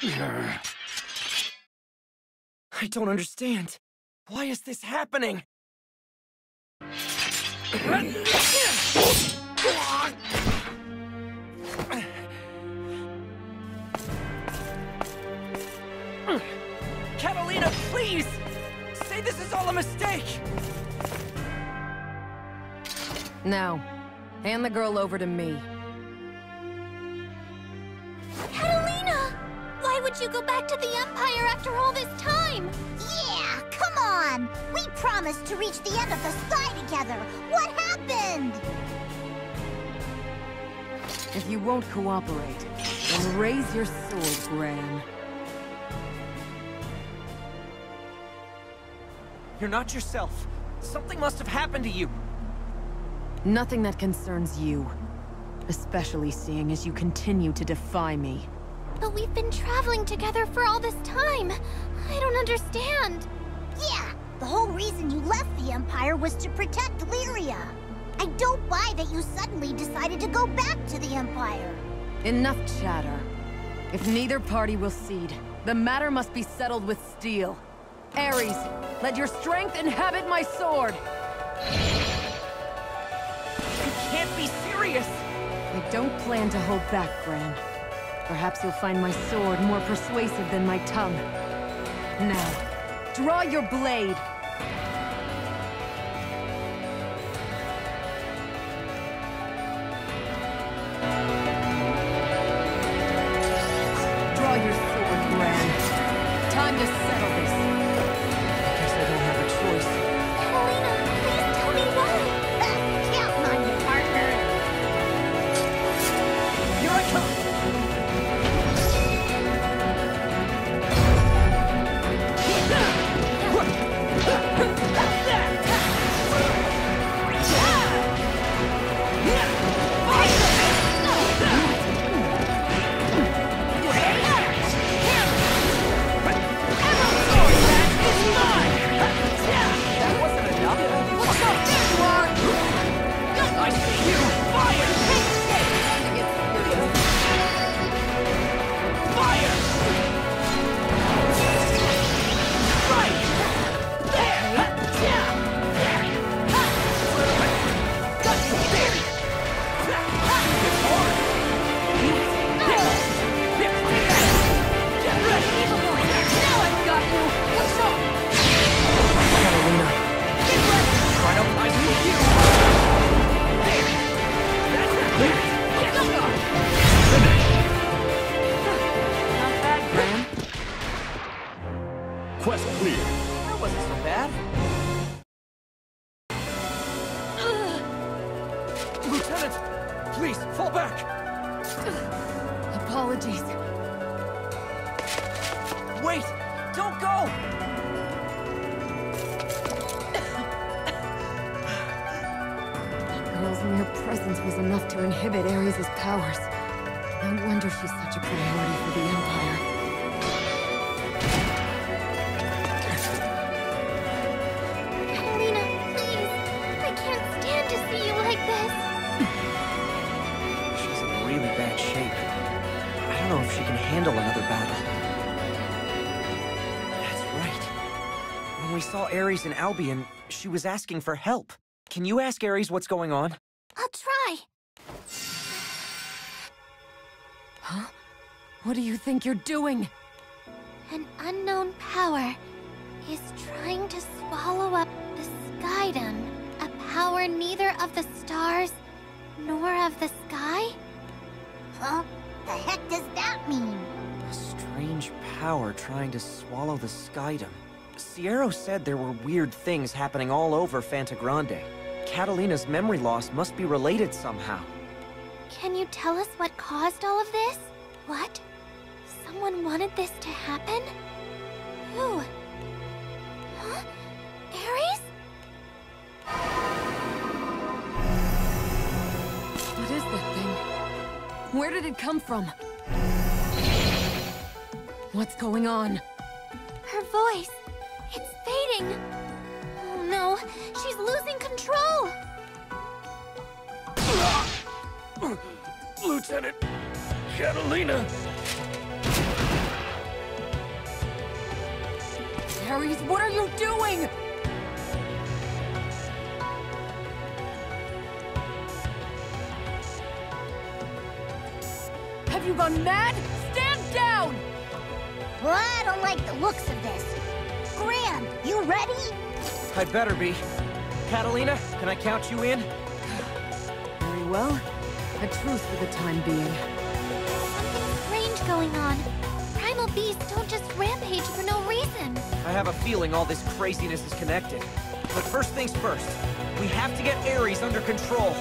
I don't understand. Why is this happening? Katalina, please! Say this is all a mistake! Now, hand the girl over to me. Why you go back to the Empire after all this time? Yeah, come on! We promised to reach the end of the sky together! What happened? If you won't cooperate, then raise your sword, Gran. You're not yourself. Something must have happened to you. Nothing that concerns you. Especially seeing as you continue to defy me. But we've been traveling together for all this time. I don't understand. Yeah, the whole reason you left the Empire was to protect Lyria. I don't buy that you suddenly decided to go back to the Empire. Enough chatter. If neither party will cede, the matter must be settled with steel. Ares, let your strength inhabit my sword! You can't be serious! I don't plan to hold back, Gran. Perhaps you'll find my sword more persuasive than my tongue. Now, draw your blade! Ares in Albion, she was asking for help. Can you ask Ares what's going on? I'll try. Huh? What do you think you're doing? An unknown power is trying to swallow up the Skydom. A power neither of the stars nor of the sky? Huh? The heck does that mean? A strange power trying to swallow the Skydom. Siero said there were weird things happening all over Phantagrande. Katalina's memory loss must be related somehow. Can you tell us what caused all of this? What? Someone wanted this to happen? Who? Huh? Ares? What is that thing? Where did it come from? What's going on? Her voice. It's fading. Oh no, she's losing control. Lieutenant Katalina. Ares, what are you doing? Have you gone mad? Stand down! Well, I don't like the looks of this. Gran, you ready? I'd better be. Katalina, can I count you in? Very well. A truce for the time being. Something strange going on. Primal beasts don't just rampage for no reason. I have a feeling all this craziness is connected. But first things first, we have to get Ares under control.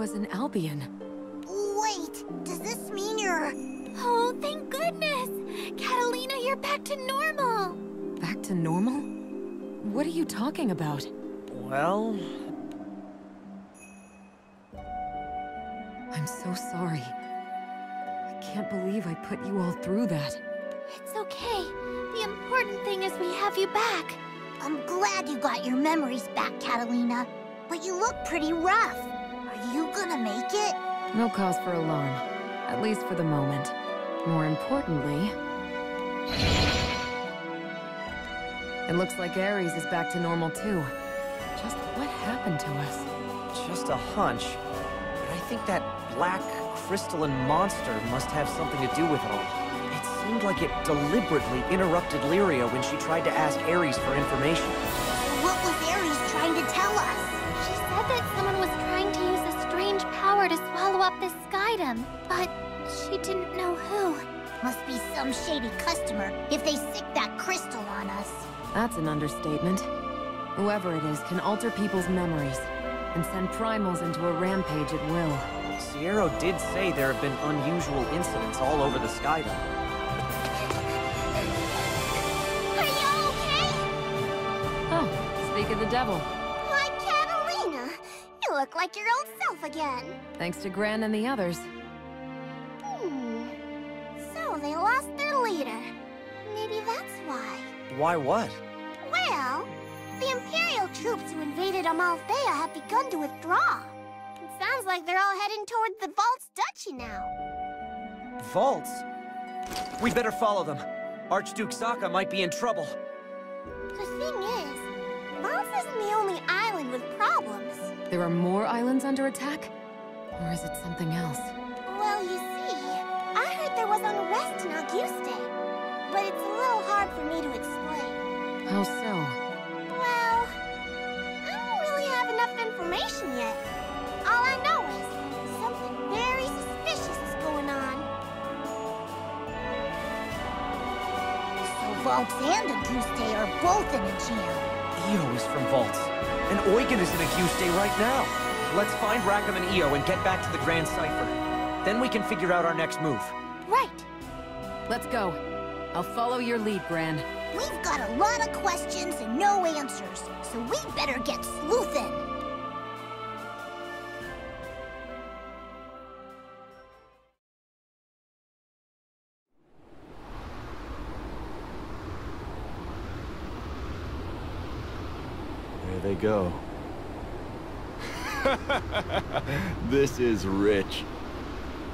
Was an Albion. Wait, does this mean you're... Oh, thank goodness! Katalina, you're back to normal! Back to normal? What are you talking about? Well, I'm so sorry. I can't believe I put you all through that. It's okay. The important thing is we have you back. I'm glad you got your memories back, Katalina. But you look pretty rough. Are you gonna make it? No cause for alarm. At least for the moment. More importantly... It looks like Ares is back to normal too. Just what happened to us? just a hunch. But I think that black crystalline monster must have something to do with it all. It seemed like it deliberately interrupted Lyria when she tried to ask Ares for information. What was Ares trying to tell us? She said that someone to swallow up this Skydom, but she didn't know who. Must be some shady customer if they sick that crystal on us. That's an understatement. Whoever it is can alter people's memories and send primals into a rampage at will. Siero did say there have been unusual incidents all over the Skydom. Are you okay? Oh, speak of the devil. Why, Katalina, you look like your old self again. Thanks to Gran and the others. Hmm. So they lost their leader. Maybe that's why. Why what? Well, the Imperial troops who invaded Amalthea have begun to withdraw. It sounds like they're all heading toward the Valtz duchy now. Valtz? We better follow them. Archduke Saka might be in trouble. The thing is, Valtz isn't the only island with problems. There are more islands under attack? Or is it something else? Well, you see, I heard there was unrest in Auguste, but it's a little hard for me to explain. How so? Well, I don't really have enough information yet. All I know is something very suspicious is going on. So Valtz and Auguste are both in a jam. Io is from Valtz, and Eugen is in Auguste right now. Let's find Rackham and Io and get back to the Grandcypher. Then we can figure out our next move. Right. Let's go. I'll follow your lead, Gran. We've got a lot of questions and no answers, so we better get sleuthing. Go. this is rich.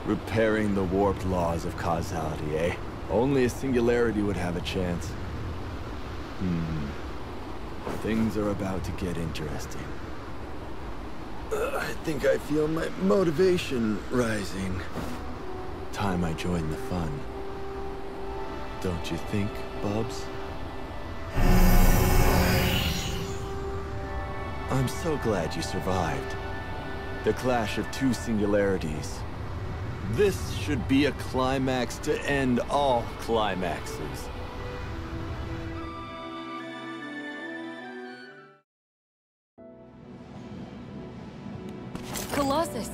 Repairing the warped laws of causality, eh? Only a singularity would have a chance. Hmm. Things are about to get interesting. Uh, I think I feel my motivation rising. Time I join the fun. Don't you think, Bubs? I'm so glad you survived. The clash of two singularities. This should be a climax to end all climaxes. Colossus!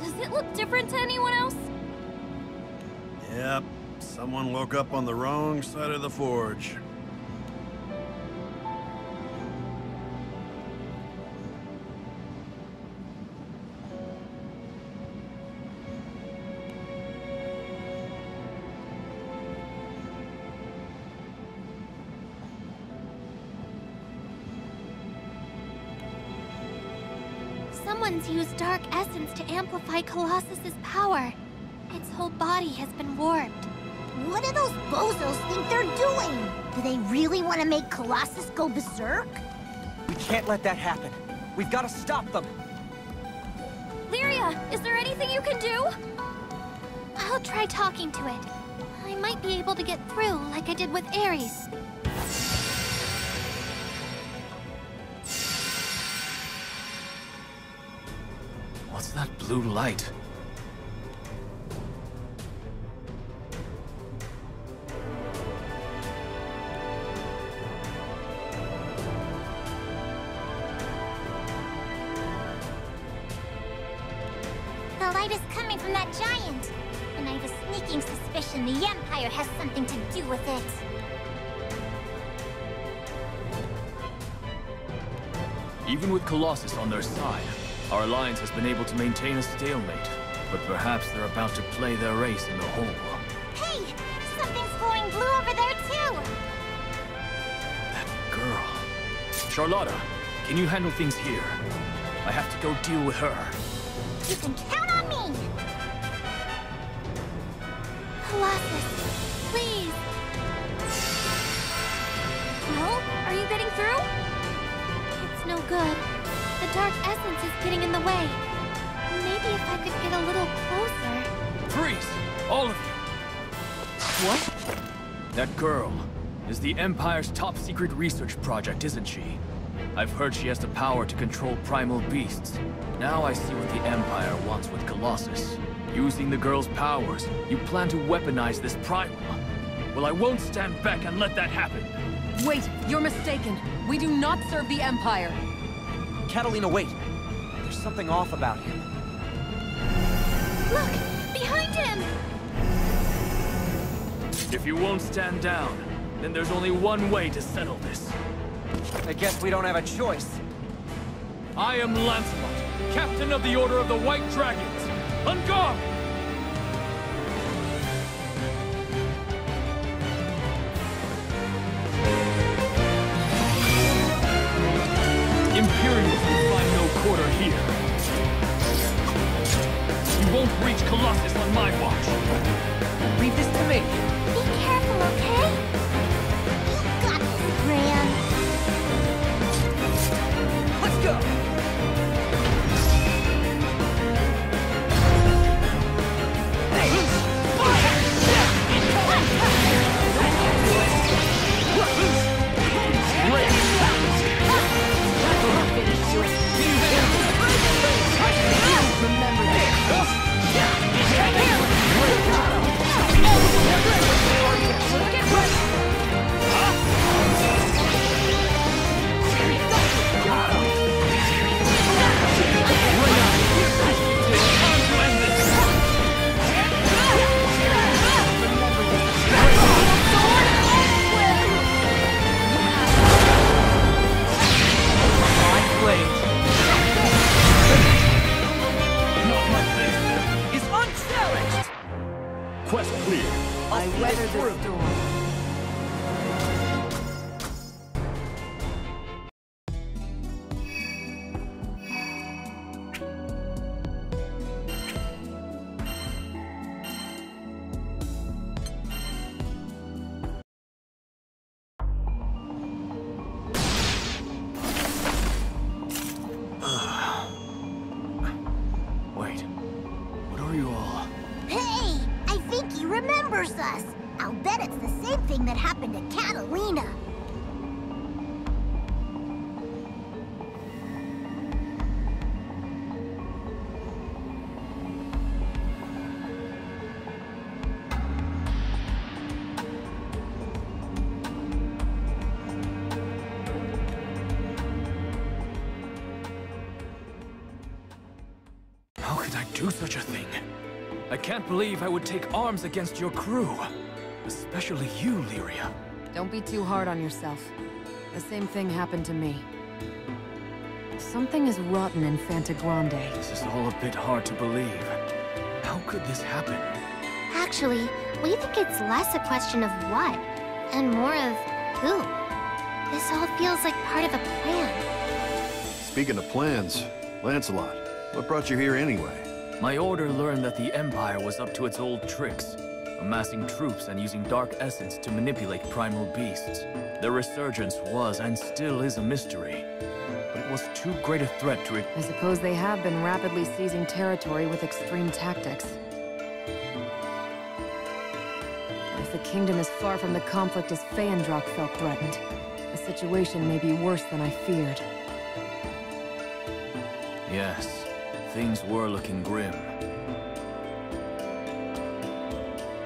Does it look different to anyone else? Yep, someone woke up on the wrong side of the forge. To amplify Colossus's power. Its whole body has been warped. What do those bozos think they're doing? Do they really want to make Colossus go berserk? We can't let that happen. We've got to stop them. Lyria, is there anything you can do? I'll try talking to it. I might be able to get through like I did with Ares. Blue light? The light is coming from that giant. And I have a sneaking suspicion the Empire has something to do with it. Even with Colossus on their side, our alliance has been able to maintain a stalemate. But perhaps they're about to play their race in the hole. Hey! Something's glowing blue over there, too! That girl. Charlotta, can you handle things here? I have to go deal with her. You can The dark essence is getting in the way. Maybe if I could get a little closer. Freeze! All of you! What? That girl is the Empire's top secret research project, isn't she? I've heard she has the power to control primal beasts. Now I see what the Empire wants with Colossus. Using the girl's powers, you plan to weaponize this primal. Well, I won't stand back and let that happen. Wait, you're mistaken. We do not serve the Empire. Katalina, wait. There's something off about him. Look! Behind him! If you won't stand down, then there's only one way to settle this. I guess we don't have a choice. I am Lancelot, Captain of the Order of the White Dragons. On guard! Reach Colossus on my watch. Leave this to me. Believe I would take arms against your crew. Especially you, Lyria. Don't be too hard on yourself. The same thing happened to me. Something is rotten in Phantagrande. This is all a bit hard to believe. How could this happen? Actually, we think it's less a question of what, and more of who. This all feels like part of a plan. Speaking of plans, Lancelot, what brought you here anyway? My order learned that the Empire was up to its old tricks, amassing troops and using dark essence to manipulate primal beasts. Their resurgence was and still is a mystery, but it was too great a threat to it. I suppose they have been rapidly seizing territory with extreme tactics. If the kingdom is far from the conflict as Feendrache felt threatened, the situation may be worse than I feared. Yes. Things were looking grim.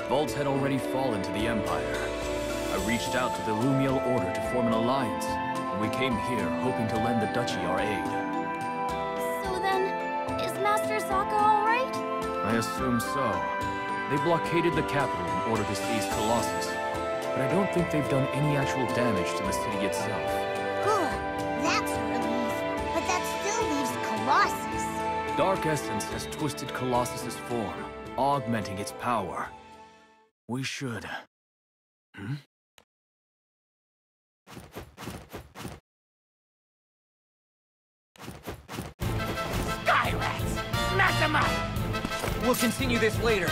Valtz had already fallen to the Empire. I reached out to the Lumiel Order to form an alliance, and we came here hoping to lend the Duchy our aid. So then, is Master Sokka alright? I assume so. They blockaded the capital in order to seize Colossus, but I don't think they've done any actual damage to the city itself. Dark Essence has twisted Colossus's form, augmenting its power. We should... Hmm? Skyrats! Up! We'll continue this later.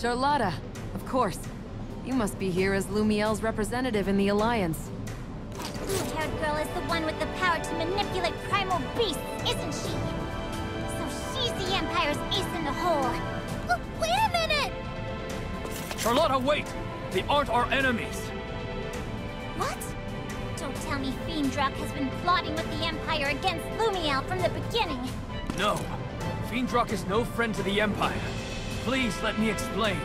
Charlotta, of course. You must be here as Lumiel's representative in the Alliance. That Blue-haired girl is the one with the power to manipulate primal beasts, isn't she? So she's the Empire's ace in the hole. Look, wait a minute! Charlotta, wait! They aren't our enemies! What? Don't tell me Feendrache has been plotting with the Empire against Lumiel from the beginning. No. Feendrache is no friend to the Empire. Please let me explain.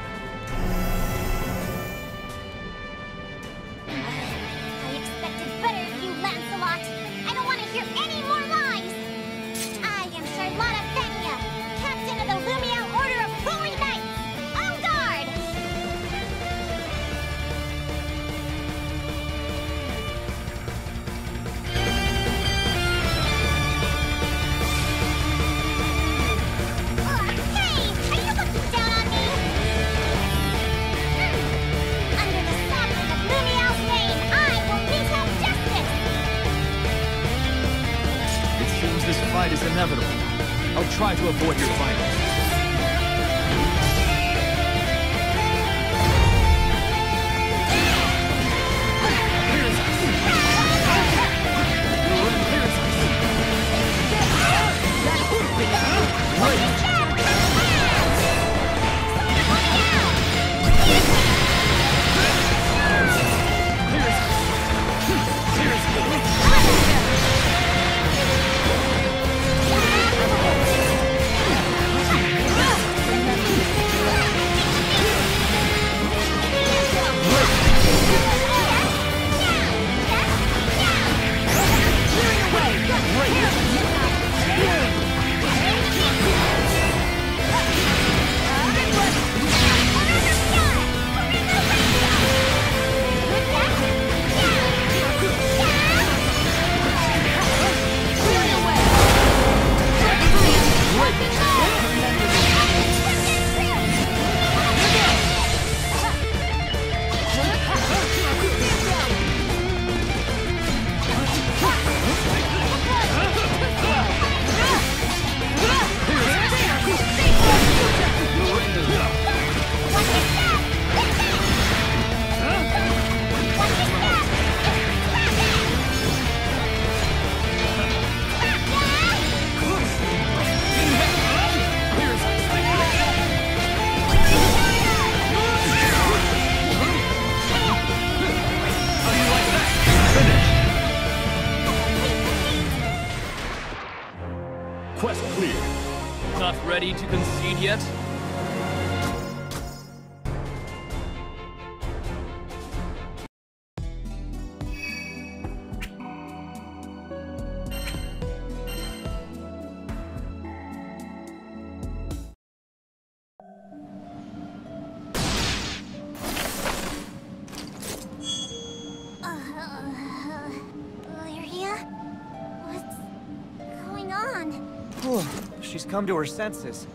Come to her senses.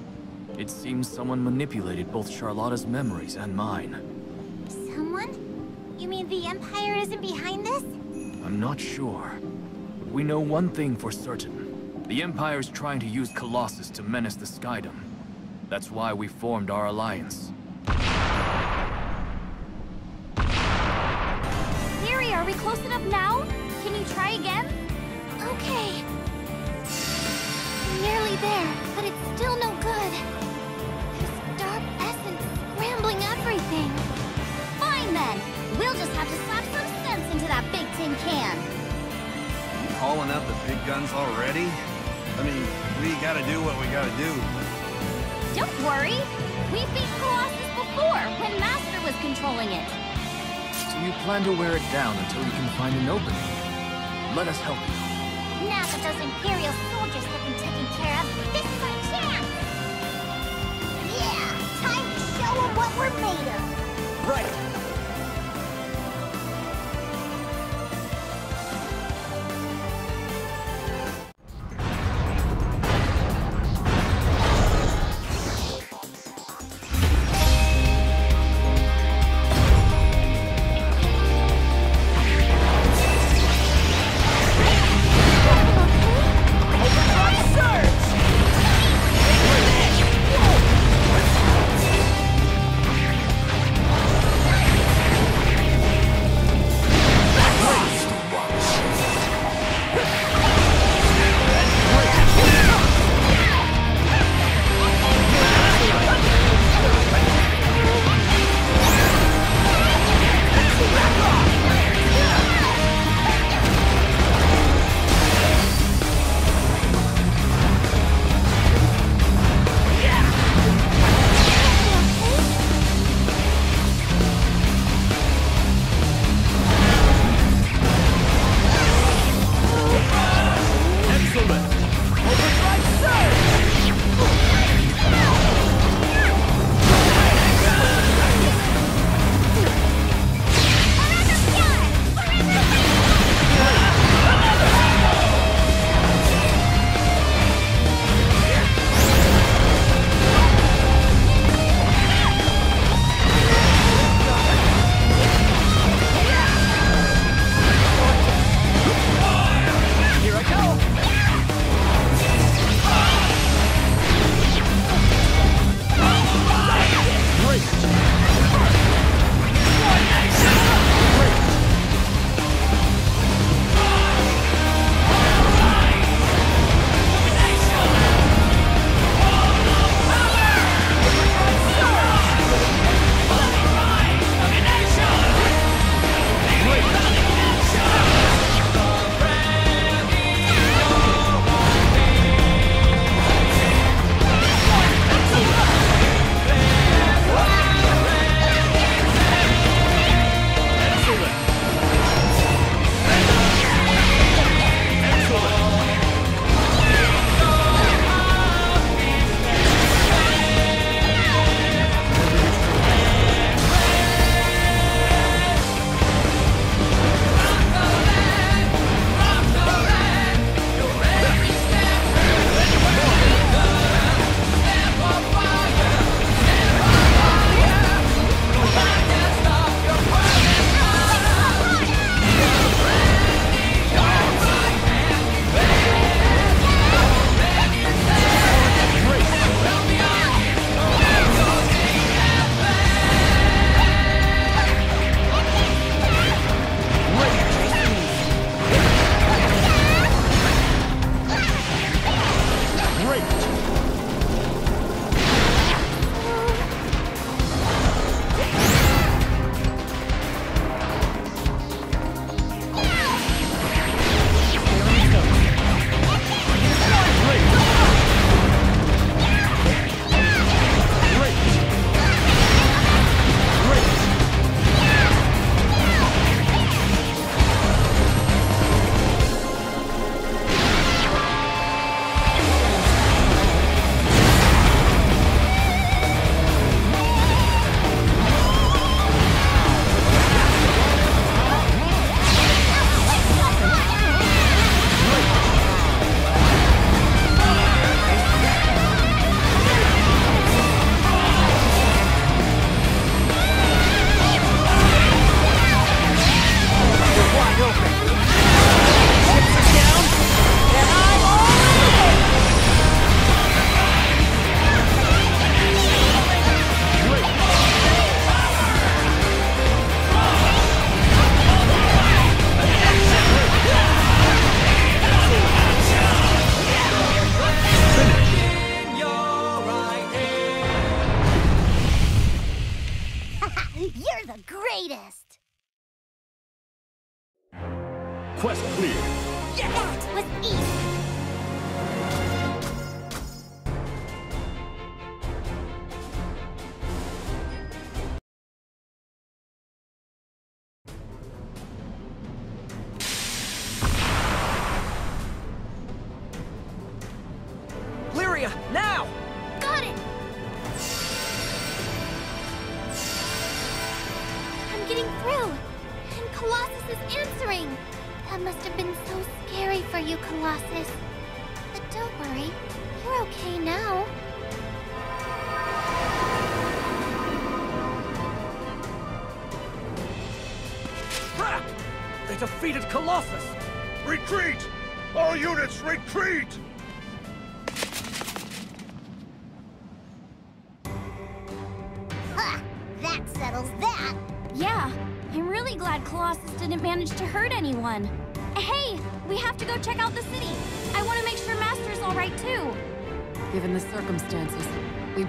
It seems someone manipulated both Charlotta's memories and mine. Someone? You mean the Empire isn't behind this? I'm not sure. But we know one thing for certain. The Empire's trying to use Colossus to menace the Skydom. That's why we formed our alliance. Lyria, are we close enough now? Can you try again? Okay. Nearly there, but it's still no good. There's dark essence scrambling everything. Fine then. We'll just have to slap some sense into that big tin can. You Calling out the big guns already? I mean, we gotta do what we gotta do. Don't worry. We beat Colossus before, when Master was controlling it. So you plan to wear it down until you can find an opening? Let us help you. Now that those Imperial we're made of! Right.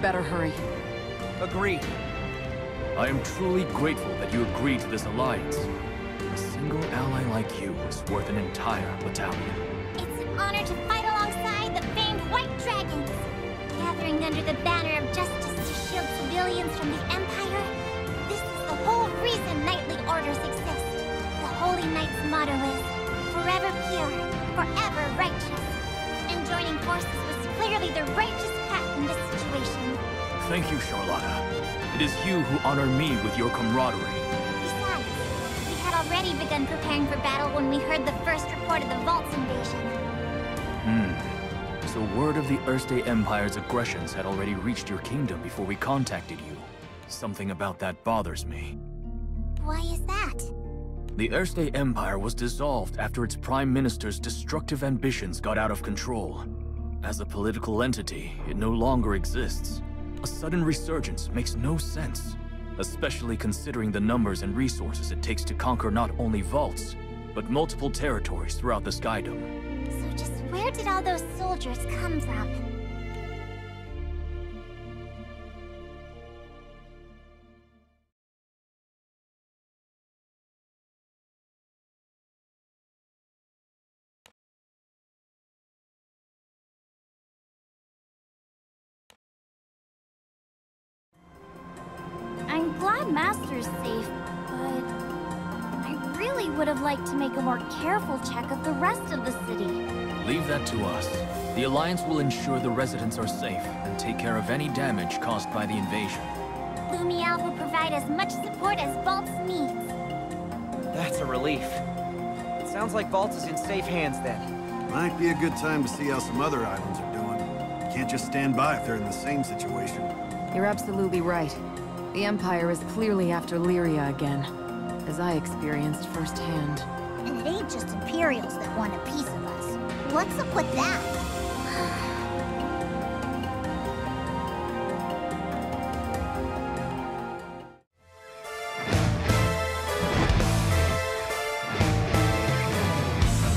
Better hurry. Agreed. I am truly grateful that you agreed to this alliance. A single ally like you is worth an entire battalion. You who honor me with your camaraderie. Besides, we had already begun preparing for battle when we heard the first report of the Valtz invasion. Hmm. So word of the Erste Empire's aggressions had already reached your kingdom before we contacted you. Something about that bothers me. Why is that? The Erste Empire was dissolved after its prime minister's destructive ambitions got out of control. As a political entity, it no longer exists. Sudden resurgence makes no sense, especially considering the numbers and resources it takes to conquer not only Valtz, but multiple territories throughout the Skydom. So just where did all those soldiers come from? Check of the rest of the city. Leave that to us. The Alliance will ensure the residents are safe and take care of any damage caused by the invasion. Lumiel will provide as much support as Valtz needs. That's a relief. It sounds like Valtz is in safe hands then. Might be a good time to see how some other islands are doing. Can't just stand by if they're in the same situation. You're absolutely right. The Empire is clearly after Lyria again, as I experienced firsthand. And it ain't just Imperials that want a piece of us. What's up with that?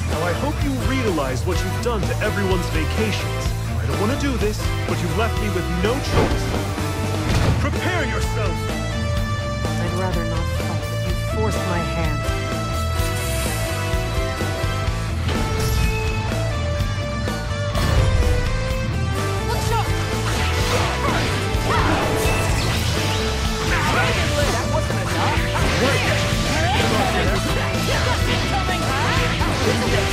Now I hope you realize what you've done to everyone's vacations. I don't want to do this, but you left me with no choice. Prepare yourself! I'd rather not fight, but you forced my hand. Quest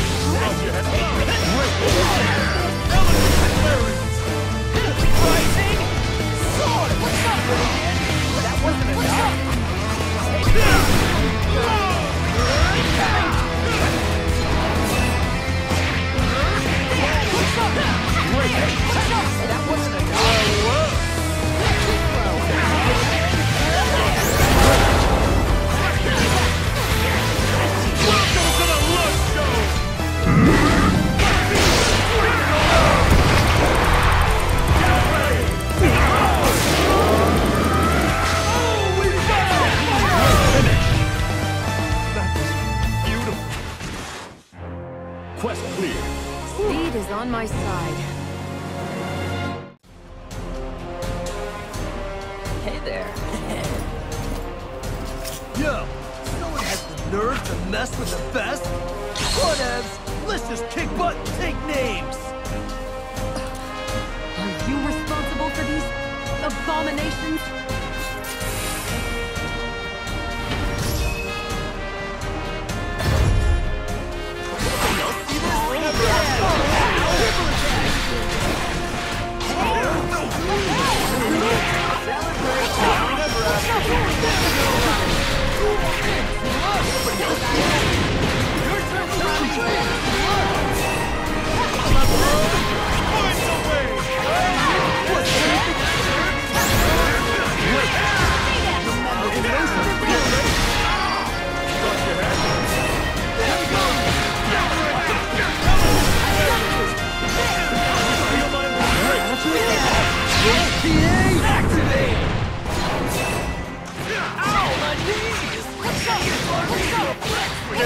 on my side.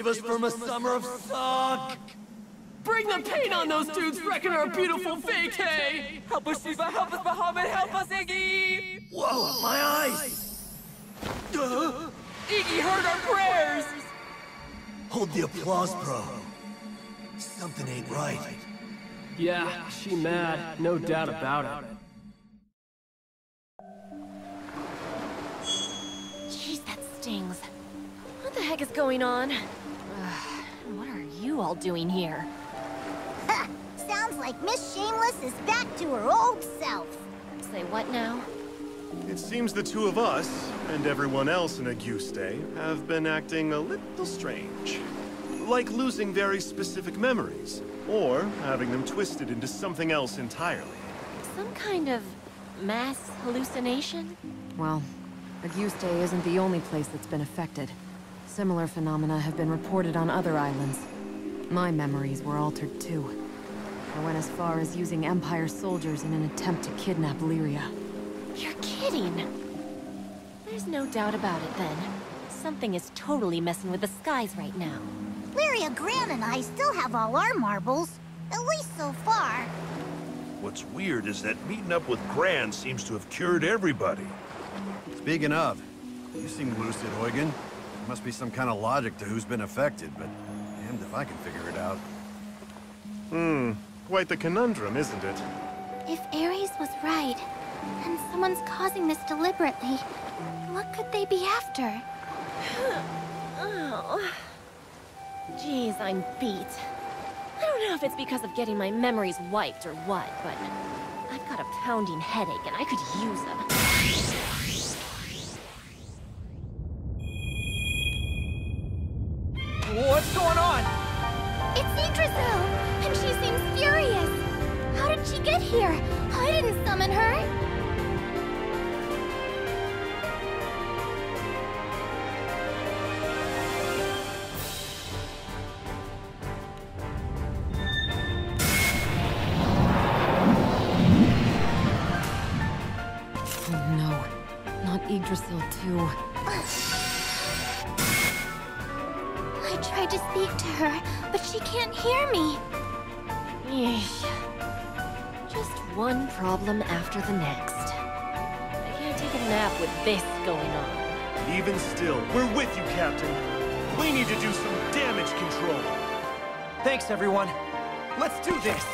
save us from a summer of suck! Bring the pain on those dudes wrecking our beautiful hay! Help us, Shiva! Help us, Bahamut! Help us, Iggy! Whoa, my eyes! Iggy heard our prayers! Hold the applause, bro. Something ain't right. Yeah, she mad, no doubt about it. Doing here? Ha! Sounds like Miss Shameless is back to her old self. Say what now? It seems the two of us, and everyone else in Auguste, have been acting a little strange. Like losing very specific memories, or having them twisted into something else entirely. Some kind of mass hallucination? Well, Auguste isn't the only place that's been affected. Similar phenomena have been reported on other islands. My memories were altered too. I went as far as using Empire soldiers in an attempt to kidnap Lyria. You're kidding. There's no doubt about it then. Something is totally messing with the skies right now. Lyria Gran and I still have all our marbles. At least so far. What's weird is that meeting up with Gran seems to have cured everybody. Speaking of, you seem lucid, Eugen. There must be some kind of logic to who's been affected, but damned if I can figure it out. Hmm, quite the conundrum, isn't it? If Ares was right, and someone's causing this deliberately, what could they be after? Oh. Jeez, I'm beat. I don't know if it's because of getting my memories wiped or what, but I've got a pounding headache and I could use them. What's going on? It's Yggdrasil, and she seems furious. How did she get here? I didn't summon her. Oh no, not Yggdrasil too. She can't hear me. Yeesh. Just one problem after the next. I can't take a nap with this going on. Even still, we're with you, Captain. We need to do some damage control. Thanks, everyone. Let's do this!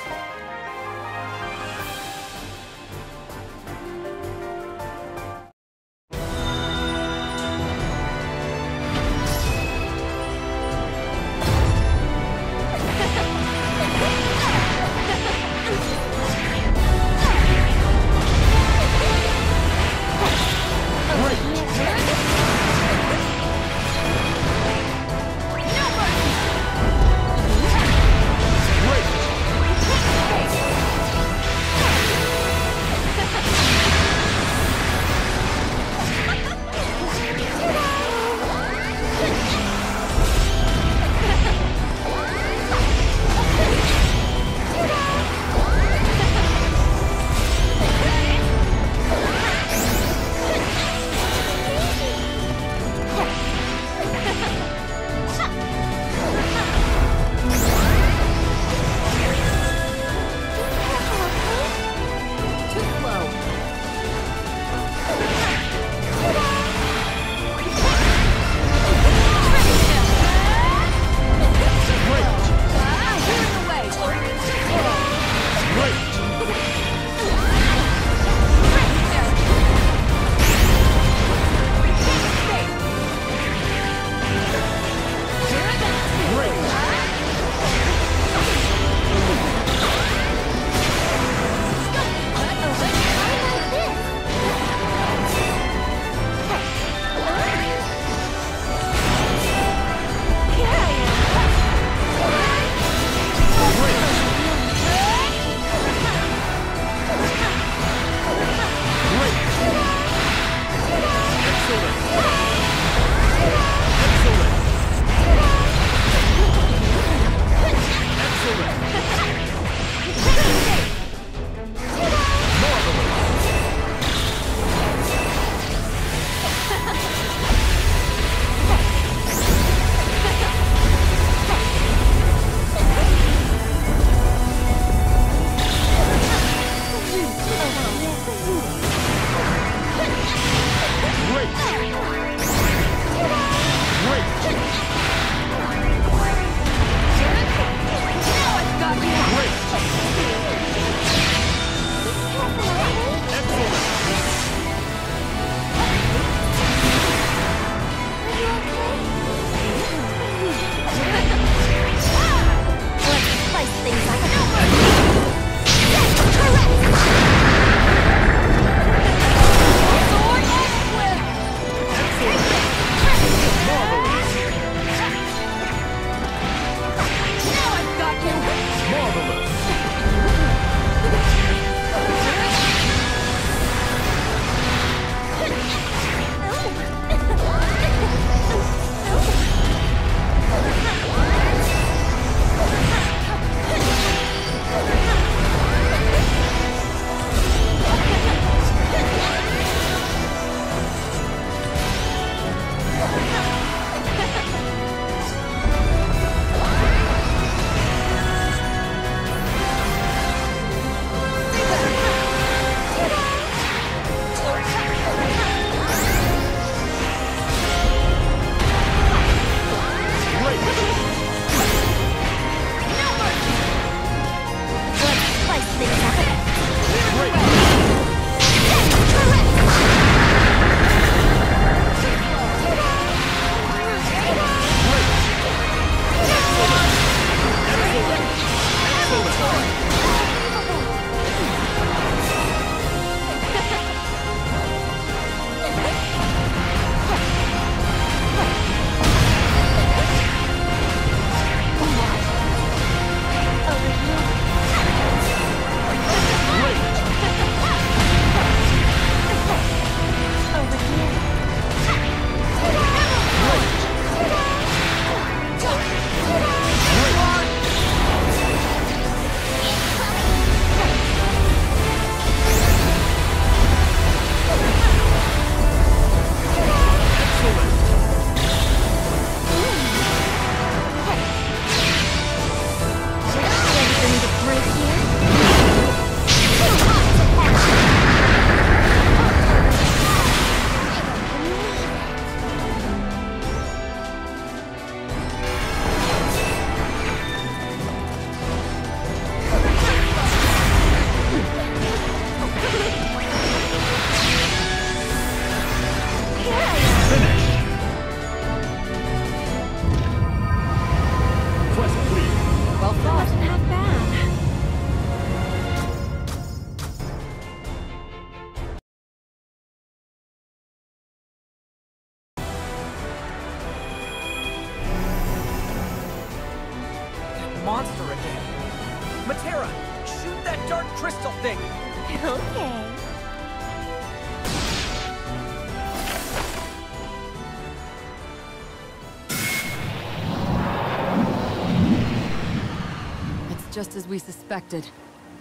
Just as we suspected.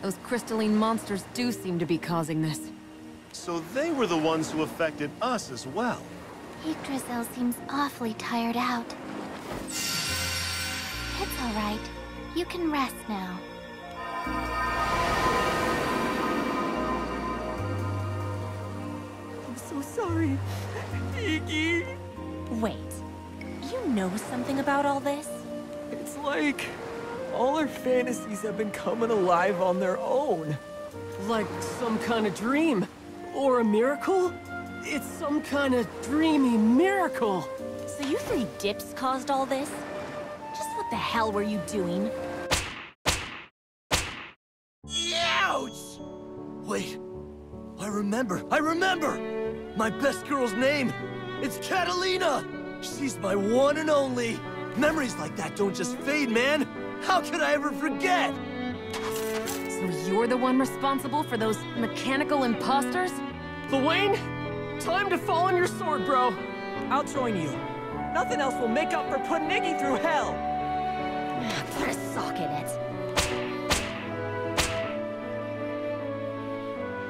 Those crystalline monsters do seem to be causing this. So they were the ones who affected us as well. Yggdrasil seems awfully tired out. It's all right. You can rest now. I'm so sorry. Iggy! Wait. You know something about all this? It's like... all our fantasies have been coming alive on their own. Like some kind of dream. Or a miracle? It's some kind of dreamy miracle. So you three dips caused all this? Just what the hell were you doing? Ouch! Wait, I remember, I remember! My best girl's name! It's Katalina! She's my one and only! Memories like that don't just fade, man! How could I ever forget? So you're the one responsible for those mechanical imposters? Lowain, time to fall on your sword, bro. I'll join you. Nothing else will make up for putting Iggy through hell. Put a sock in it.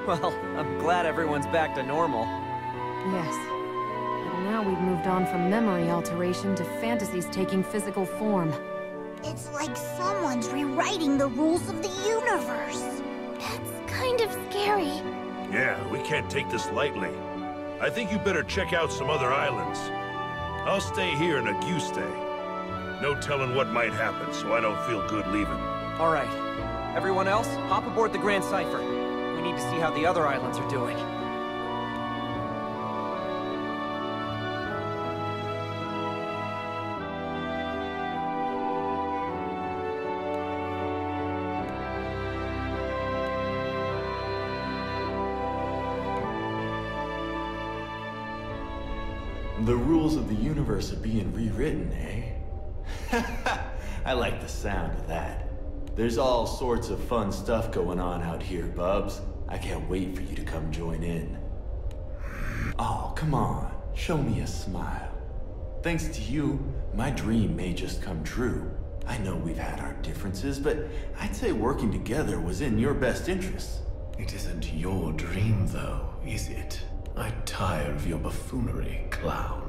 Well, I'm glad everyone's back to normal. Yes. But now we've moved on from memory alteration to fantasies taking physical form. It's like someone's rewriting the rules of the universe. That's kind of scary. Yeah, we can't take this lightly. I think you better check out some other islands. I'll stay here in Auguste. No telling what might happen, so I don't feel good leaving. All right. Everyone else, hop aboard the Grandcypher. We need to see how the other islands are doing. Rules of the universe are being rewritten, eh? I like the sound of that. There's all sorts of fun stuff going on out here, Bubs. I can't wait for you to come join in. Oh, come on. Show me a smile. Thanks to you, my dream may just come true. I know we've had our differences, but I'd say working together was in your best interests. It isn't your dream, though, is it? I tire of your buffoonery, clown.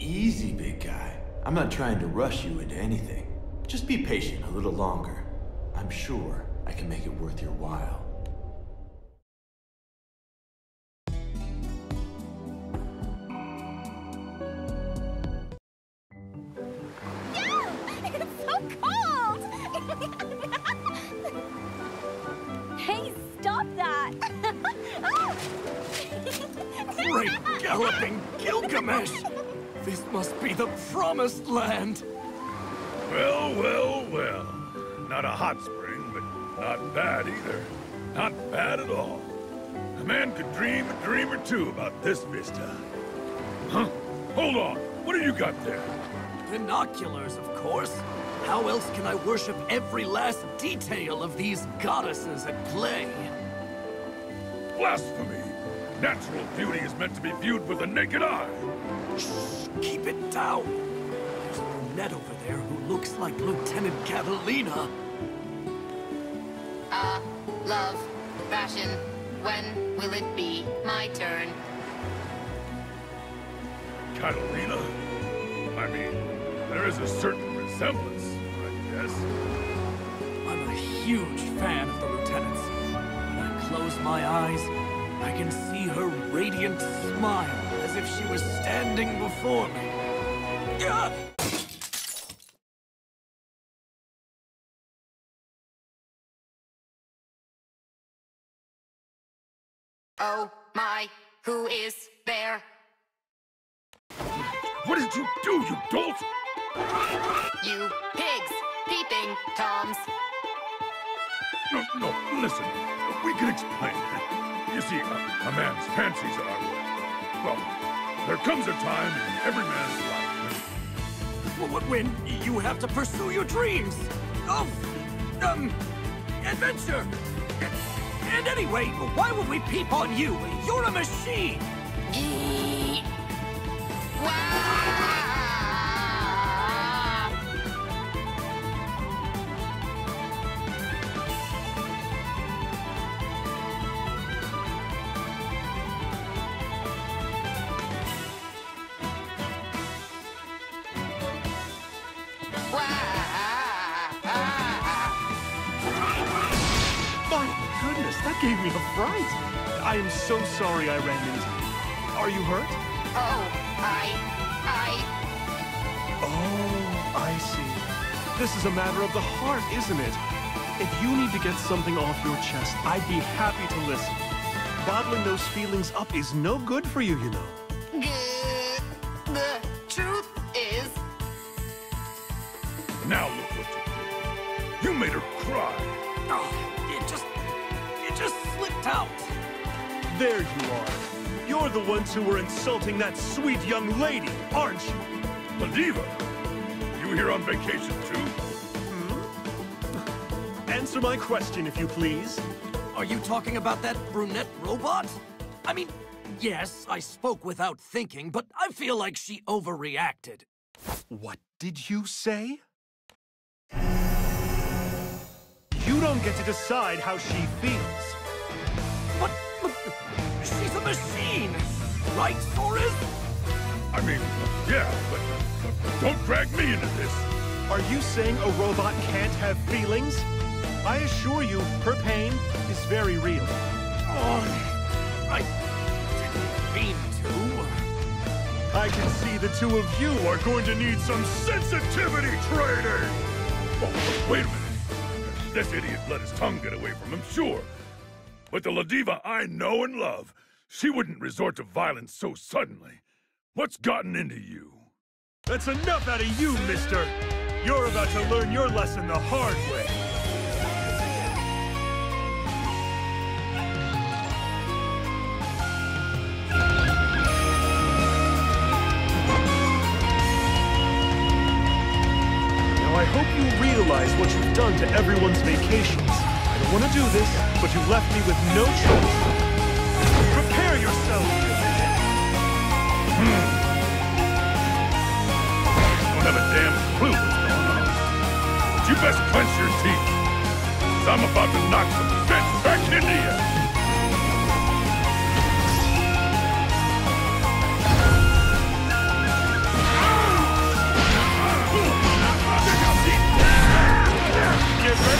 Easy, big guy. I'm not trying to rush you into anything. Just be patient a little longer. I'm sure I can make it worth your while. It's so cold! Hey, stop that! Great galloping Gilgamesh! This must be the promised land! Well, well, well. Not a hot spring, but not bad either. Not bad at all. A man could dream a dream or two about this vista. Huh? Hold on. What do you got there? Binoculars, of course. How else can I worship every last detail of these goddesses at play? Blasphemy! Natural beauty is meant to be viewed with the naked eye. Shh, keep it down. There's a brunette over there who looks like Lieutenant Katalina. Uh, love, fashion, when will it be my turn? Katalina? I mean, there is a certain resemblance, I guess. I'm a huge fan of the Lieutenant's. When I close my eyes, I can see her radiant smile as if she was standing before me. Ah! Oh my, who is there? What did you do, you dolt? You pigs! Peeping Toms! No, no, listen. We can explain. You see, a, a man's fancies are... Well, there comes a time in every man's life Wh- When you have to pursue your dreams of, um, adventure, And anyway, why would we peep on you? You're a machine! My I am so sorry I ran into you. Are you hurt? Oh, I... I... Oh, I see. This is a matter of the heart, isn't it? If you need to get something off your chest, I'd be happy to listen. Bottling those feelings up is no good for you, you know. There you are. You're the ones who were insulting that sweet young lady, aren't you? Ladiva, you here on vacation too? Hmm? Answer my question, if you please. Are you talking about that brunette robot? I mean, yes, I spoke without thinking, but I feel like she overreacted. What did you say? You don't get to decide how she feels. But, but she's a machine, right, Soriz? I mean, yeah, but, but don't drag me into this. Are you saying a robot can't have feelings? I assure you, her pain is very real. Oh, I didn't mean to. I can see the two of you are going to need some sensitivity training! Oh, wait a minute. This idiot let his tongue get away from him, sure. But the Ladiva I know and love, she wouldn't resort to violence so suddenly. What's gotten into you? That's enough out of you, mister! You're about to learn your lesson the hard way. Now I hope you realize what you've done to everyone's vacations. I don't want to do this, but you left me with no choice. Yourself! Hmm. Don't have a damn clue what's going on. But you best clench your teeth. Cause I'm about to knock some sense back into you. Get ready,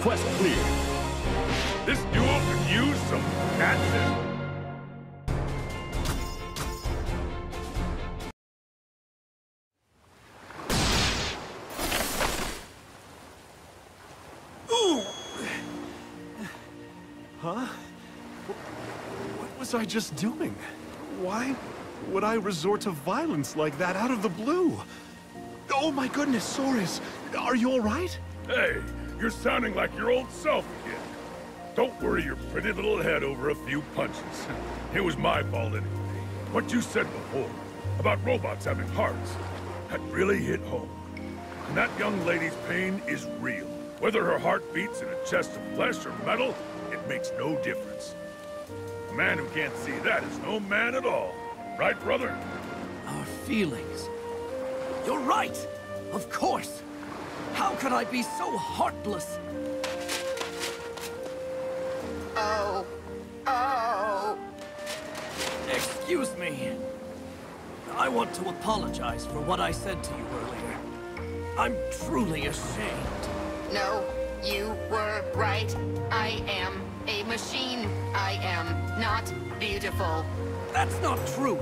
Quest clear. This duel could use some action. Ooh! Huh? What was I just doing? Why would I resort to violence like that out of the blue? Oh my goodness, Soriz! Are you alright? Hey, you're sounding like your old self again. Don't worry your pretty little head over a few punches. It was my fault anyway. What you said before, about robots having hearts, that really hit home. And that young lady's pain is real. Whether her heart beats in a chest of flesh or metal, it makes no difference. A man who can't see that is no man at all. Right, brother? Our feelings. You're right! Of course! How could I be so heartless? Oh. Oh. Excuse me. I want to apologize for what I said to you earlier. I'm truly ashamed. No, you were right. I am a machine. I am not beautiful. That's not true.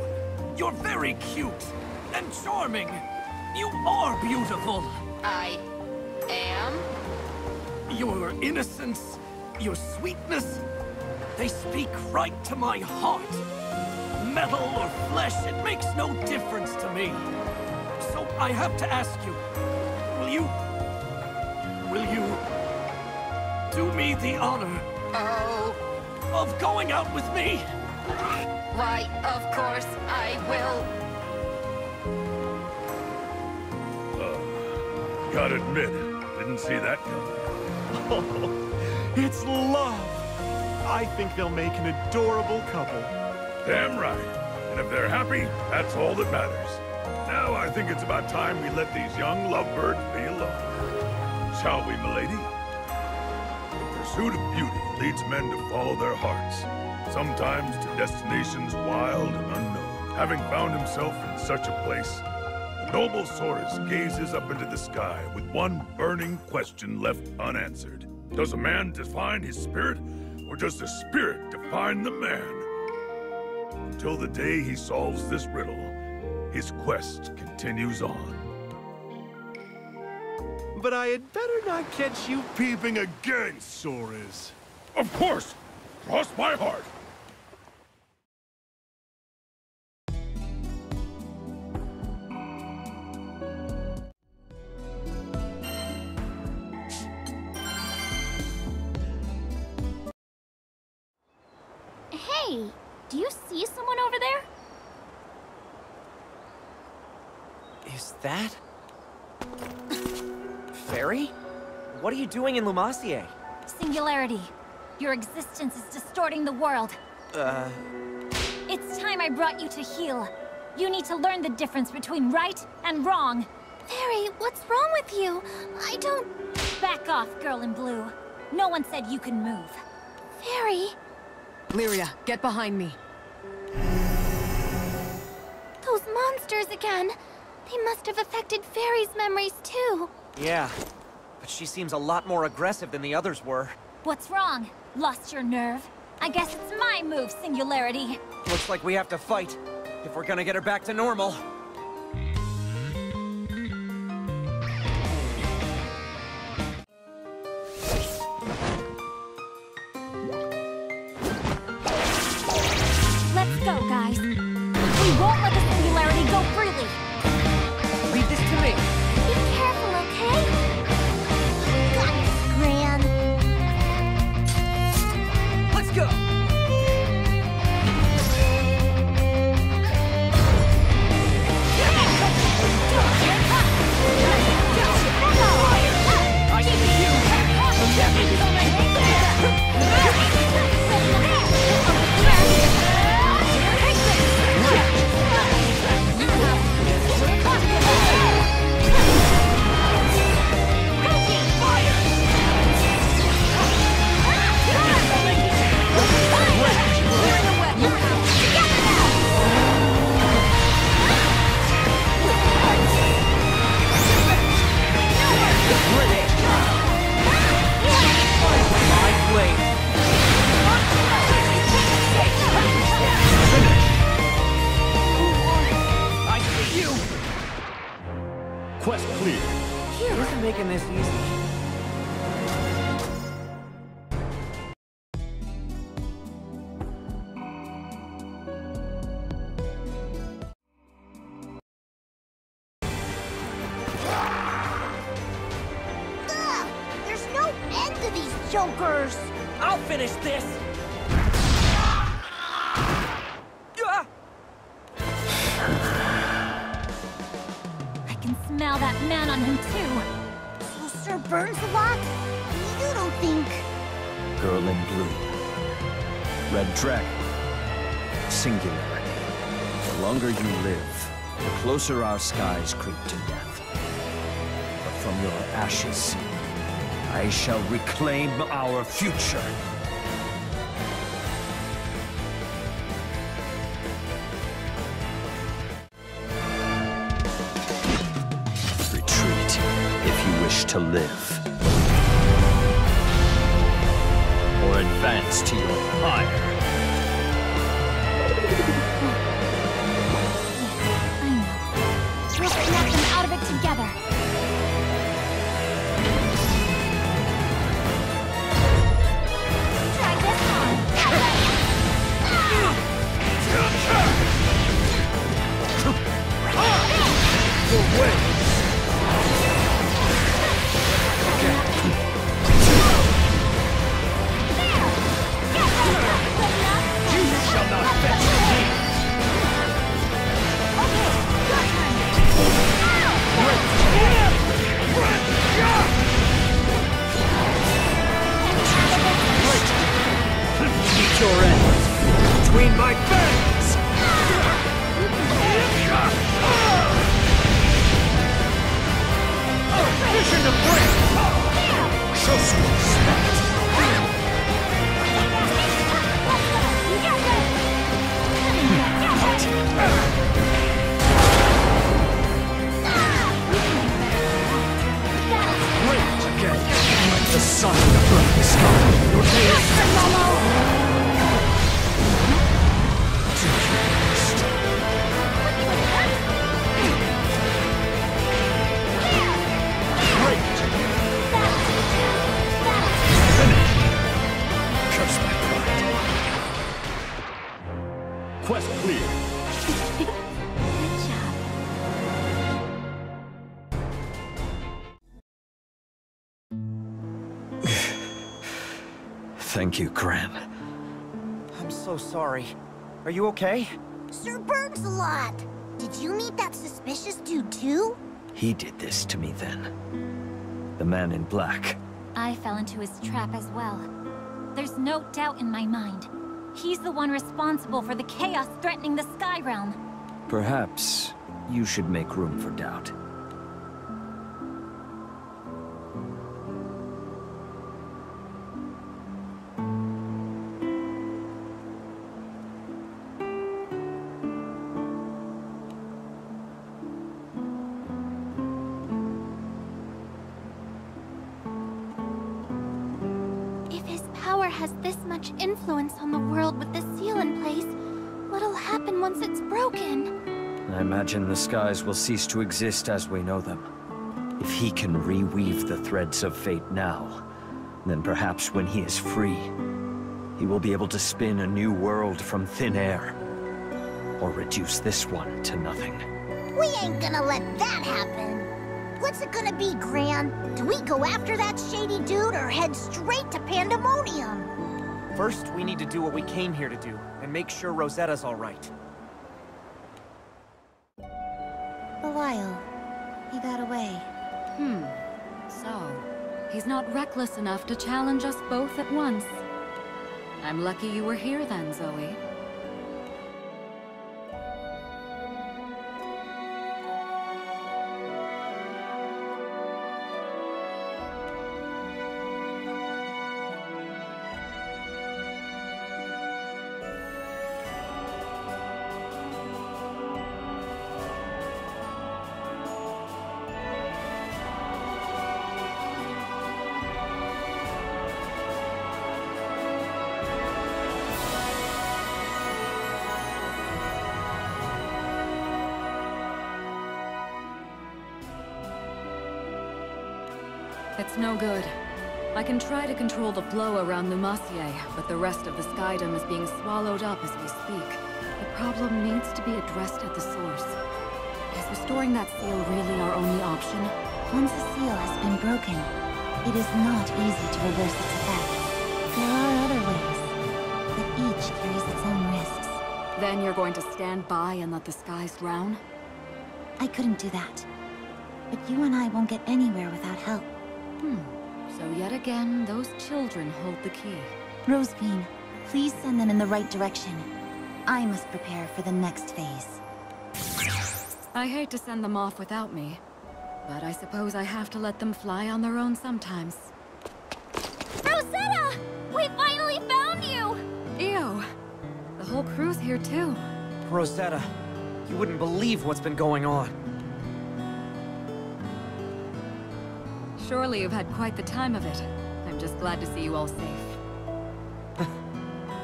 You're very cute and charming. You are beautiful. I am? Your innocence, your sweetness, they speak right to my heart. Metal or flesh, it makes no difference to me. So I have to ask you, will you... Will you... do me the honor... Oh... of going out with me? Why, of course I will. Uh, gotta admit, didn't see that coming. Oh, it's love. I think they'll make an adorable couple. Damn right. And if they're happy, that's all that matters. Now I think it's about time we let these young lovebirds be alone. Shall we, milady? The pursuit of beauty leads men to follow their hearts, sometimes to destinations wild and unknown. Having found himself in such a place, noble Soriz gazes up into the sky with one burning question left unanswered. Does a man define his spirit, or does the spirit define the man? Until the day he solves this riddle, his quest continues on. But I had better not catch you peeping again, Soriz. Of course! Cross my heart! Hey, do you see someone over there? Is that... Ferry? What are you doing in Lumacie? Singularity. Your existence is distorting the world. Uh... It's time I brought you to heal. You need to learn the difference between right and wrong. Ferry, what's wrong with you? I don't... Back off, girl in blue. No one said you can move. Ferry? Lyria, get behind me. Those monsters again. They must have affected Ferry's memories too. Yeah, but she seems a lot more aggressive than the others were. What's wrong? Lost your nerve? I guess it's my move, Singularity. Looks like we have to fight, if we're gonna get her back to normal. Our skies creep to death. But from your ashes. I shall reclaim our future. Are you okay? Sir Berg's a lot. Did you meet that suspicious dude too? He did this to me then. The man in black. I fell into his trap as well. There's no doubt in my mind. He's the one responsible for the chaos threatening the Sky Realm. Perhaps you should make room for doubt. Skies will cease to exist as we know them. If he can reweave the threads of fate now, then perhaps when he is free, he will be able to spin a new world from thin air. Or reduce this one to nothing. We ain't gonna let that happen. What's it gonna be, Gran? Do we go after that shady dude or head straight to Pandemonium? First, we need to do what we came here to do, and make sure Rosetta's alright. Belial. He got away. Hmm. So, he's not reckless enough to challenge us both at once. I'm lucky you were here then, Zooey. No good. I can try to control the flow around Lumacie, but the rest of the Skydom is being swallowed up as we speak. The problem needs to be addressed at the source. Is restoring that seal really our only option? Once a seal has been broken, it is not easy to reverse its effects. There are other ways, but each carries its own risks. Then you're going to stand by and let the skies drown? I couldn't do that. But you and I won't get anywhere without help. Hmm. So yet again, those children hold the key. Rosebeen, please send them in the right direction. I must prepare for the next phase. I hate to send them off without me. But I suppose I have to let them fly on their own sometimes. Rosetta! We finally found you! Ew. The whole crew's here too. Rosetta, you wouldn't believe what's been going on. Surely you've had quite the time of it. I'm just glad to see you all safe.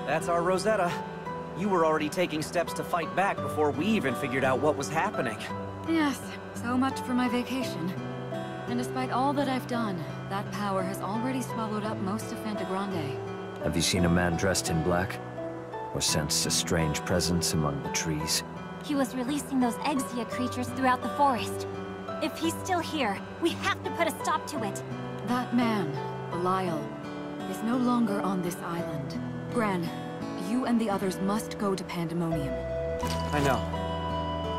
That's our Rosetta. You were already taking steps to fight back before we even figured out what was happening. Yes, so much for my vacation. And despite all that I've done, that power has already swallowed up most of Phantagrande. Have you seen a man dressed in black? Or sensed a strange presence among the trees? He was releasing those Exia creatures throughout the forest. If he's still here, we have to put a stop to it. That man, Belial, is no longer on this island. Gran, you and the others must go to Pandemonium. I know.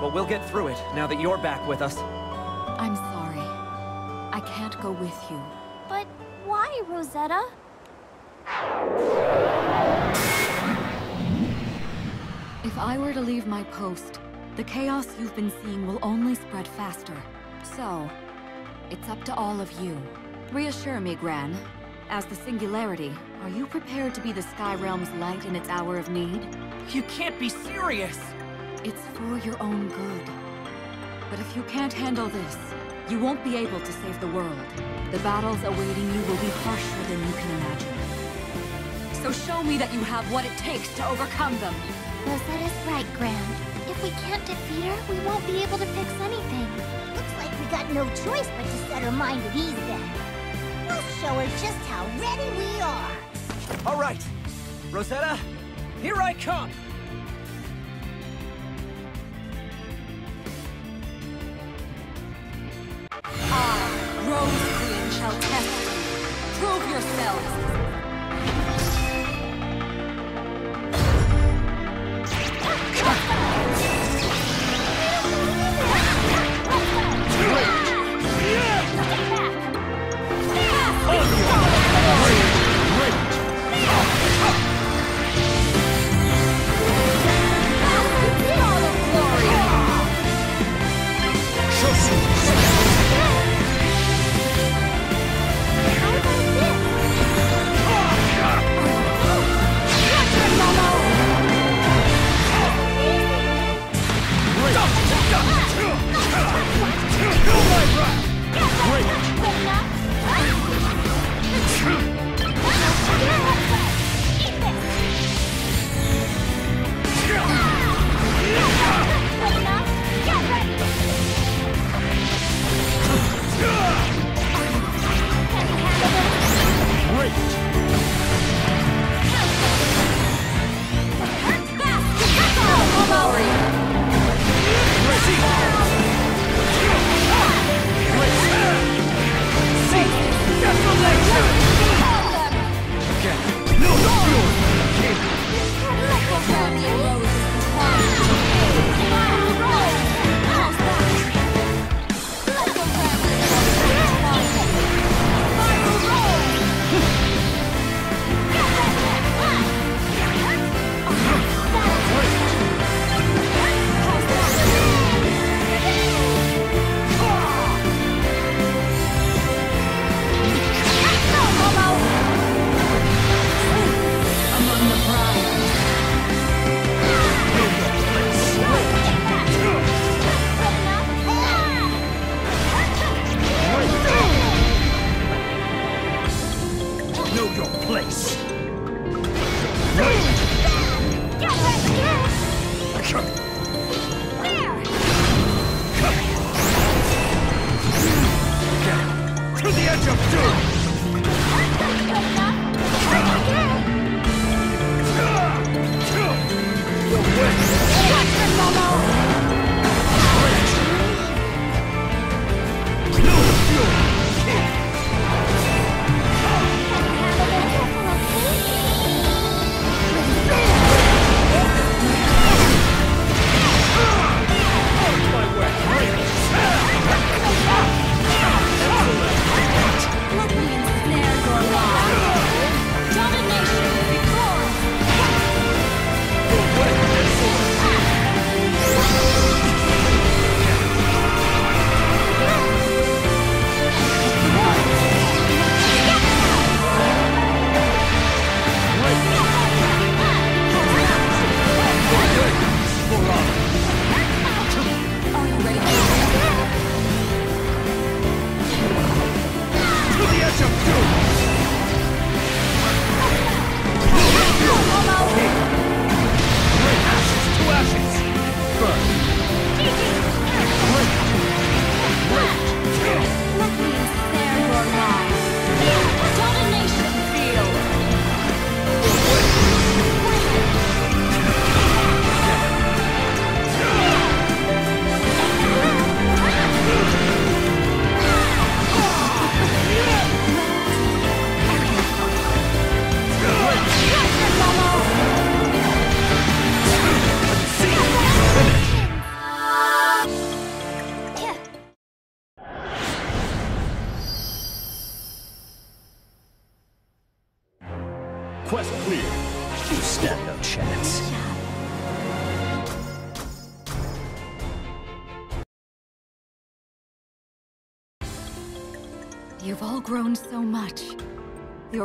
But we'll get through it now that you're back with us. I'm sorry. I can't go with you. But why, Rosetta? If I were to leave my post, the chaos you've been seeing will only spread faster. So, it's up to all of you. Reassure me, Gran. As the Singularity, are you prepared to be the Sky Realm's light in its hour of need? You can't be serious! It's for your own good. But if you can't handle this, you won't be able to save the world. The battles awaiting you will be harsher than you can imagine. So show me that you have what it takes to overcome them. Rosetta's right, Gran. If we can't defeat her, we won't be able to fix anything. Looks like we got no choice but to set her mind at ease then. We'll show her just how ready we are. All right. Rosetta, here I come! I, Rose Queen, shall test you. Prove yourselves.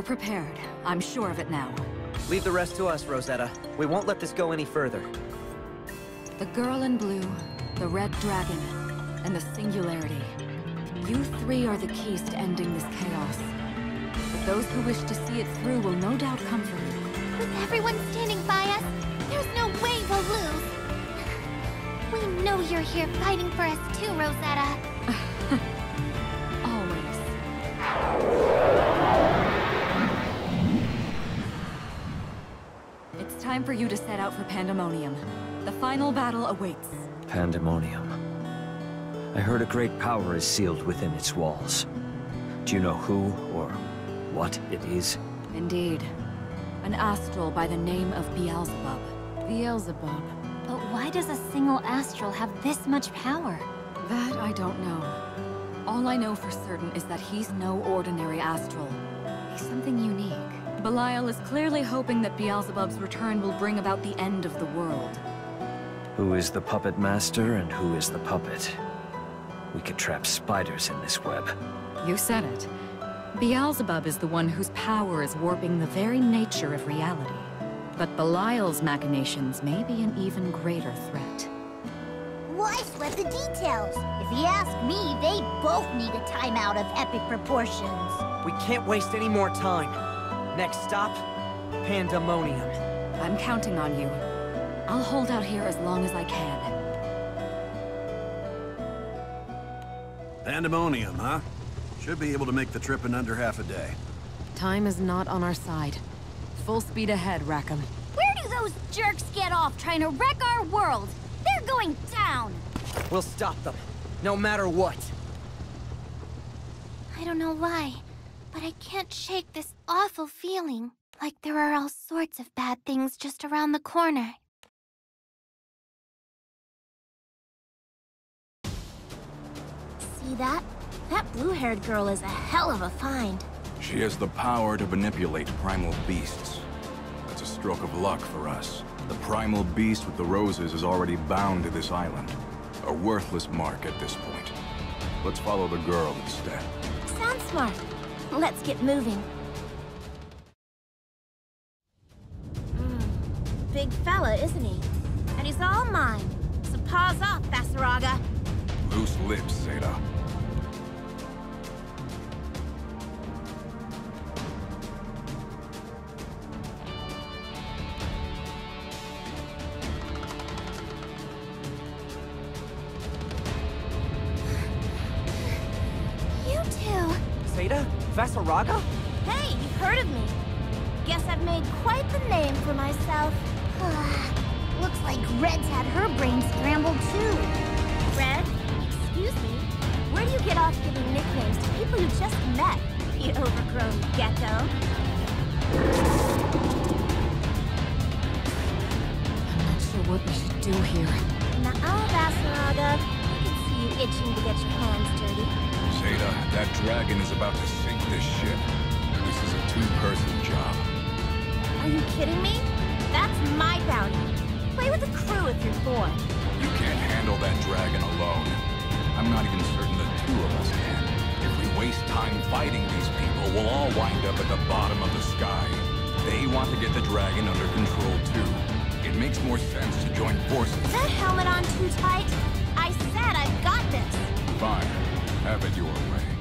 You're prepared. I'm sure of it now. Leave the rest to us, Rosetta. We won't let this go any further. The girl in blue, the red dragon, and the singularity. You three are the keys to ending this chaos. But those who wish to see it through will no doubt come for you. With everyone standing by us, there's no way we'll lose. We know you're here fighting for us too, Rosetta. For you to set out for Pandemonium. The final battle awaits. Pandemonium. I heard a great power is sealed within its walls. Do you know who or what it is? Indeed. An astral by the name of Beelzebub. Beelzebub. But why does a single astral have this much power? That I don't know. All I know for certain is that he's no ordinary astral. He's something unique. Belial is clearly hoping that Beelzebub's return will bring about the end of the world. Who is the puppet master and who is the puppet? We could trap spiders in this web. You said it. Beelzebub is the one whose power is warping the very nature of reality. But Belial's machinations may be an even greater threat. Why sweat the details? If you ask me, they both need a timeout of epic proportions. We can't waste any more time. Next stop, Pandemonium. I'm counting on you. I'll hold out here as long as I can. Pandemonium, huh? Should be able to make the trip in under half a day. Time is not on our side. Full speed ahead, Rackham. Where do those jerks get off trying to wreck our world? They're going down! We'll stop them, no matter what. I don't know why, but I can't shake this awful feeling. Like there are all sorts of bad things just around the corner. See that? That blue-haired girl is a hell of a find. She has the power to manipulate primal beasts. That's a stroke of luck for us. The primal beast with the roses is already bound to this island. A worthless mark at this point. Let's follow the girl instead. Sounds smart. Let's get moving. Hmm. Big fella, isn't he? And he's all mine. So paws off, Vaseraga. Loose lips, Zeta. Vaseraga? Hey, you've heard of me. Guess I've made quite the name for myself. Looks like Red's had her brain scrambled too. Red? Excuse me? Where do you get off giving nicknames to people you just met, you overgrown gecko? I'm not sure what we should do here. Nuh-uh, Vaseraga. I can see you itching to get your hands dirty. Zeta, that dragon is about to sink this ship. This is a two-person job. Are you kidding me? That's my bounty. Play with the crew if you're bored. You can't handle that dragon alone. I'm not even certain the two of us can. If we waste time fighting these people, we'll all wind up at the bottom of the sky. They want to get the dragon under control too. It makes more sense to join forces. Is that helmet on too tight? I said I've got this. Fine. Have it your way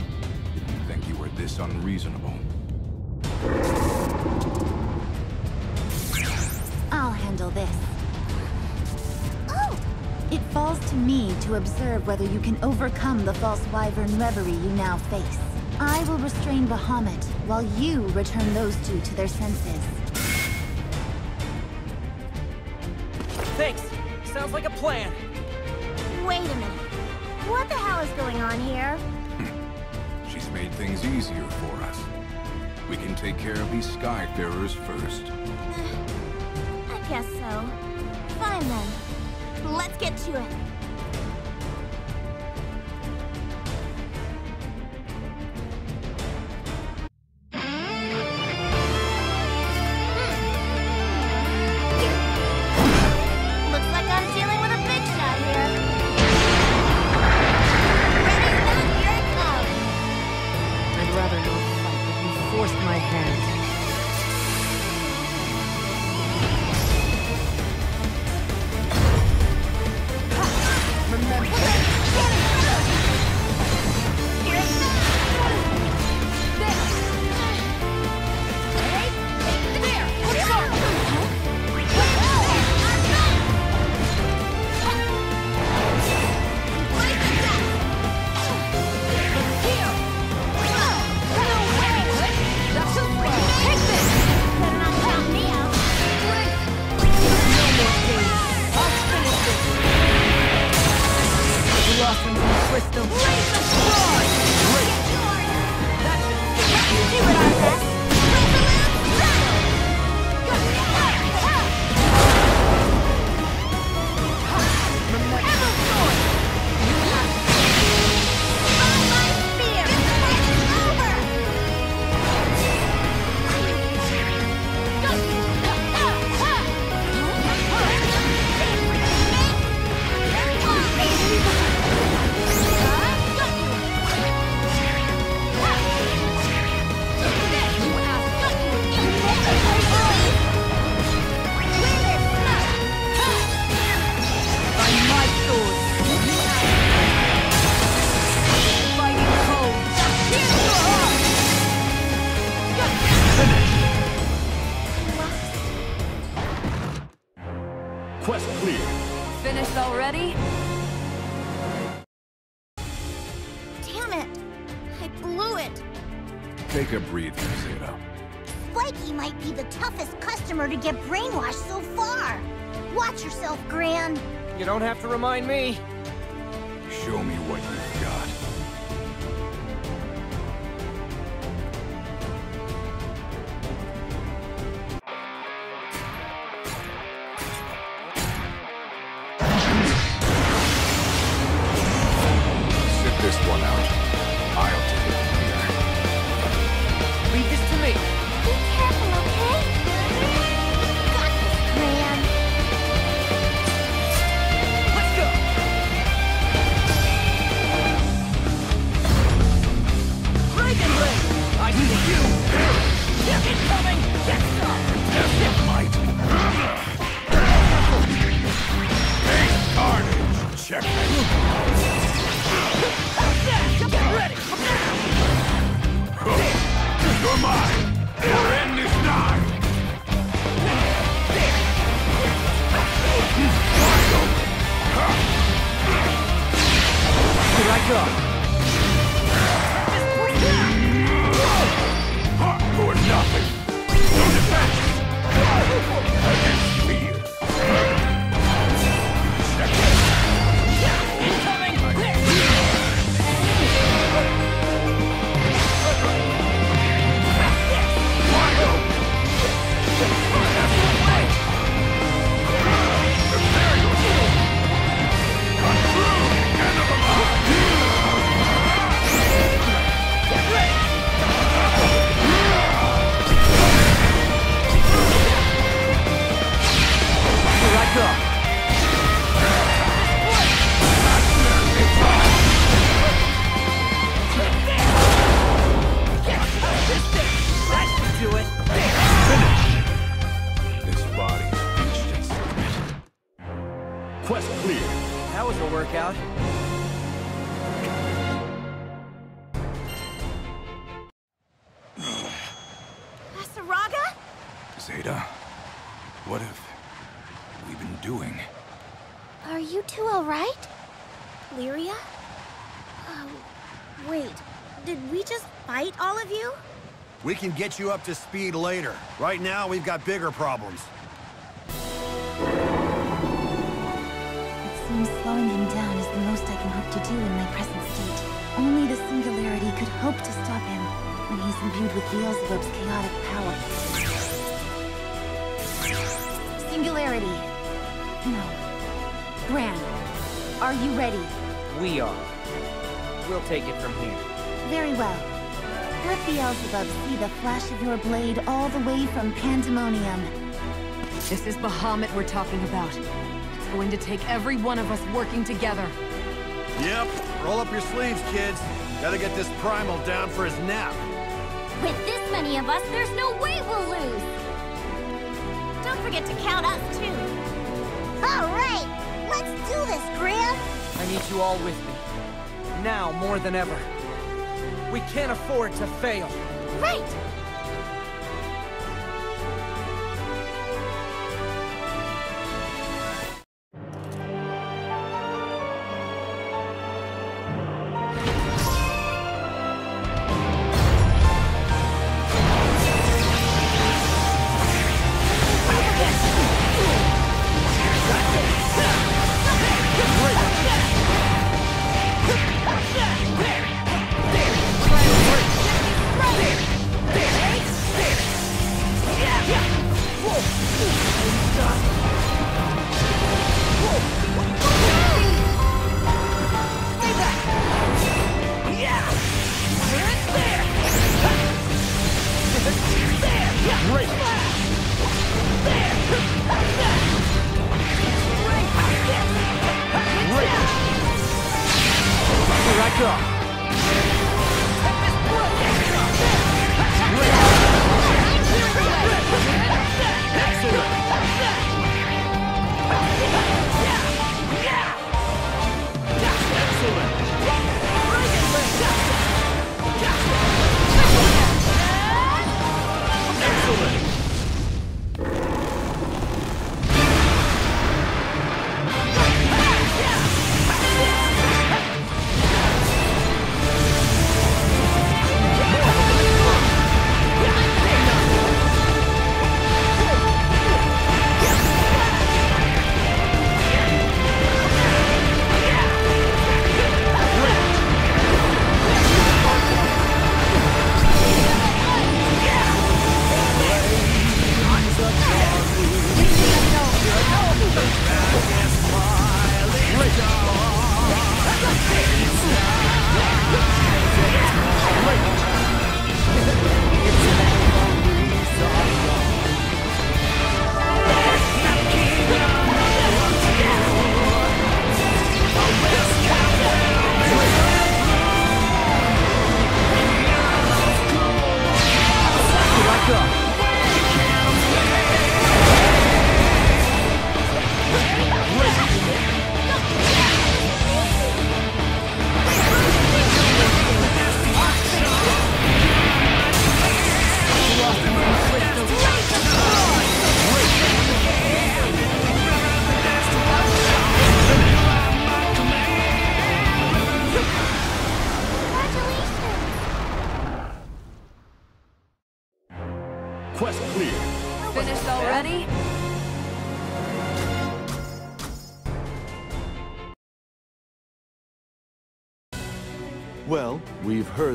this unreasonable. I'll handle this. Oh! It falls to me to observe whether you can overcome the false wyvern reverie you now face. I will restrain Bahamut, while you return those two to their senses. Thanks. Sounds like a plan. Wait a minute. What the hell is going on here? made things easier for us. We can take care of these Skyfarers first. I guess so. Fine then. Let's get to it. Quest clear. That was a workout. Saraga? Zeta, what have we been doing? Are you two alright? Lyria? Oh, wait. Did we just fight all of you? We can get you up to speed later. Right now, we've got bigger problems. Hope to stop him when he's imbued with Beelzebub's chaotic power. Singularity. No. Gran, are you ready? We are. We'll take it from here. Very well. Let Beelzebub see the flash of your blade all the way from Pandemonium. This is Bahamut we're talking about. It's going to take every one of us working together. Yep. Roll up your sleeves, kids. Gotta get this Primal down for his nap. With this many of us, there's no way we'll lose! Don't forget to count us, too. Alright! Let's do this, Gran! I need you all with me. Now more than ever. We can't afford to fail. Right!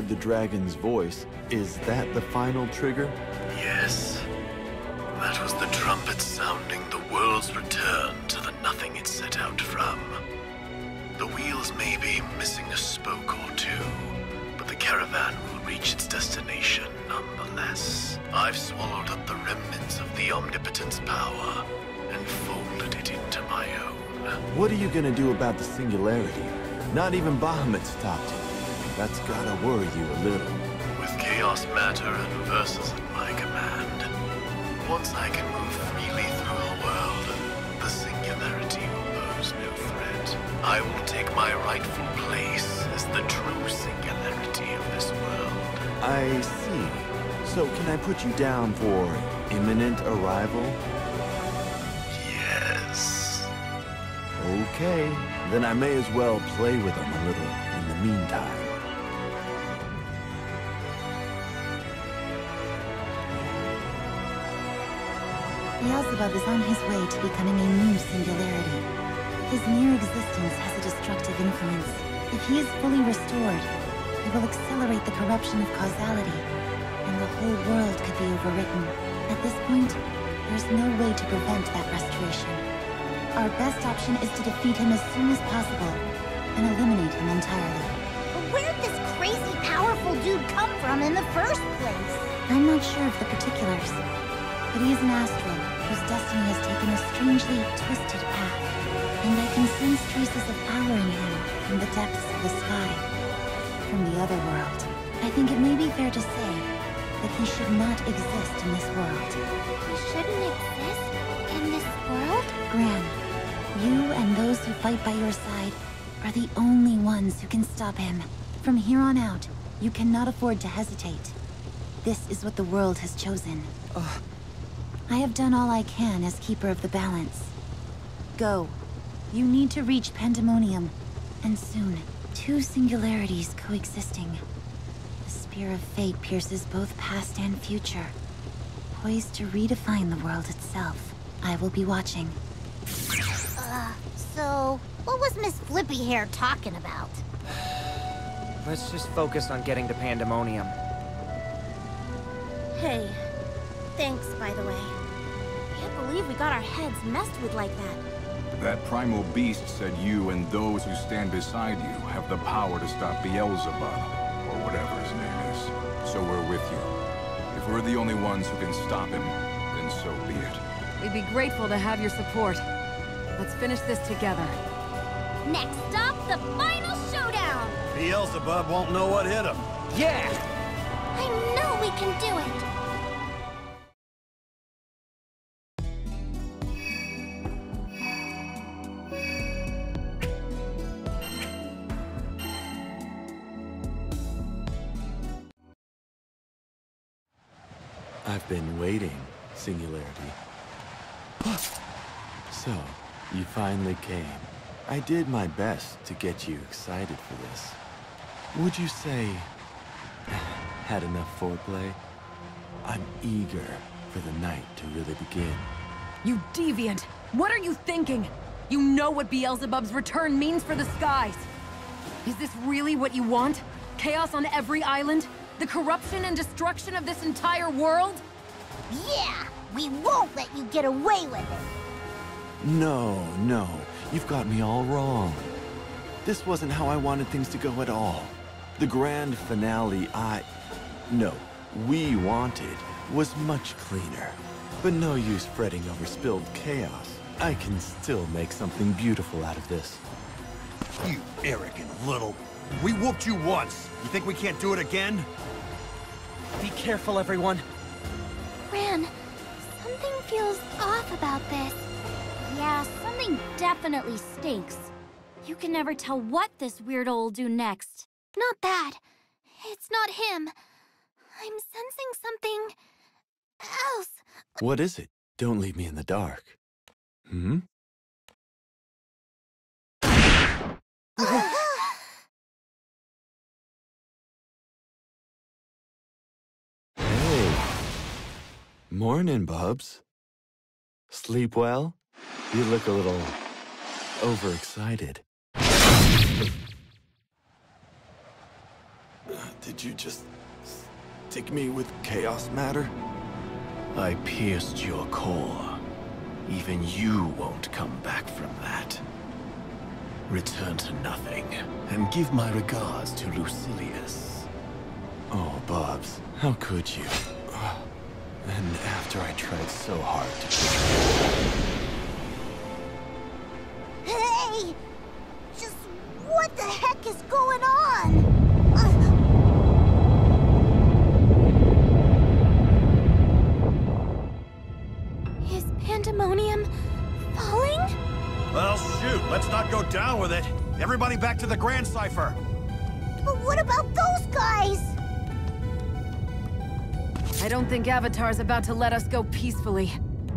Heard the dragon's voice. Is that the final trigger? So can I put you down for imminent arrival? Yes. Okay, then I may as well play with them a little in the meantime. Beelzebub is on his way to becoming a new singularity. His mere existence has a destructive influence. If he is fully restored, he will accelerate the corruption of causality, and the whole world could be overwritten. At this point, there's no way to prevent that restoration. Our best option is to defeat him as soon as possible, and eliminate him entirely. But where'd this crazy powerful dude come from in the first place? I'm not sure of the particulars, but he is an astral whose destiny has taken a strangely twisted path, and I can sense traces of power in him from the depths of the sky, from the other world. I think it may be fair to say he should not exist in this world. He shouldn't exist in this world? Gran, you and those who fight by your side are the only ones who can stop him. From here on out, you cannot afford to hesitate. This is what the world has chosen. I have done all I can as Keeper of the Balance. Go. You need to reach Pandemonium, and soon. Two singularities coexisting. The Spear of Fate pierces both past and future. Poised to redefine the world itself. I will be watching. Uh, so, what was Miss Flippy Hair talking about? Let's just focus on getting to Pandemonium. Hey, thanks, by the way. Can't believe we got our heads messed with like that. That primal beast said you and those who stand beside you have the power to stop Beelzebub, or whatever his name is. So we're with you. If we're the only ones who can stop him, then so be it. We'd be grateful to have your support. Let's finish this together. Next stop, the final showdown! Beelzebub won't know what hit him. Yeah! I know we can do it! Waiting, Singularity. So, you finally came. I did my best to get you excited for this. Would you say... had enough foreplay? I'm eager for the night to really begin. You deviant! What are you thinking? You know what Beelzebub's return means for the skies! Is this really what you want? Chaos on every island? The corruption and destruction of this entire world? Yeah! We won't let you get away with it! No, no. You've got me all wrong. This wasn't how I wanted things to go at all. The grand finale I... No, we wanted was much cleaner. But no use fretting over spilled chaos. I can still make something beautiful out of this. You arrogant little... We whooped you once. You think we can't do it again? Be careful, everyone. Gran, something feels off about this. Yeah, something definitely stinks. You can never tell what this weirdo will do next. Not that. It's not him. I'm sensing something... else. What is it? Don't leave me in the dark. Hmm? Morning, Bubs. Sleep well? You look a little... overexcited. Did you just... stick me with chaos matter? I pierced your core. Even you won't come back from that. Return to nothing, and give my regards to Lucilius. Oh, Bubs, how could you? And after I tried so hard to... Hey! Just what the heck is going on? Uh. Is Pandemonium falling? Well, shoot, let's not go down with it. Everybody back to the Grandcypher. But what about those guys? I don't think Avatar's about to let us go peacefully.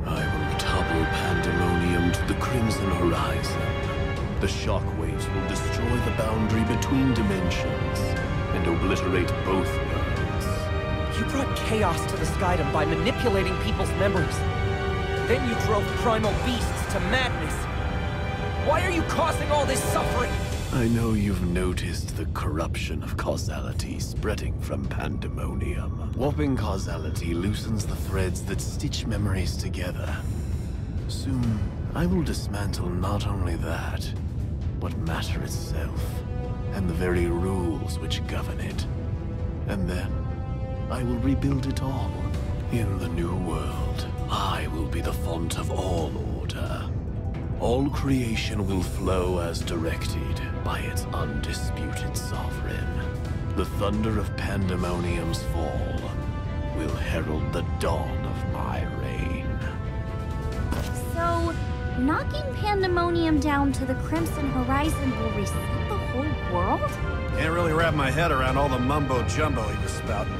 I will topple Pandemonium to the Crimson Horizon. The shockwaves will destroy the boundary between dimensions and obliterate both worlds. You brought chaos to the Skydom by manipulating people's memories. Then you drove primal beasts to madness. Why are you causing all this suffering? I know you've noticed the corruption of causality spreading from Pandemonium. Warping causality loosens the threads that stitch memories together. Soon, I will dismantle not only that, but matter itself, and the very rules which govern it. And then, I will rebuild it all. In the new world, I will be the font of all order. All creation will flow as directed by its undisputed sovereign. The thunder of Pandemonium's fall will herald the dawn of my reign. So, knocking Pandemonium down to the Crimson Horizon will reset the whole world? Can't really wrap my head around all the mumbo-jumbo he was spouting.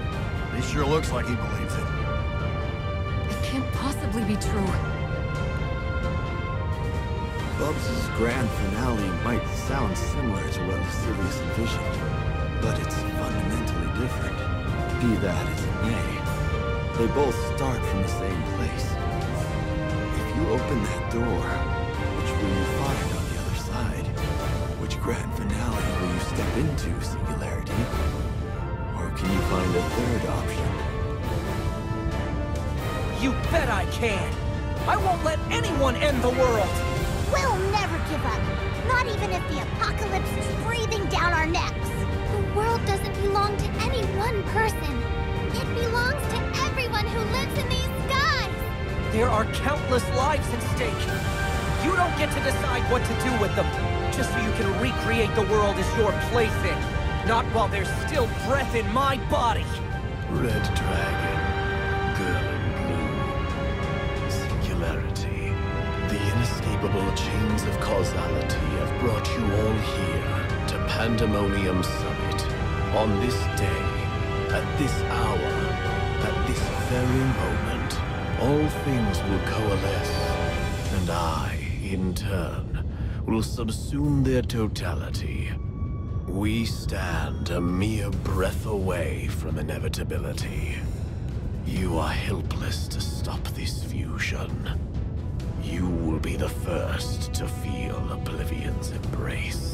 He sure looks like he believes it. It can't possibly be true. Bubs' grand finale might sound similar to what Lucilius envisioned, but it's fundamentally different. Be that as it may, they both start from the same place. If you open that door, which will you find on the other side? Which grand finale will you step into, Singularity? Or can you find a third option? You bet I can! I won't let anyone end the world! We'll never give up. Not even if the apocalypse is breathing down our necks. The world doesn't belong to any one person. It belongs to everyone who lives in these skies. There are countless lives at stake. You don't get to decide what to do with them, just so you can recreate the world as your plaything. Not while there's still breath in my body. Red Dragon, inescapable chains of causality have brought you all here to Pandemonium Summit. On this day, at this hour, at this very moment, all things will coalesce, and I, in turn, will subsume their totality. We stand a mere breath away from inevitability. You are helpless to stop this fusion. You will be the first to feel Oblivion's embrace.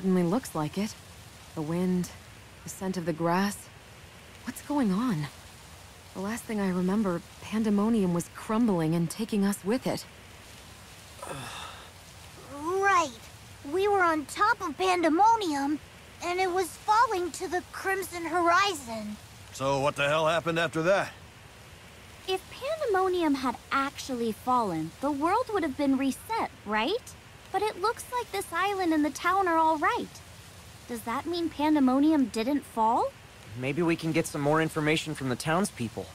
Certainly looks like it. The wind, the scent of the grass. What's going on? The last thing I remember, Pandemonium was crumbling and taking us with it. Right. We were on top of Pandemonium, and it was falling to the Crimson Horizon. So what the hell happened after that? If Pandemonium had actually fallen, the world would have been reset, right? But it looks like this island and the town are all right. Does that mean Pandemonium didn't fall? Maybe we can get some more information from the townspeople.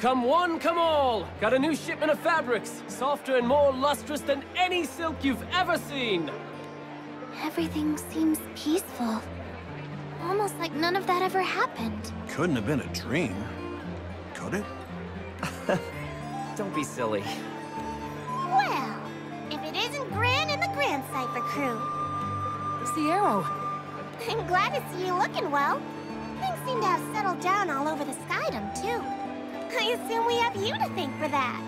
Come one, come all! Got a new shipment of fabrics, softer and more lustrous than any silk you've ever seen! Everything seems peaceful. Almost like none of that ever happened. Couldn't have been a dream. Could it? Don't be silly. Well, if it isn't Gran and the Grand Cipher crew. Siero! I'm glad to see you looking well. Things seem to have settled down all over the Skydom, too. I assume we have you to thank for that.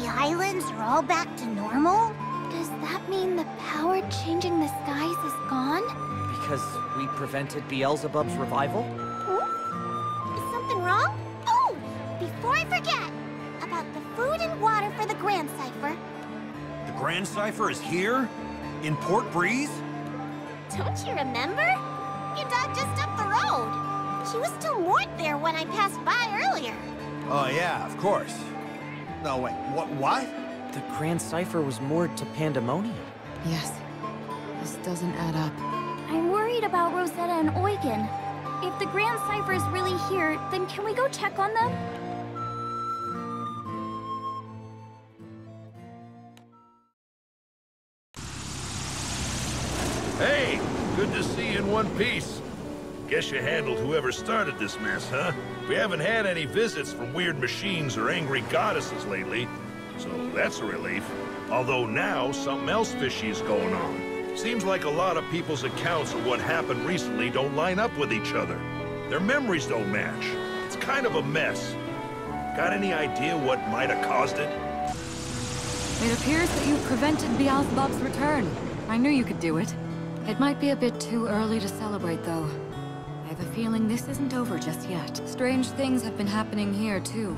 The islands are all back to normal? Does that mean the power changing the skies is gone? Because we prevented Beelzebub's revival? Hmm? Is something wrong? Before I forget, about the food and water for the Grandcypher. The Grandcypher is here? In Port Breeze? Don't you remember? Your dog just up the road. She was still moored there when I passed by earlier. Oh yeah, of course. No, wait, what, what? The Grandcypher was moored to Pandemonium. Yes. This doesn't add up. I'm worried about Rosetta and Eugen. If the Grandcypher is really here, then can we go check on them? One piece. Guess you handled whoever started this mess, huh? We haven't had any visits from weird machines or angry goddesses lately, so that's a relief. Although now, something else fishy is going on. Seems like a lot of people's accounts of what happened recently don't line up with each other. Their memories don't match. It's kind of a mess. Got any idea what might have caused it? It appears that you've prevented Beelzebub's return. I knew you could do it. It might be a bit too early to celebrate, though. I have a feeling this isn't over just yet. Strange things have been happening here, too.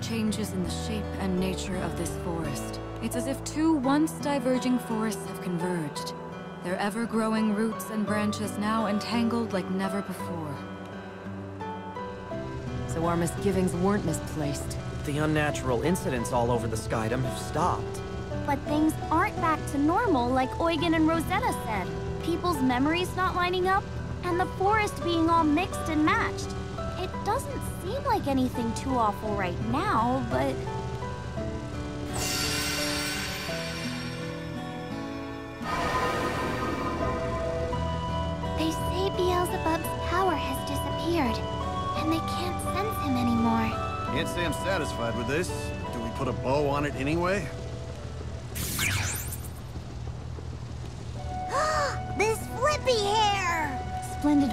Changes in the shape and nature of this forest. It's as if two once diverging forests have converged. Their ever-growing roots and branches now entangled like never before. So our misgivings weren't misplaced. The unnatural incidents all over the Skydom have stopped. But things aren't back to normal like Eugen and Rosetta said. People's memories not lining up, and the forest being all mixed and matched. It doesn't seem like anything too awful right now, but... They say Beelzebub's power has disappeared, and they can't sense him anymore. Can't say I'm satisfied with this. Do we put a bow on it anyway?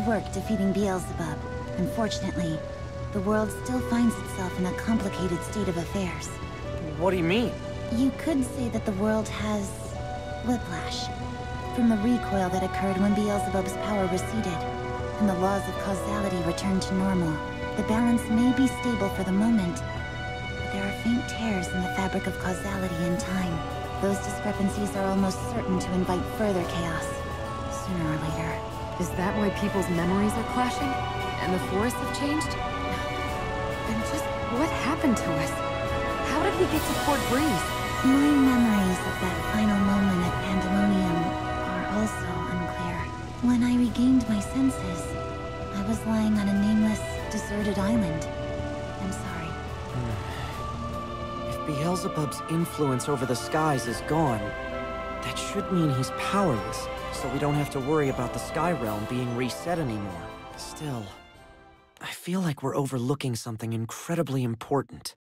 Work defeating Beelzebub. Unfortunately, the world still finds itself in a complicated state of affairs. What do you mean? You could say that the world has... whiplash. From the recoil that occurred when Beelzebub's power receded, and the laws of causality returned to normal. The balance may be stable for the moment, but there are faint tears in the fabric of causality and time. Those discrepancies are almost certain to invite further chaos, sooner or later. Is that why people's memories are clashing? And the forests have changed? Then just what happened to us? How did we get to Port Breeze? My memories of that final moment at Pandemonium are also unclear. When I regained my senses, I was lying on a nameless, deserted island. I'm sorry. Hmm. If Beelzebub's influence over the skies is gone, that should mean he's powerless, so we don't have to worry about the Sky Realm being reset anymore. Still, I feel like we're overlooking something incredibly important.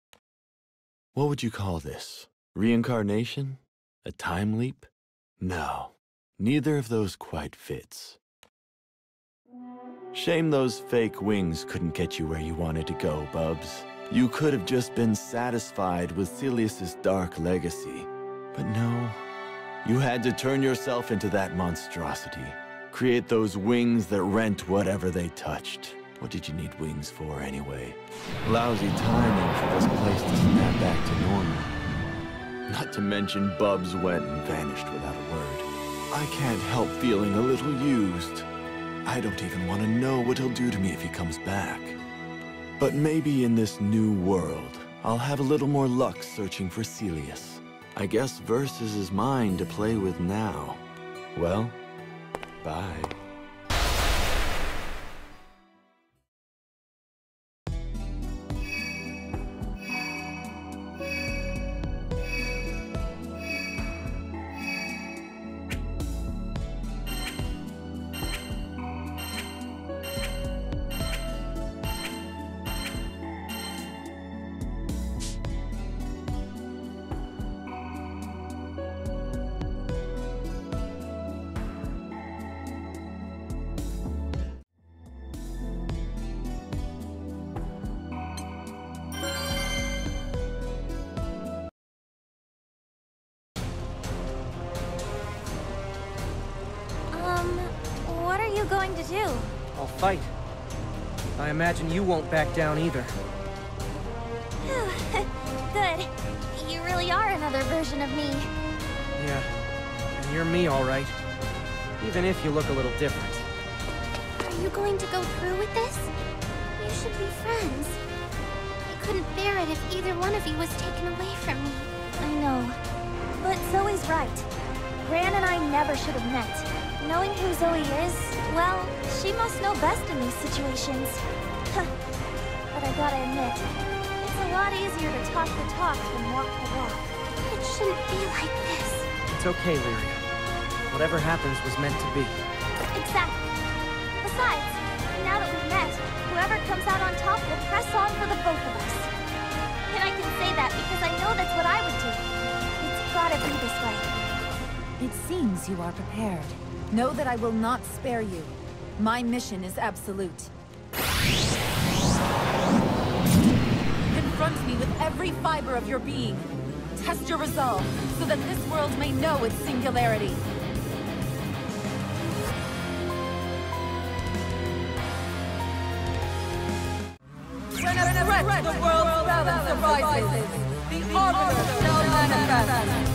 What would you call this? Reincarnation? A time leap? No, neither of those quite fits. Shame those fake wings couldn't get you where you wanted to go, Bubs. You could have just been satisfied with Celius's dark legacy. But no, you had to turn yourself into that monstrosity. Create those wings that rent whatever they touched. What did you need wings for, anyway? Lousy timing for this place to snap back to normal. Not to mention Bubs went and vanished without a word. I can't help feeling a little used. I don't even want to know what he'll do to me if he comes back. But maybe in this new world, I'll have a little more luck searching for Celius. I guess Versus is mine to play with now. Well, bye. You won't back down either. Good. You really are another version of me. Yeah, and you're me all right. Even if you look a little different. Are you going to go through with this? You should be friends. I couldn't bear it if either one of you was taken away from me. I know. But Zooey's right. Gran and I never should have met. Knowing who Zooey is, well, she must know best in these situations. But I gotta admit, it's a lot easier to talk the talk than walk the walk. It shouldn't be like this. It's okay, Lyria. Whatever happens was meant to be. Exactly. Besides, now that we've met, whoever comes out on top will press on for the both of us. And I can say that because I know that's what I would do. It's gotta be this way. It seems you are prepared. Know that I will not spare you. My mission is absolute. Every fiber of your being. Test your resolve, so that this world may know its singularity. When a threat the world's balance arises, the Arbiter shall manifest.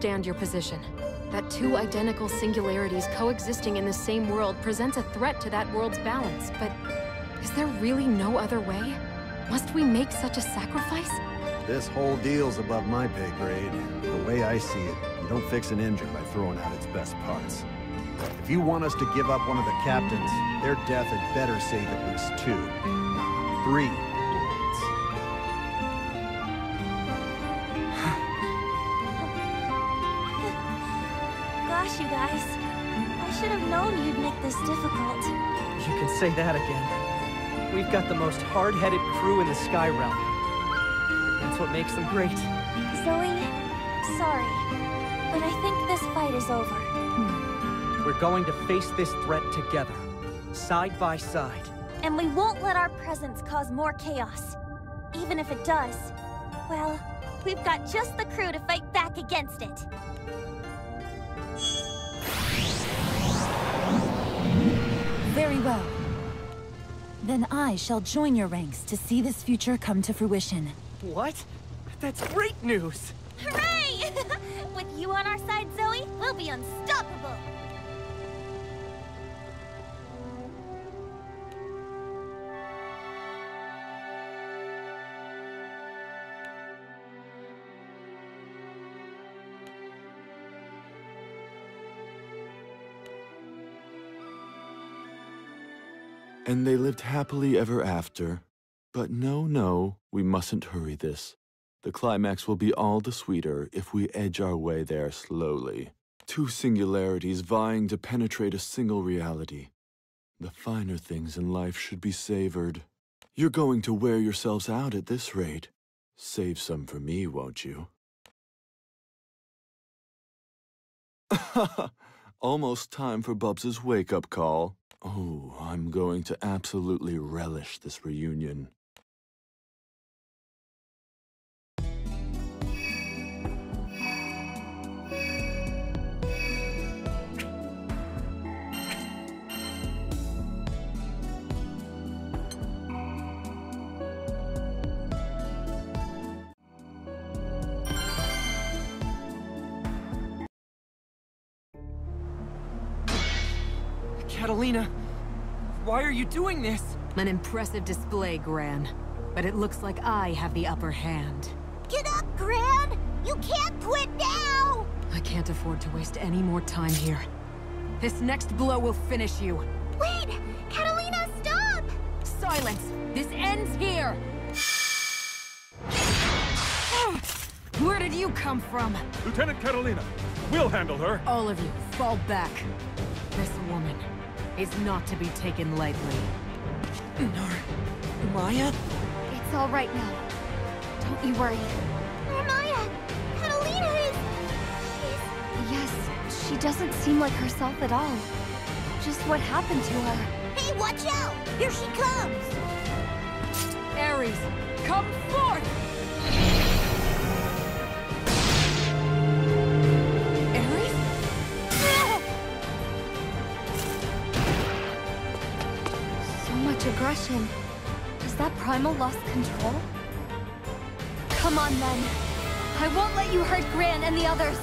Understand your position. That two identical singularities coexisting in the same world presents a threat to that world's balance, but is there really no other way? Must we make such a sacrifice? This whole deal's above my pay grade. The way I see it, you don't fix an engine by throwing out its best parts. If you want us to give up one of the captains, their death had better save at least two. Three. Say that again. We've got the most hard-headed crew in the Sky Realm. That's what makes them great. Zooey, sorry. But I think this fight is over. Hmm. We're going to face this threat together, side by side. And we won't let our presence cause more chaos. Even if it does, well, we've got just the crew to fight back against it. Very well. Then I shall join your ranks to see this future come to fruition. What? That's great news! Hooray! With you on our side, Zooey, we'll be unstoppable! And they lived happily ever after. But no, no, we mustn't hurry this. The climax will be all the sweeter if we edge our way there slowly. Two singularities vying to penetrate a single reality. The finer things in life should be savored. You're going to wear yourselves out at this rate. Save some for me, won't you? Almost time for Bubs's wake-up call. Oh, I'm going to absolutely relish this reunion. Katalina, why are you doing this? An impressive display, Gran. But it looks like I have the upper hand. Get up, Gran! You can't quit now! I can't afford to waste any more time here. This next blow will finish you. Wait! Katalina, stop! Silence! This ends here! Where did you come from? Lieutenant Katalina, we'll handle her. All of you, fall back. This woman is not to be taken lightly. Nar... Maya? It's all right now. Don't you worry. Maya! Katalina is... Yes, she doesn't seem like herself at all. Just what happened to her. Hey, watch out! Here she comes! Ares, come forth! Has that primal lost control? Come on, then. I won't let you hurt Gran and the others.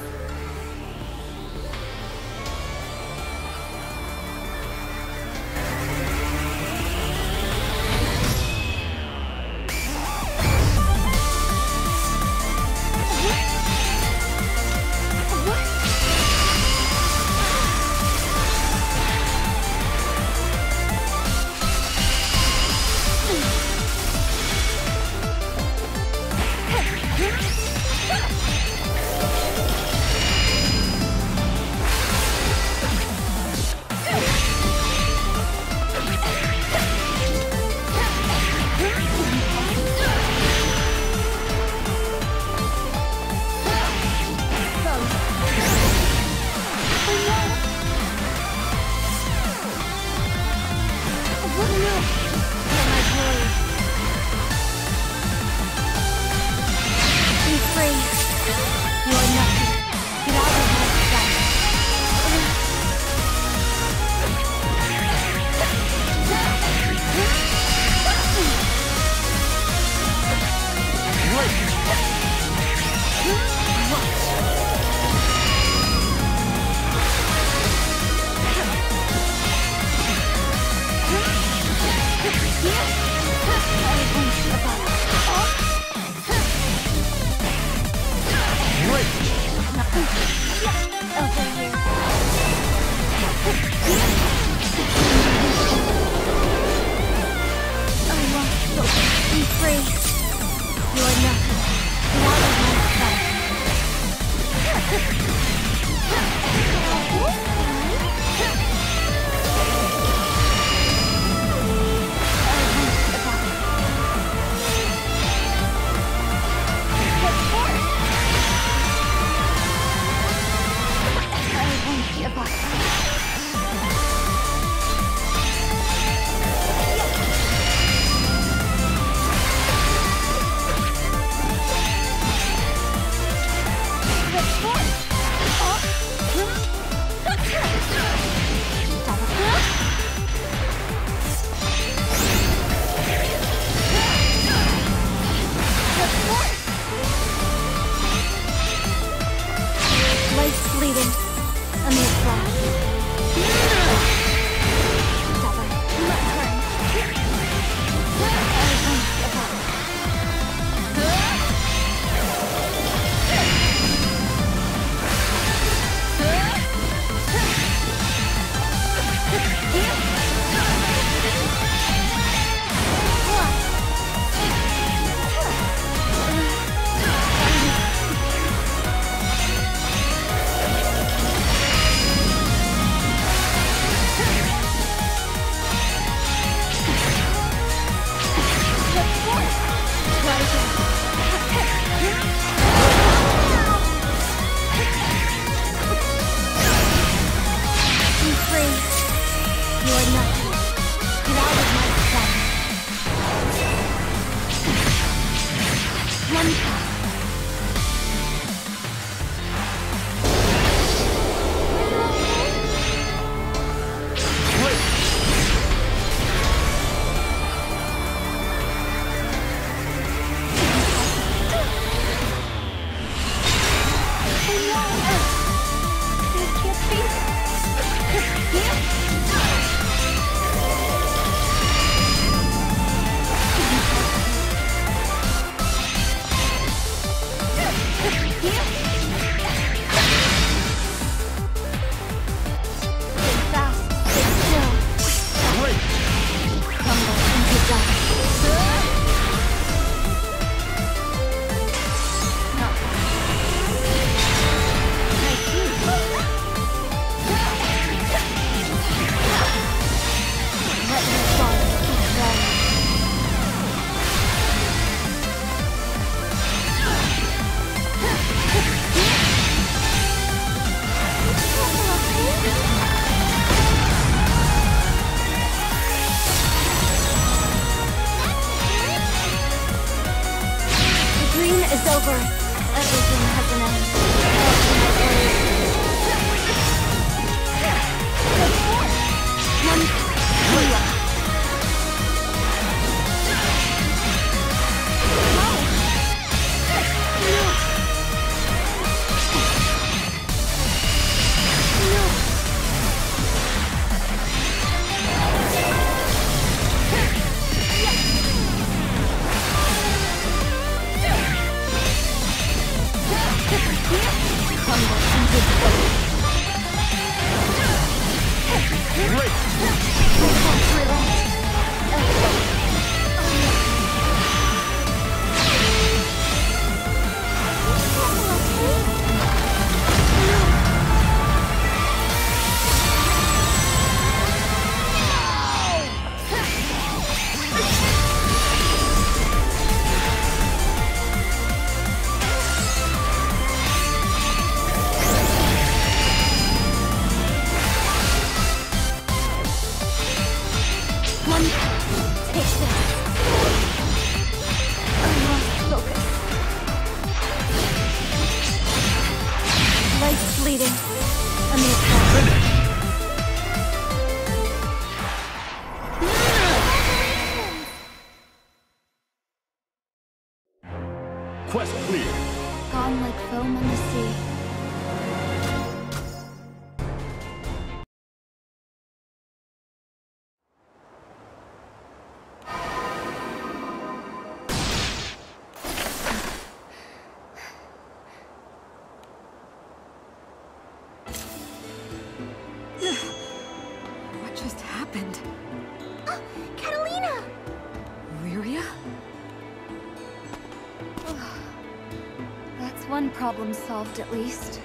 Problem solved at least.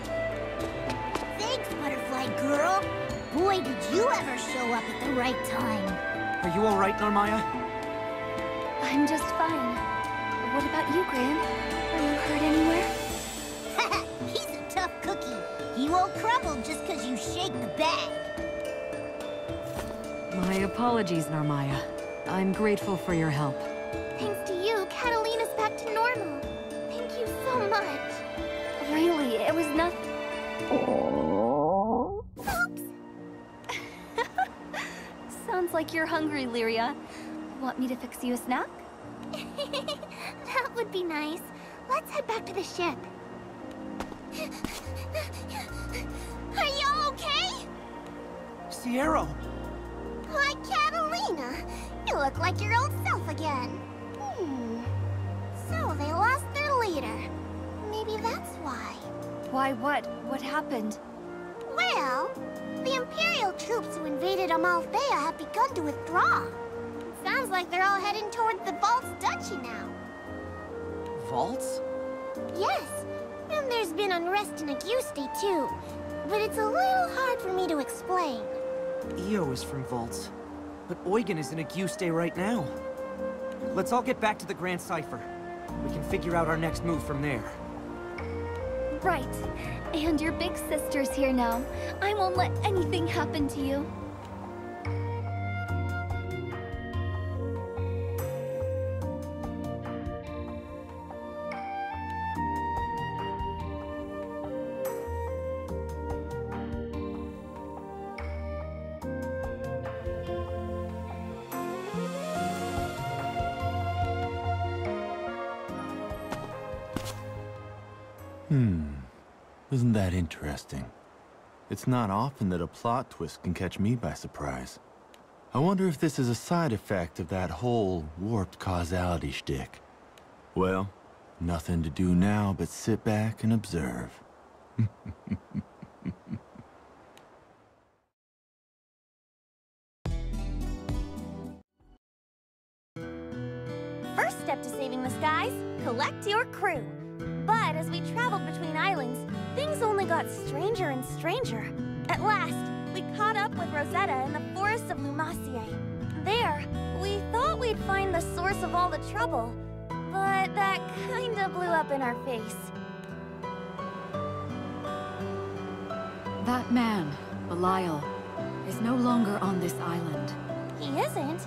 Thanks, Butterfly Girl. Boy, did you ever show up at the right time. Are you alright, Narmaya? I'm just fine. What about you, Graham? Are you hurt anywhere? He's a tough cookie. He won't crumble just because you shake the bag. My apologies, Narmaya. I'm grateful for your help. Want me to fix you a snack? that would be nice. Let's head back to the ship. Are you okay? Siero! Why, Katalina, you look like your old self again. Hmm. So they lost their leader. Maybe that's why. Why, what? What happened? Like they're all heading toward the Valtz duchy now. Valtz? Yes, and there's been unrest in Auguste too. But it's a little hard for me to explain. Io is from Valtz. But Eugen is in Auguste right now. Let's all get back to the Grandcypher. We can figure out our next move from there. Right. And your big sister's here now. I won't let anything happen to you. Interesting? It's not often that a plot twist can catch me by surprise. I wonder if this is a side effect of that whole warped causality shtick. Well, nothing to do now but sit back and observe. First step to saving the skies, collect your crew. But as we traveled between islands, things only got stranger and stranger. At last, we caught up with Rosetta in the forests of Lumacie. There, we thought we'd find the source of all the trouble, but that kinda blew up in our face. That man, Belial, is no longer on this island. He isn't,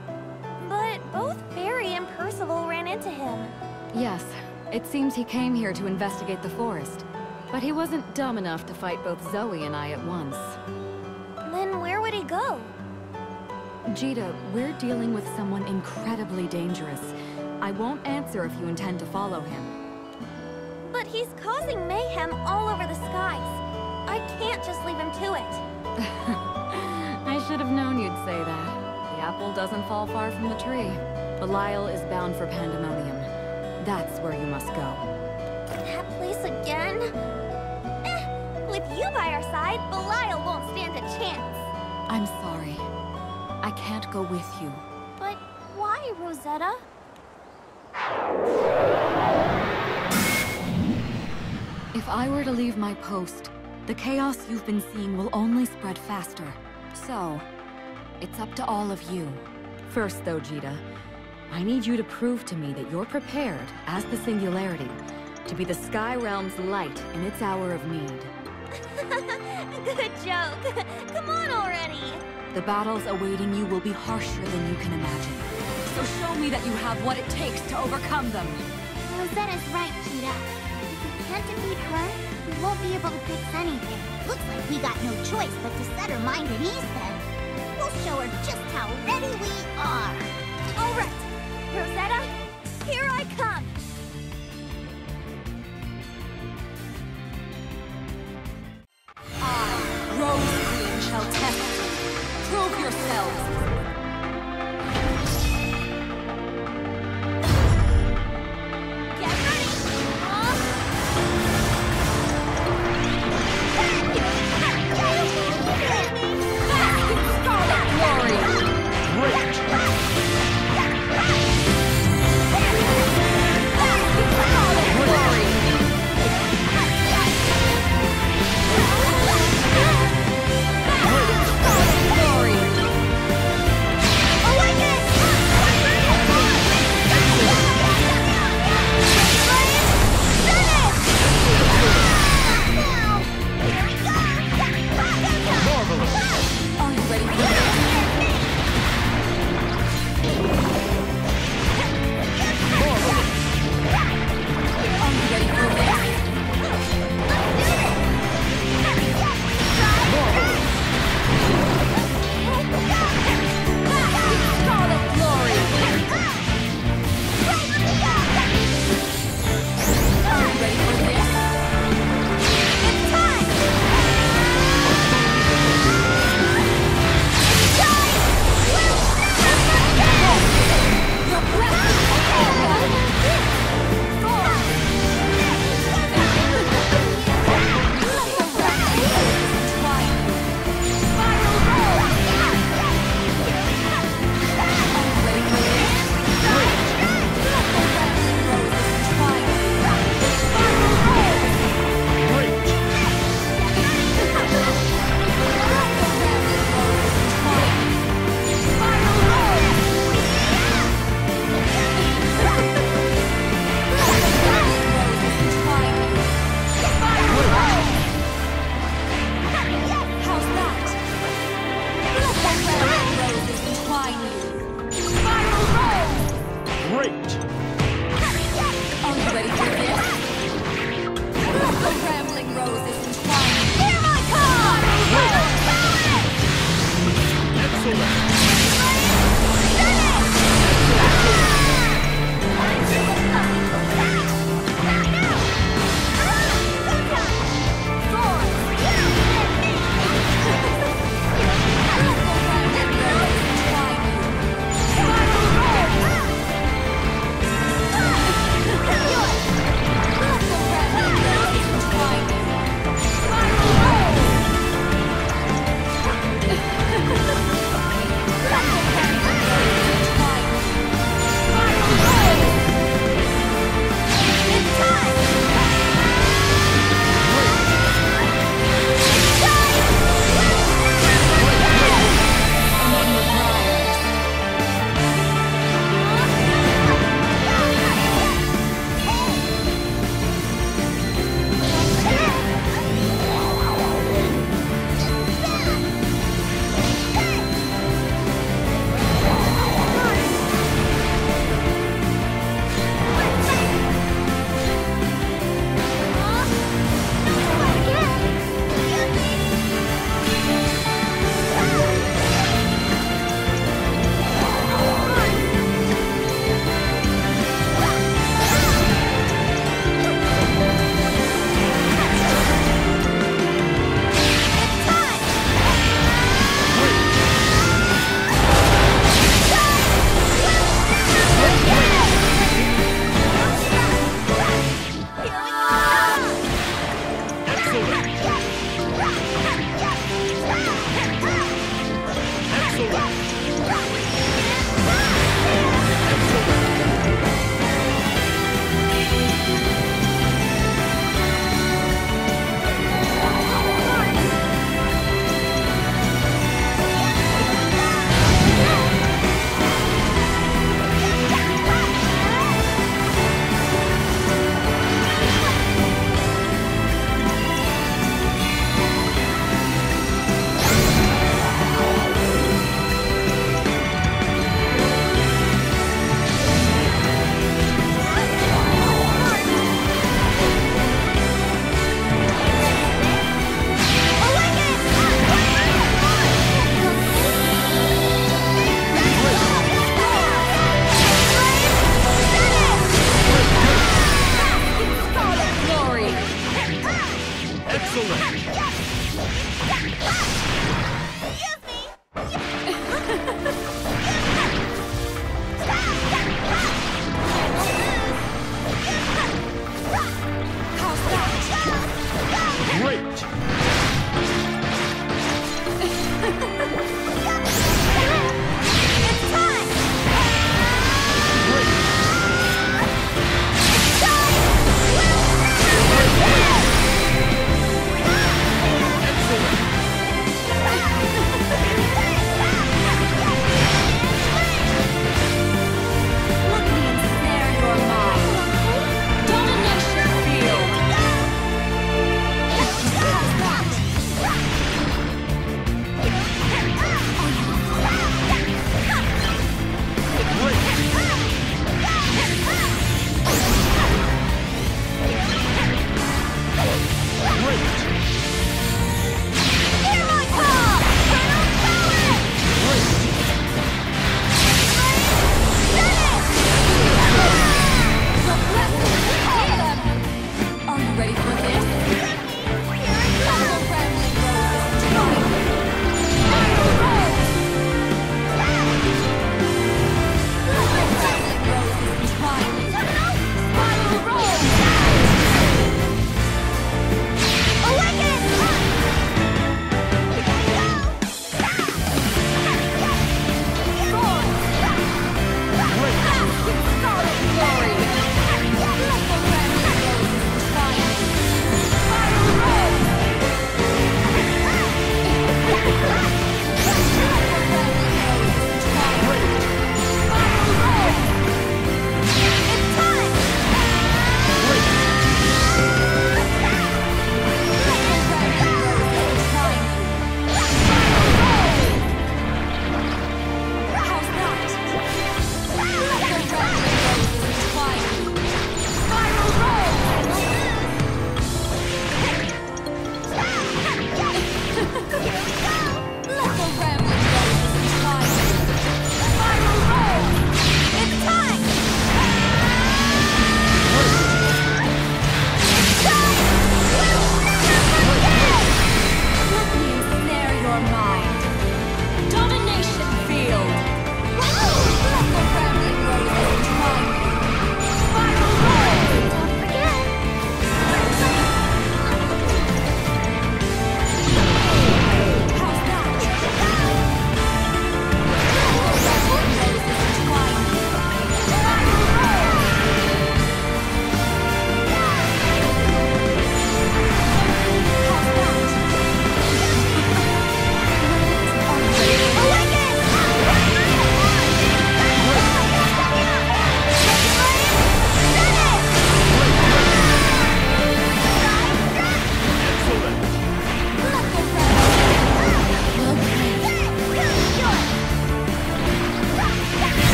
but both Barry and Percival ran into him. Yes, it seems he came here to investigate the forest. But he wasn't dumb enough to fight both Zooey and I at once. Then where would he go? Djeeta, we're dealing with someone incredibly dangerous. I won't answer if you intend to follow him. But he's causing mayhem all over the skies. I can't just leave him to it. I should have known you'd say that. The apple doesn't fall far from the tree. Belial is bound for Pandemonium. That's where you must go. That place again? Eh, with you by our side, Belial won't stand a chance. I'm sorry. I can't go with you. But why, Rosetta? If I were to leave my post, the chaos you've been seeing will only spread faster. So, it's up to all of you. First though, Djeeta, I need you to prove to me that you're prepared, as the Singularity, to be the Sky Realm's light in its hour of need. Good joke. Come on already. The battles awaiting you will be harsher than you can imagine. So show me that you have what it takes to overcome them. Rosetta's right, Djeeta. If we can't defeat her, we won't be able to fix anything. Looks like we got no choice but to set her mind at ease then. We'll show her just how ready we are. All right, Rosetta, here I come. I, Rose Queen, shall test you. Prove yourselves.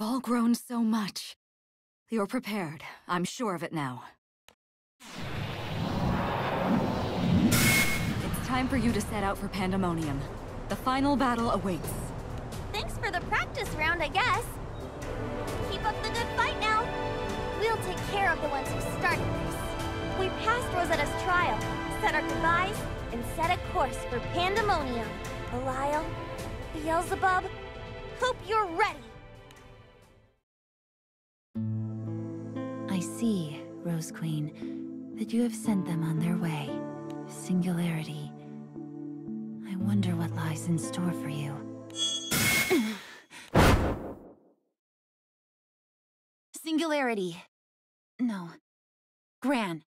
You've all grown so much. You're prepared. I'm sure of it now. It's time for you to set out for Pandemonium. The final battle awaits. Thanks for the practice round, I guess. Keep up the good fight now. We'll take care of the ones who started this. We passed Rosetta's trial, said our goodbyes, and set a course for Pandemonium. Belial, Beelzebub, hope you're ready. Queen, that you have sent them on their way. Singularity. I wonder what lies in store for you. Singularity. No. Gran,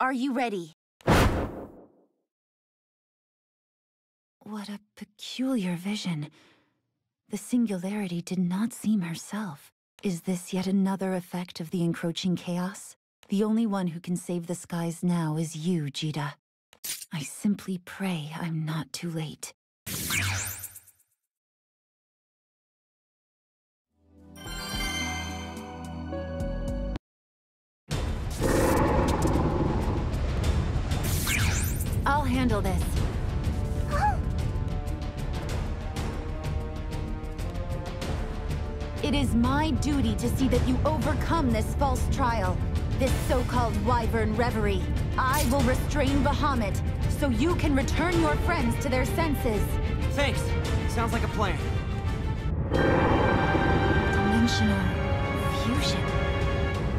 are you ready? What a peculiar vision. The Singularity did not seem herself. Is this yet another effect of the encroaching chaos? The only one who can save the skies now is you, Djeeta. I simply pray I'm not too late. I'll handle this. It is my duty to see that you overcome this false trial this so-called Wyvern Reverie. I will restrain Bahamut, so you can return your friends to their senses. Thanks. Sounds like a plan. Dimensional fusion?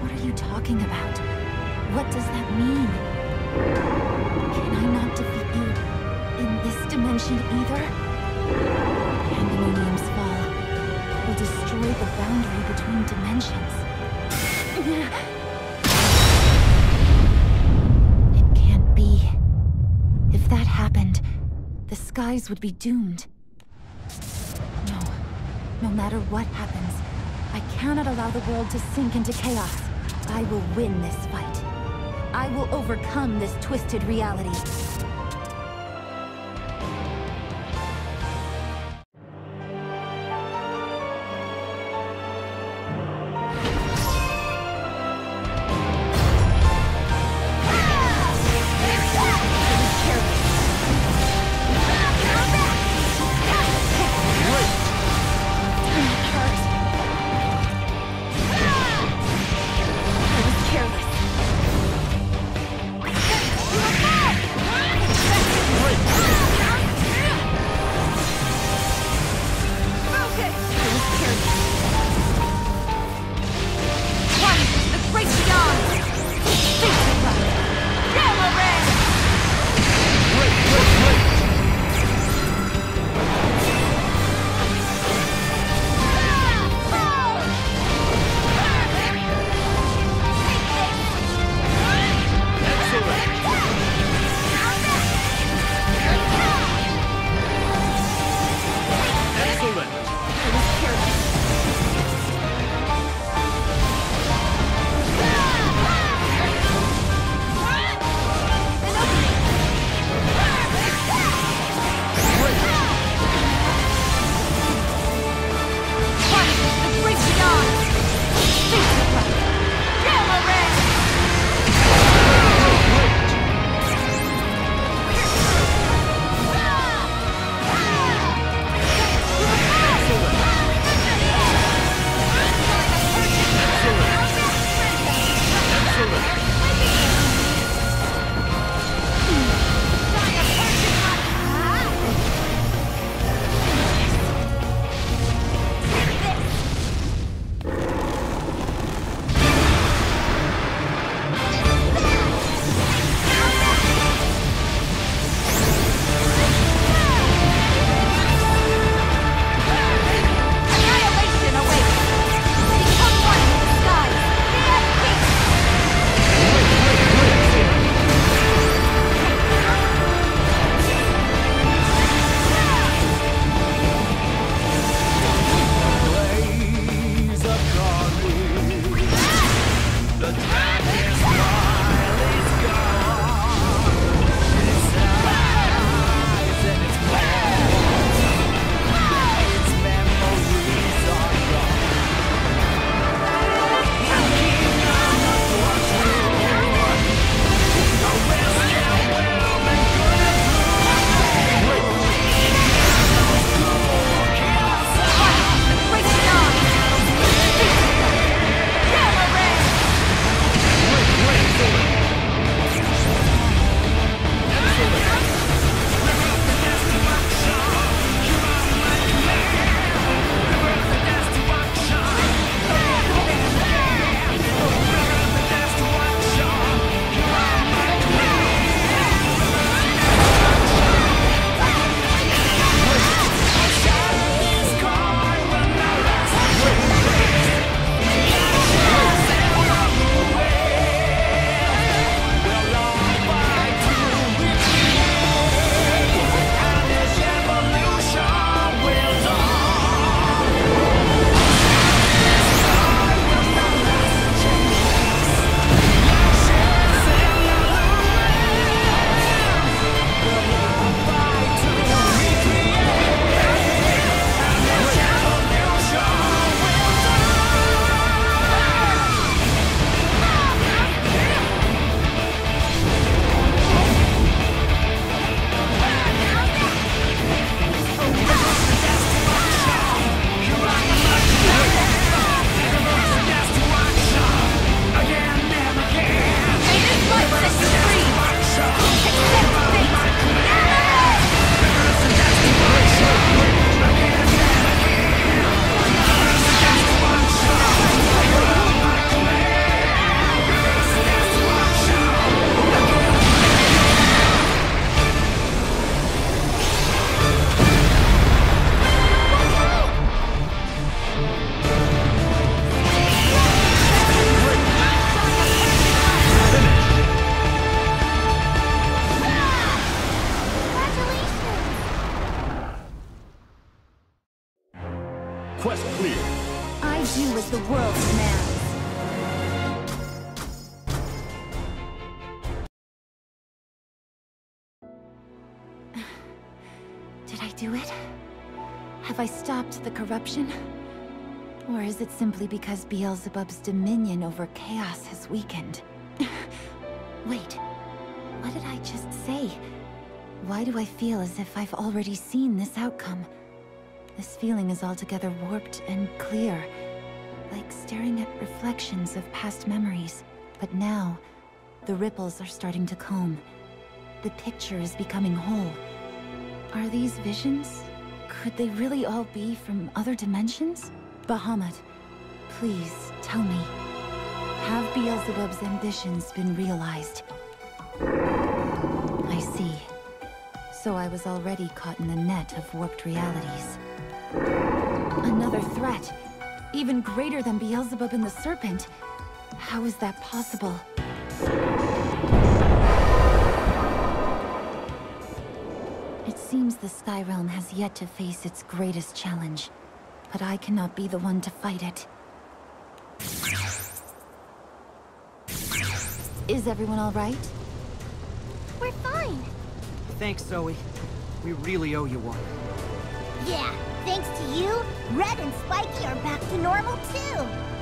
What are you talking about? What does that mean? Can I not defeat you in this dimension either? Pandemonium's fall will destroy the boundary between dimensions. skies would be doomed. No. No matter what happens, I cannot allow the world to sink into chaos. I will win this fight. I will overcome this twisted reality. Corruption? Or is it simply because Beelzebub's dominion over chaos has weakened? Wait, what did I just say? Why do I feel as if I've already seen this outcome? This feeling is altogether warped and clear, like staring at reflections of past memories. But now, the ripples are starting to comb. The picture is becoming whole. Are these visions? Could they really all be from other dimensions? Bahamut, please, tell me. Have Beelzebub's ambitions been realized? I see. So I was already caught in the net of warped realities. Another threat! Even greater than Beelzebub and the Serpent! How is that possible? Seems the Sky Realm has yet to face its greatest challenge. But I cannot be the one to fight it. Is everyone alright? We're fine. Thanks, Zooey. We really owe you one. Yeah, thanks to you, Red and Spiky are back to normal too.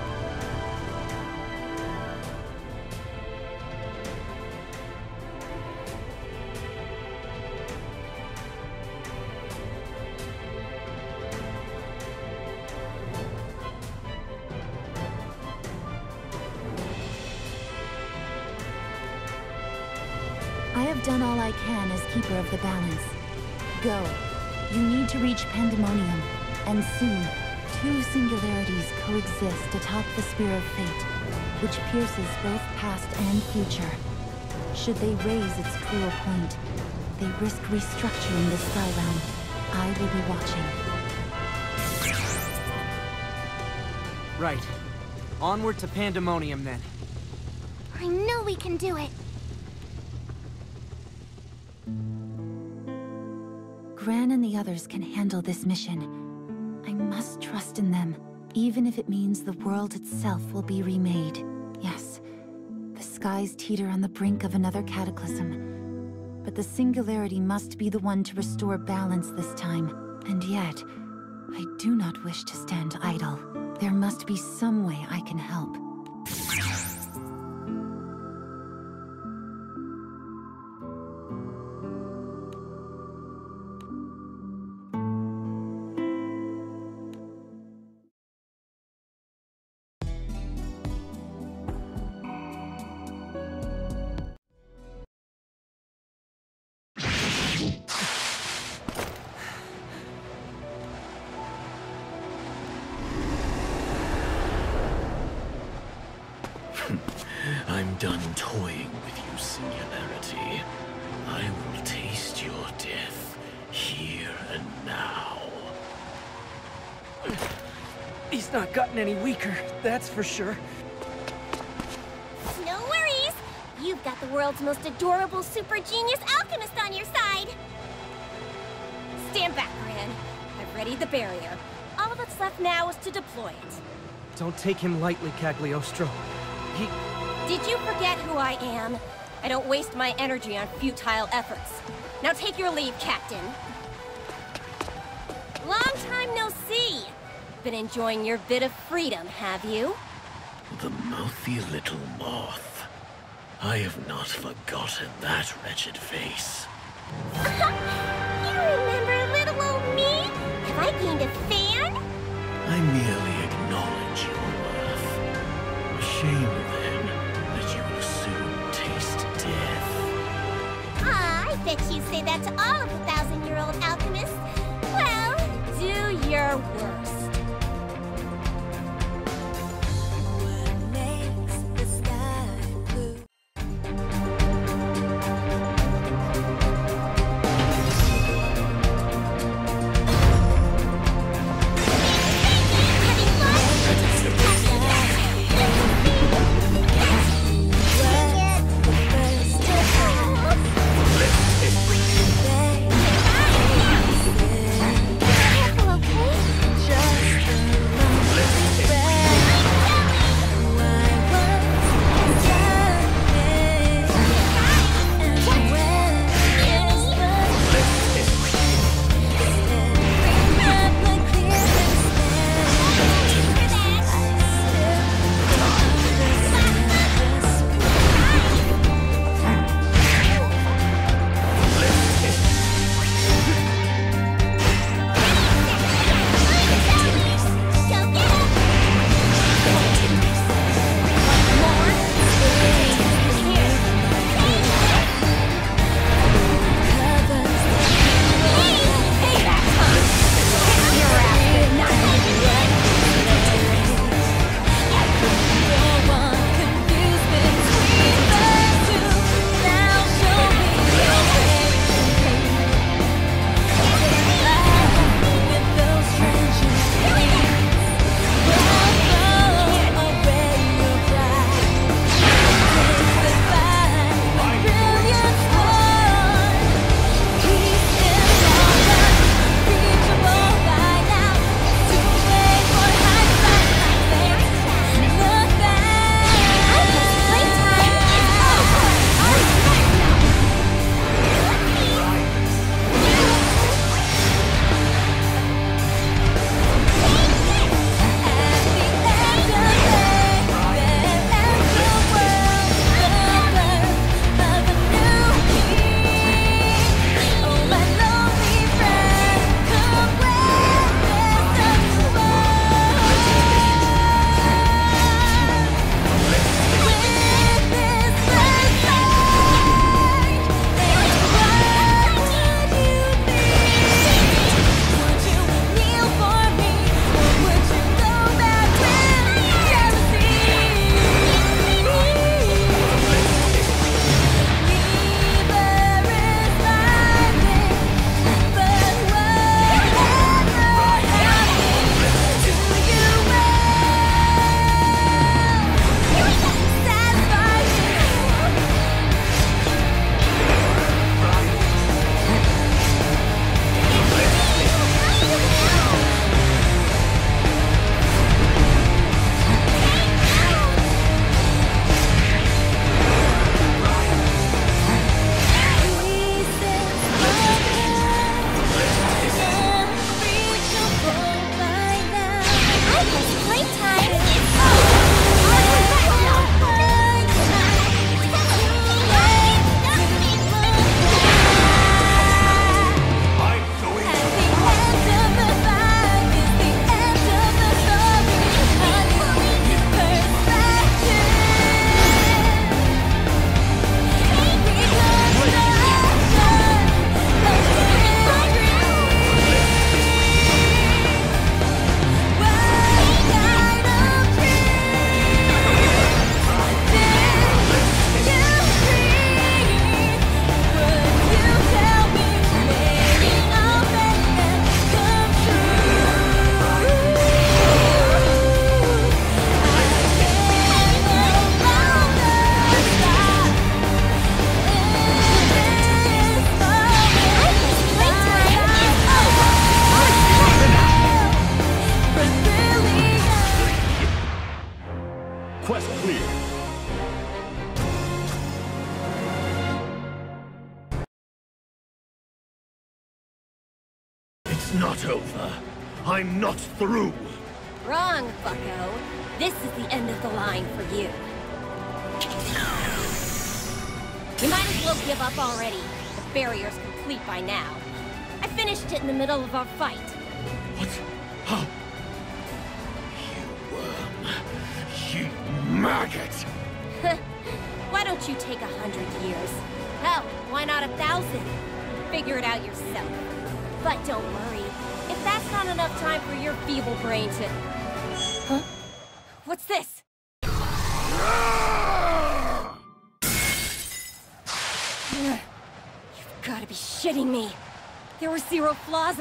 I have done all I can as Keeper of the Balance. Go. You need to reach Pandemonium, and soon, two singularities coexist atop the Spear of Fate, which pierces both past and future. Should they raise its cruel point, they risk restructuring the Sky Realm. I will be watching. Right. Onward to Pandemonium, then. I know we can do it. Gran and the others can handle this mission. I must trust in them, even if it means the world itself will be remade. Yes, the skies teeter on the brink of another cataclysm. But the Singularity must be the one to restore balance this time. And yet, I do not wish to stand idle. There must be some way I can help. For sure. No worries. You've got the world's most adorable super genius alchemist on your side. Stand back, Gran. I've readied the barrier. All that's left now is to deploy it. Don't take him lightly, Cagliostro. He... Did you forget who I am? I don't waste my energy on futile efforts. Now take your leave, Captain. Long time no see. Been enjoying your bit of freedom, have you? The mouthy little moth. I have not forgotten that wretched face. you remember little old me? Have I gained a fan? I merely acknowledge your worth. A shame, then, that you will soon taste death. Ah, I bet you say that to all of the thousand-year-old alchemists. Well, do your worst.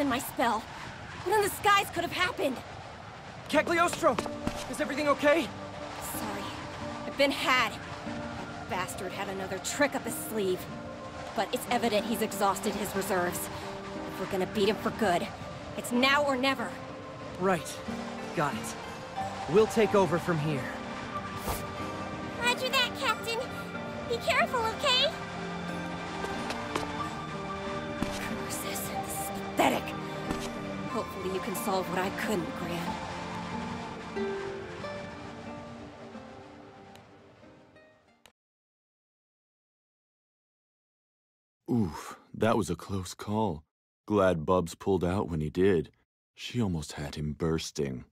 In my spell. What in the skies could have happened? Cagliostro! Is everything okay? Sorry. I've been had. That bastard had another trick up his sleeve. But it's evident he's exhausted his reserves. If we're gonna beat him for good, it's now or never. Right. Got it. We'll take over from here. Roger that, Captain. Be careful, okay? Curses. This is pathetic. You can solve what I couldn't, Gran. Oof, that was a close call. Glad Bubs pulled out when he did. She almost had him bursting.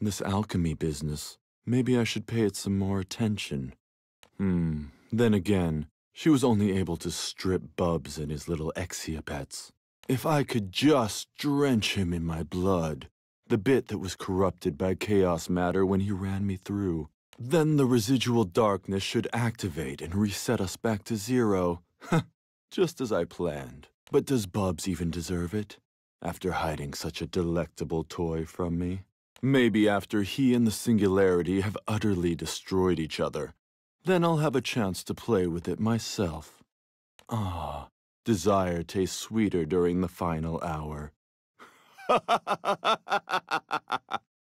This alchemy business, maybe I should pay it some more attention. Hmm, then again, she was only able to strip Bubs and his little Exiapets. If I could just drench him in my blood, the bit that was corrupted by chaos matter when he ran me through, then the residual darkness should activate and reset us back to zero. just as I planned. But does Bubs even deserve it? After hiding such a delectable toy from me? Maybe after he and the Singularity have utterly destroyed each other. Then I'll have a chance to play with it myself. Ah, desire tastes sweeter during the final hour.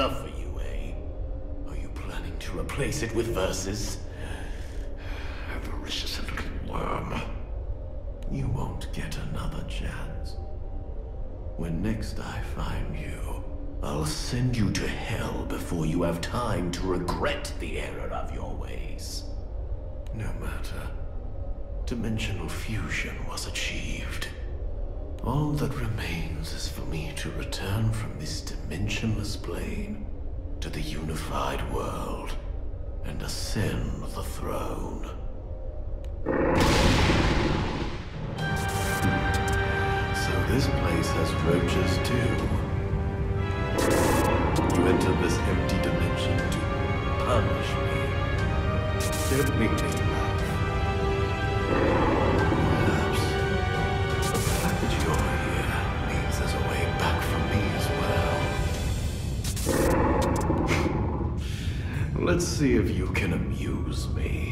enough for you, eh? Are you planning to replace it with verses? Avaricious little worm. You won't get another chance. When next I find you, I'll send you to hell before you have time to regret the error of your ways. no matter. Dimensional fusion was achieved. All that remains is for me to return from this dimensionless plane to the unified world and ascend the throne. So this place has roaches too. You entered this empty dimension to punish me. Don't make me see if you can amuse me.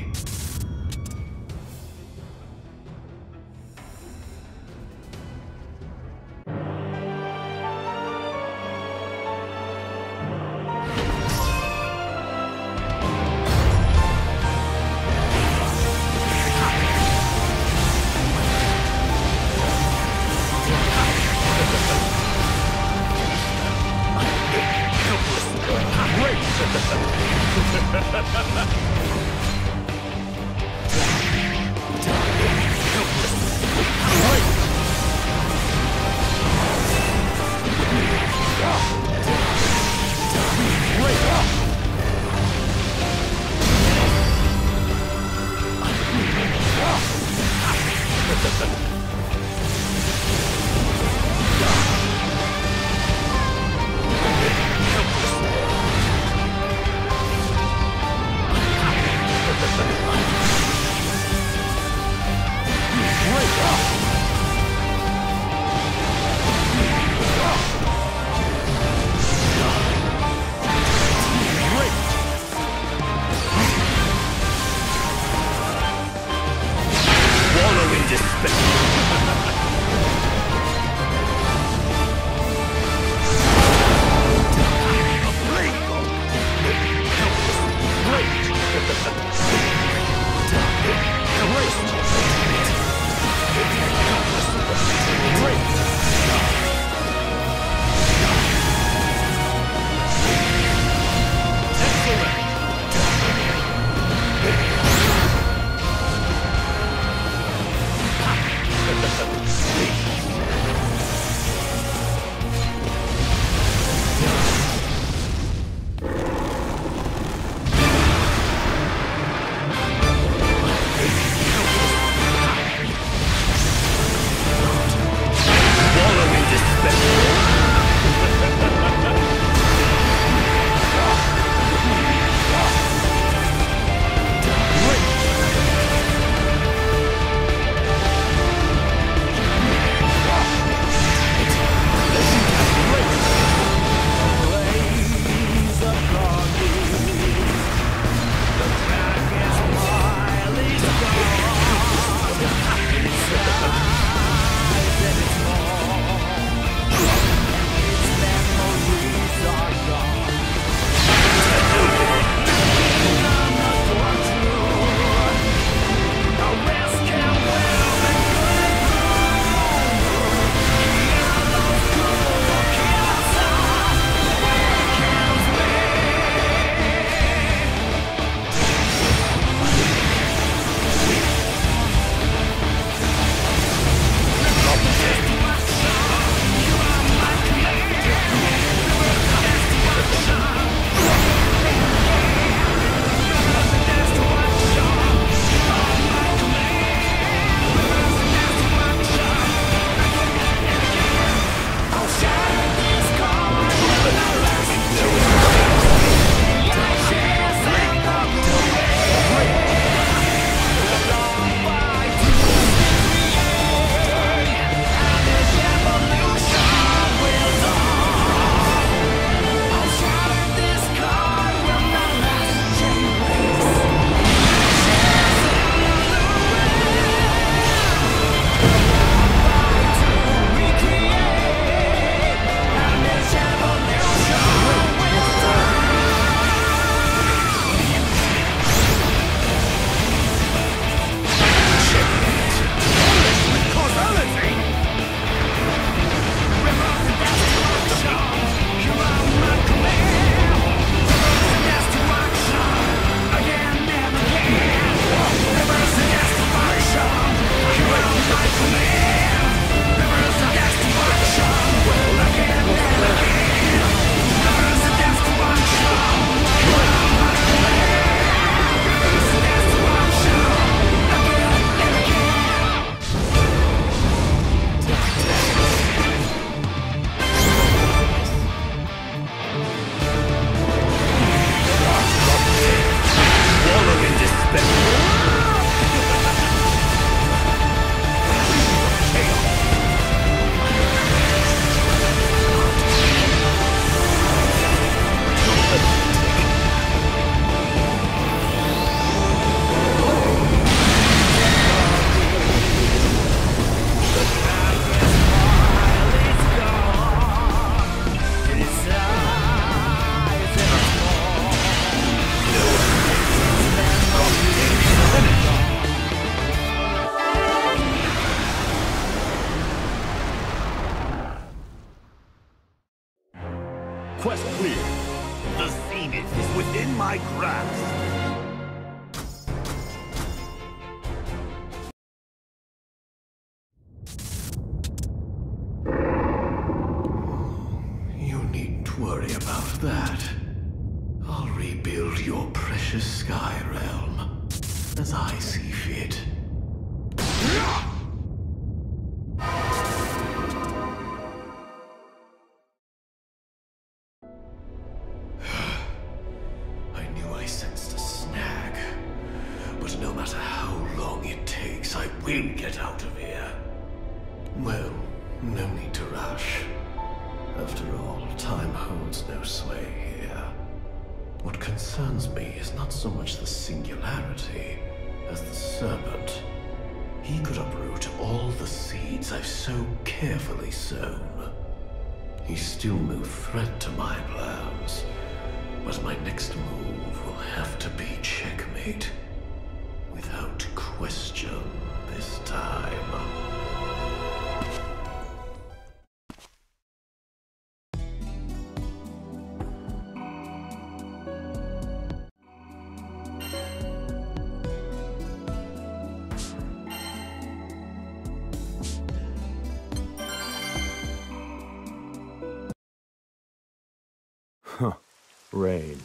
Rain.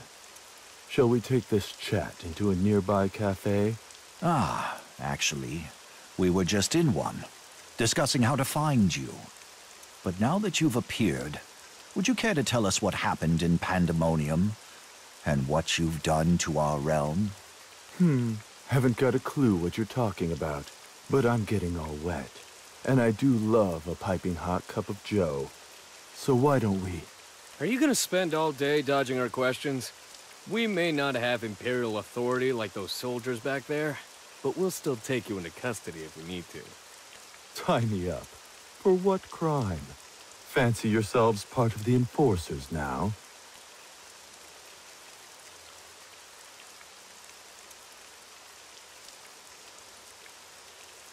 Shall we take this chat into a nearby cafe? Ah, actually, we were just in one, discussing how to find you. But now that you've appeared, would you care to tell us what happened in Pandemonium? And what you've done to our realm? Hmm. Haven't got a clue what you're talking about, but I'm getting all wet. And I do love a piping hot cup of joe. So why don't we... Are you gonna spend all day dodging our questions? We may not have Imperial authority like those soldiers back there, but we'll still take you into custody if we need to. Tie me up. For what crime? Fancy yourselves part of the Enforcers now?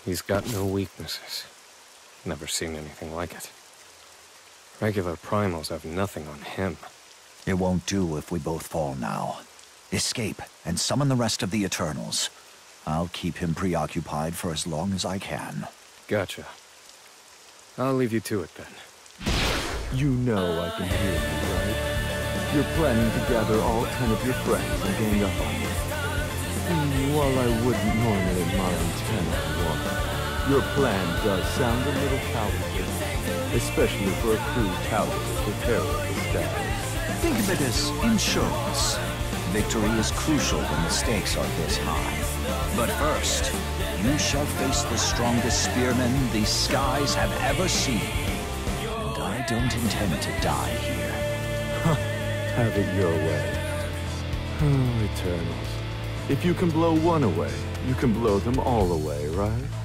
He's got no weaknesses. Never seen anything like it. Regular primals have nothing on him. It won't do if we both fall now. Escape and summon the rest of the Eternals. I'll keep him preoccupied for as long as I can. Gotcha. I'll leave you to it then. You know I can hear you, right? You're planning to gather all ten of your friends and gang up on me. Hmm, while I wouldn't normally mind ten on one, your plan does sound a little cowardly. Especially for a crew touted the terror stars. Think of it as insurance. Victory is crucial when the stakes are this high. But first, you shall face the strongest spearmen these skies have ever seen. And I don't intend to die here. Have it your way. Oh, Eternals. If you can blow one away, you can blow them all away, right?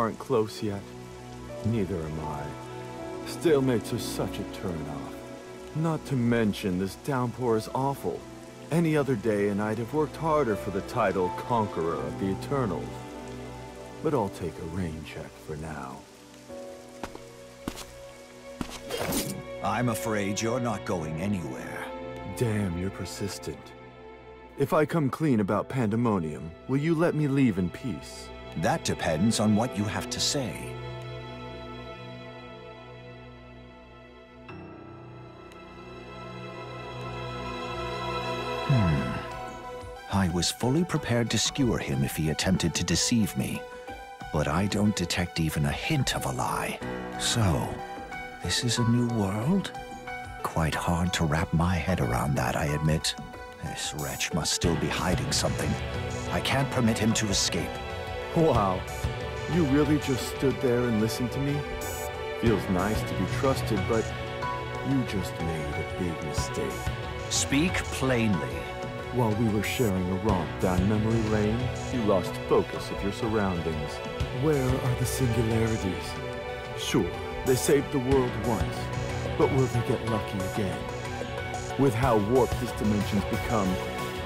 Aren't close yet. Neither am I. Stalemates are such a turn-off. Not to mention, this downpour is awful. Any other day and I'd have worked harder for the title Conqueror of the Eternals. But I'll take a rain check for now. I'm afraid you're not going anywhere. Damn, you're persistent. If I come clean about Pandemonium, will you let me leave in peace? That depends on what you have to say. Hmm. I was fully prepared to skewer him if he attempted to deceive me. But I don't detect even a hint of a lie. So, this is a new world? Quite hard to wrap my head around that, I admit. This wretch must still be hiding something. I can't permit him to escape. Wow. You really just stood there and listened to me? Feels nice to be trusted, but you just made a big mistake. Speak plainly. While we were sharing a romp down memory lane, you lost focus of your surroundings. Where are the singularities? Sure, they saved the world once, but will they get lucky again? With how warped this dimension's become,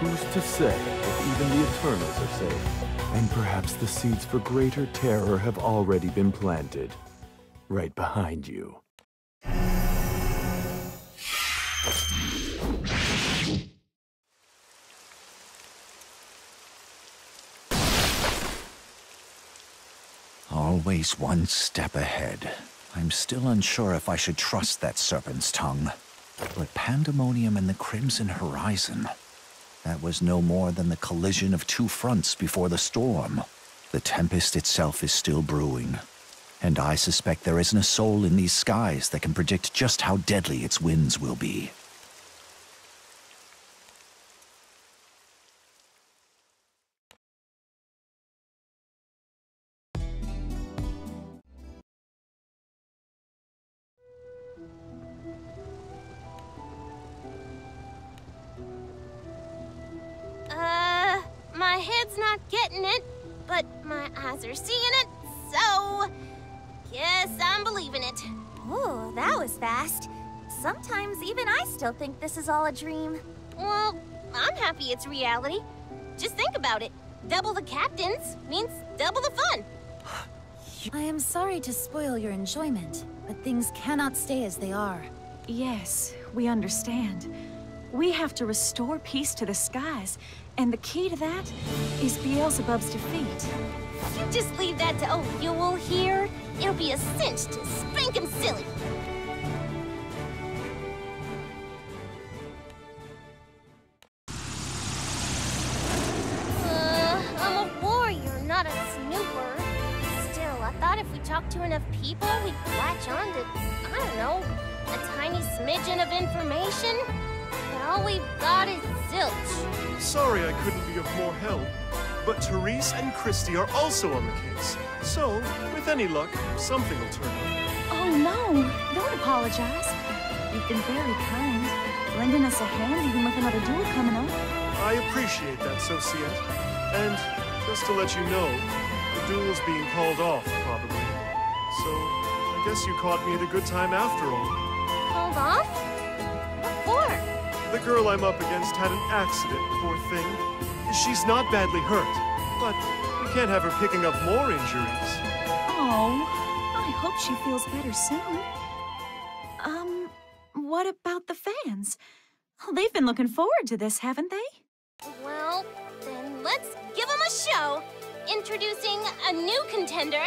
who's to say if even the Eternals are safe? And perhaps the seeds for greater terror have already been planted. Right behind you. Always one step ahead. I'm still unsure if I should trust that serpent's tongue. But Pandemonium and the Crimson Horizon... That was no more than the collision of two fronts before the storm. The Tempest itself is still brewing. And I suspect there isn't a soul in these skies that can predict just how deadly its winds will be. Think this is all a dream. Well, I'm happy it's reality. Just think about it. Double the captains means double the fun. I am sorry to spoil your enjoyment, but things cannot stay as they are. Yes, we understand. We have to restore peace to the skies, and the key to that is Beelzebub's defeat. You just leave that to oh, old Yuel here. It'll be a cinch to spank him silly. To enough people, we'd latch on to, I don't know, a tiny smidgen of information. But all we've got is zilch. Sorry I couldn't be of more help, but Therese and Christy are also on the case. So, with any luck, something will turn up. Oh no, don't apologize. You've been very kind, lending us a hand even with another duel coming up. I appreciate that, Societte. And just to let you know, the duel's being called off, probably. So, I guess you caught me at a good time after all. Hold off? What for? The girl I'm up against had an accident, poor thing. She's not badly hurt, but we can't have her picking up more injuries. Oh, I hope she feels better soon. Um, what about the fans? Oh, they've been looking forward to this, haven't they? Well, then let's give them a show. Introducing a new contender.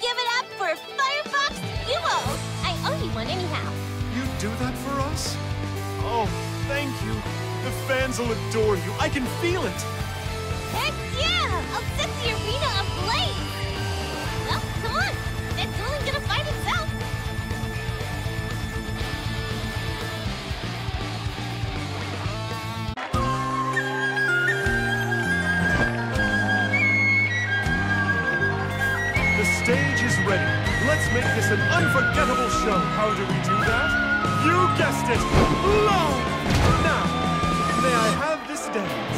Give it up for Firefox Duo. I owe you one anyhow. You do that for us? Oh, thank you. The fans will adore you. I can feel it. Heck yeah! I'll set the arena ready. Let's make this an unforgettable show. How do we do that? You guessed it! Love! Now, may I have this dance?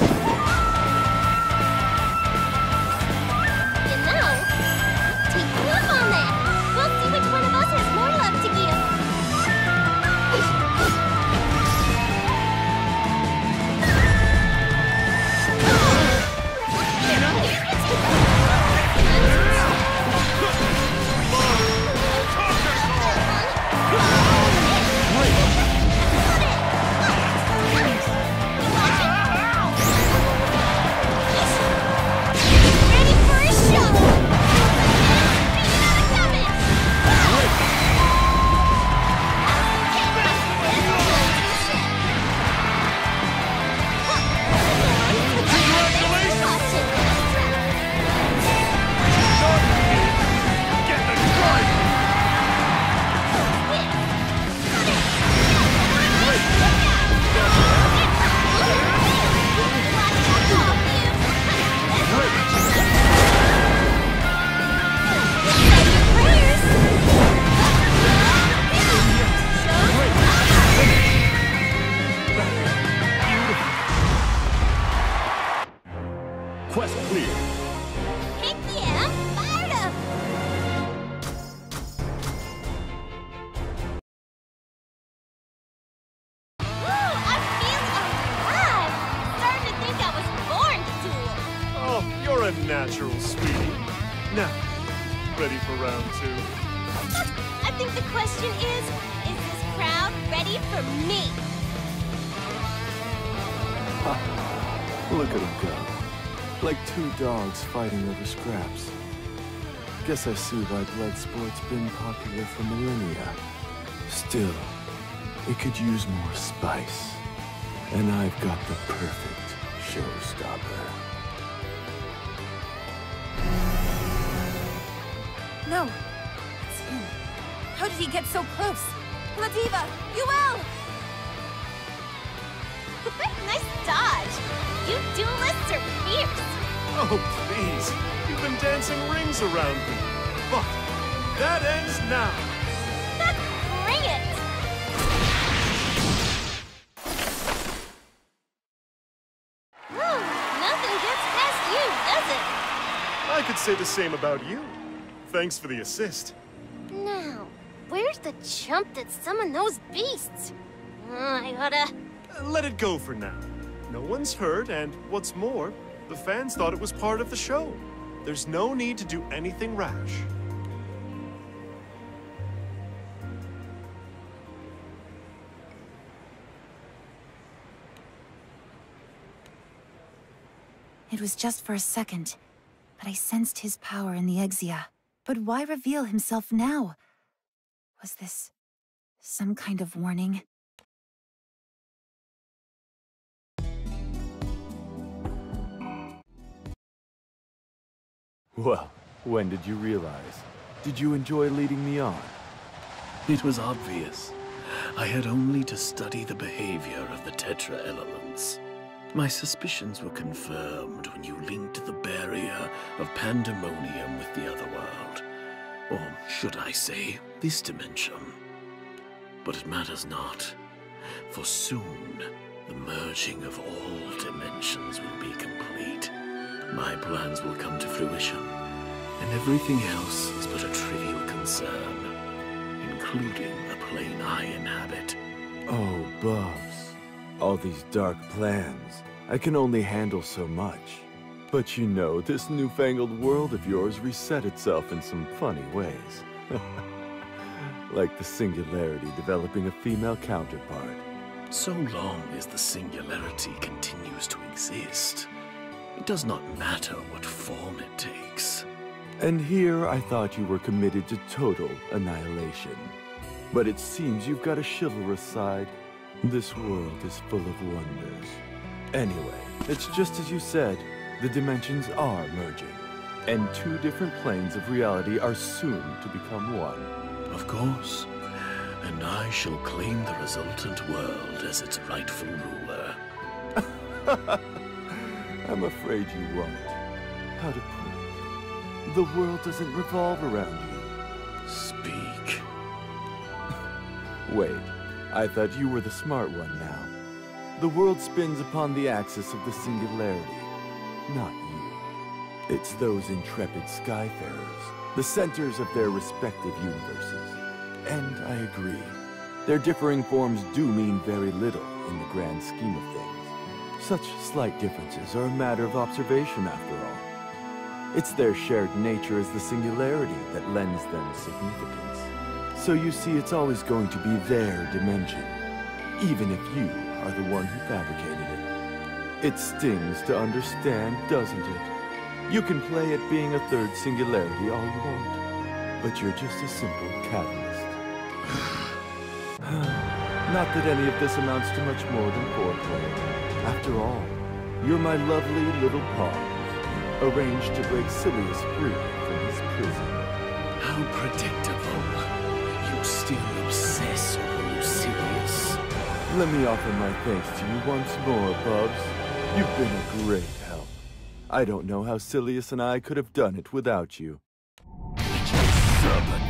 Fighting over scraps. Guess I see why blood sport's been popular for millennia. Still, it could use more spice. And I've got the perfect showstopper. No. It's him. How did he get so close? Ladiva, Yuel! nice dodge. You duelists are fierce. Oh, please. You've been dancing rings around me. But that ends now. It! Whew, nothing gets past you, does it? I could say the same about you. Thanks for the assist. Now, where's the chump that summoned those beasts? Uh, I gotta... Let it go for now. No one's hurt, and what's more, the fans thought it was part of the show. There's no need to do anything rash. It was just for a second, but I sensed his power in the Exia. But why reveal himself now? Was this some kind of warning? Well, when did you realize? Did you enjoy leading me on? It was obvious. I had only to study the behavior of the Tetra elements. My suspicions were confirmed when you linked the barrier of pandemonium with the other world. Or should I say, this dimension. But it matters not, for soon the merging of all dimensions will be complete. My plans will come to fruition, and everything else is but a trivial concern, including the plane I inhabit. Oh, Bubs. All these dark plans. I can only handle so much. But you know, this newfangled world of yours reset itself in some funny ways. like the singularity developing a female counterpart. So long as the singularity continues to exist, it does not matter what form it takes. And here I thought you were committed to total annihilation. But it seems you've got a chivalrous side. This world is full of wonders. Anyway, it's just as you said. The dimensions are merging. And two different planes of reality are soon to become one. Of course. And I shall claim the resultant world as its rightful ruler. I'm afraid you won't. How to put it? The world doesn't revolve around you. Speak. Wait, I thought you were the smart one now. The world spins upon the axis of the singularity, not you. It's those intrepid skyfarers, the centers of their respective universes. And I agree. Their differing forms do mean very little in the grand scheme of things. Such slight differences are a matter of observation after all. It's their shared nature as the singularity that lends them significance. So you see, it's always going to be their dimension, even if you are the one who fabricated it. It stings to understand, doesn't it? You can play at being a third singularity all you want, but you're just a simple catalyst. Not that any of this amounts to much more than foreplay. After all, you're my lovely little pawn, arranged to break Lucilius free from his prison. How predictable. You still obsess over Lucilius. Let me offer my thanks to you once more, Bubs. You've been a great help. I don't know how Lucilius and I could have done it without you. Serpent.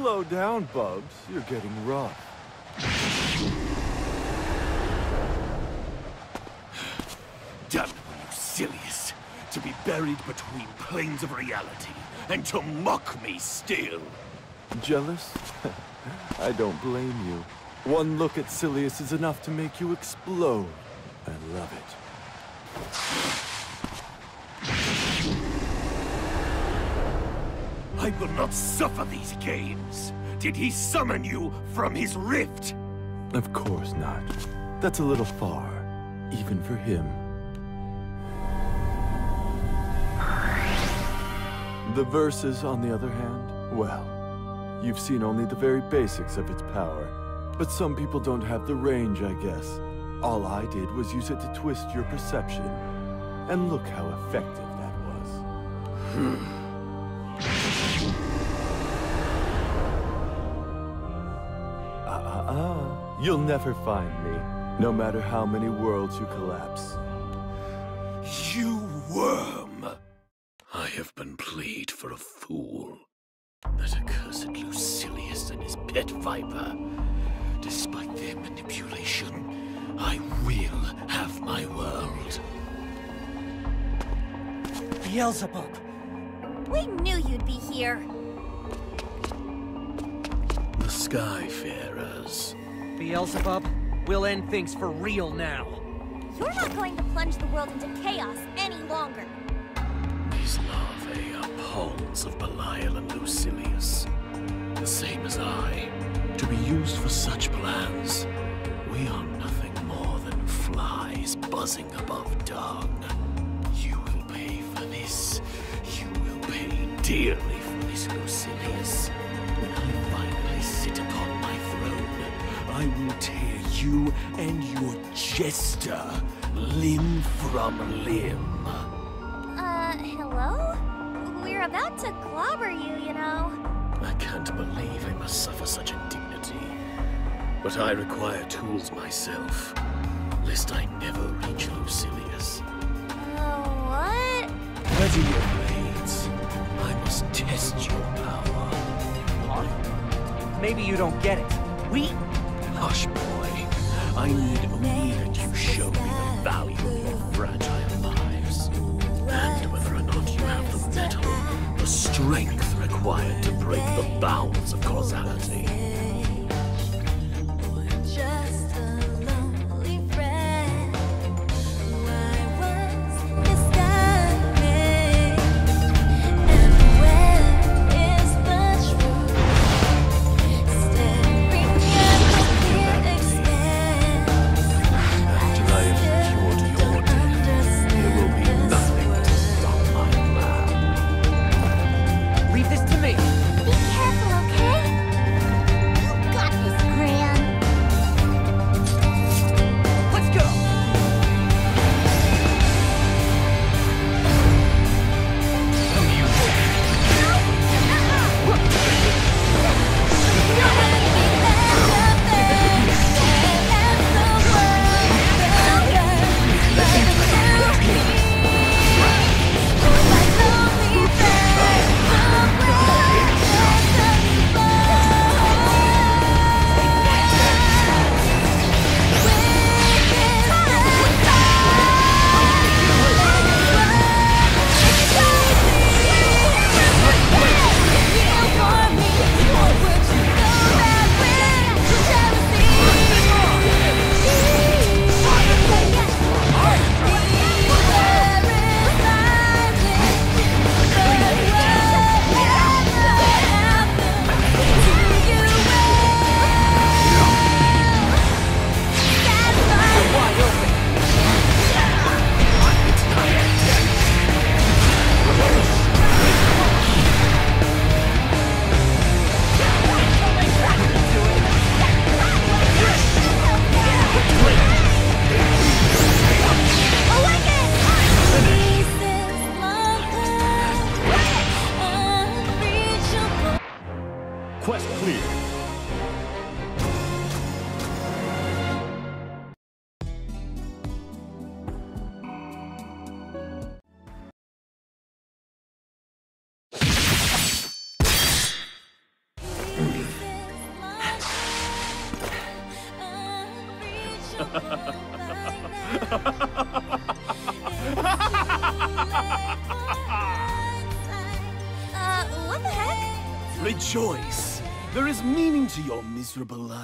Slow down, Bubs. You're getting rough. Damn Lucilius, to be buried between planes of reality, and to mock me still. Jealous? I don't blame you. One look at Silius is enough to make you explode. I love it. I will not suffer these games. Did he summon you from his rift? Of course not. That's a little far, even for him. The verses, on the other hand, well, you've seen only the very basics of its power. But some people don't have the range, I guess. All I did was use it to twist your perception. And look how effective that was. Ah, ah, ah. You'll never find me, no matter how many worlds you collapse. You worm! I have been played for a fool. That accursed Lucilius and his pet Viper. Despite their manipulation, I will have my world. Beelzebub! We knew you'd be here. The Skyfarers. Beelzebub, we'll end things for real now. You're not going to plunge the world into chaos any longer. These larvae are pawns of Belial and Lucilius. The same as I. To be used for such plans, we are nothing more than flies buzzing above dung. You will pay for this. You will pay dearly for this, Lucilius. I will tear you and your jester limb from limb. Uh, hello? We're about to clobber you, you know. I can't believe I must suffer such indignity. But I require tools myself, lest I never reach Lucilius. Uh, what? Ready your blades. I must test your power. Huh? Maybe you don't get it. We... Hush, boy. I need only that you show me the value of your fragile lives. And whether or not you have the metal, the strength required to break the bounds of causality.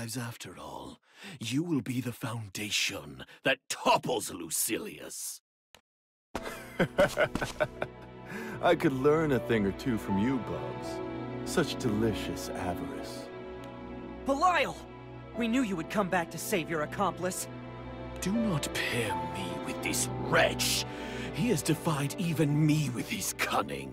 Lives after all. You will be the foundation that topples Lucilius. I could learn a thing or two from you, Bubs. Such delicious avarice. Belial! We knew you would come back to save your accomplice. Do not pair me with this wretch. He has defied even me with his cunning.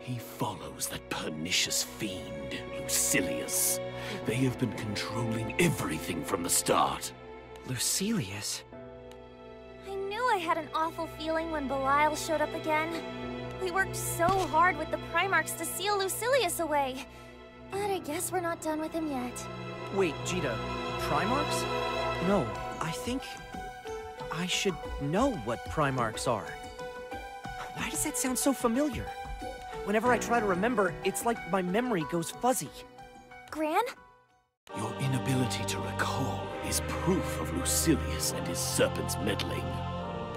He follows that pernicious fiend, Lucilius. They have been controlling everything from the start. Lucilius? I knew I had an awful feeling when Belial showed up again. We worked so hard with the Primarchs to seal Lucilius away. But I guess we're not done with him yet. Wait, Djeeta, Primarchs? No, I think I should know what Primarchs are. Why does that sound so familiar? Whenever I try to remember, it's like my memory goes fuzzy. Gran? Your inability to recall is proof of Lucilius and his serpent's meddling.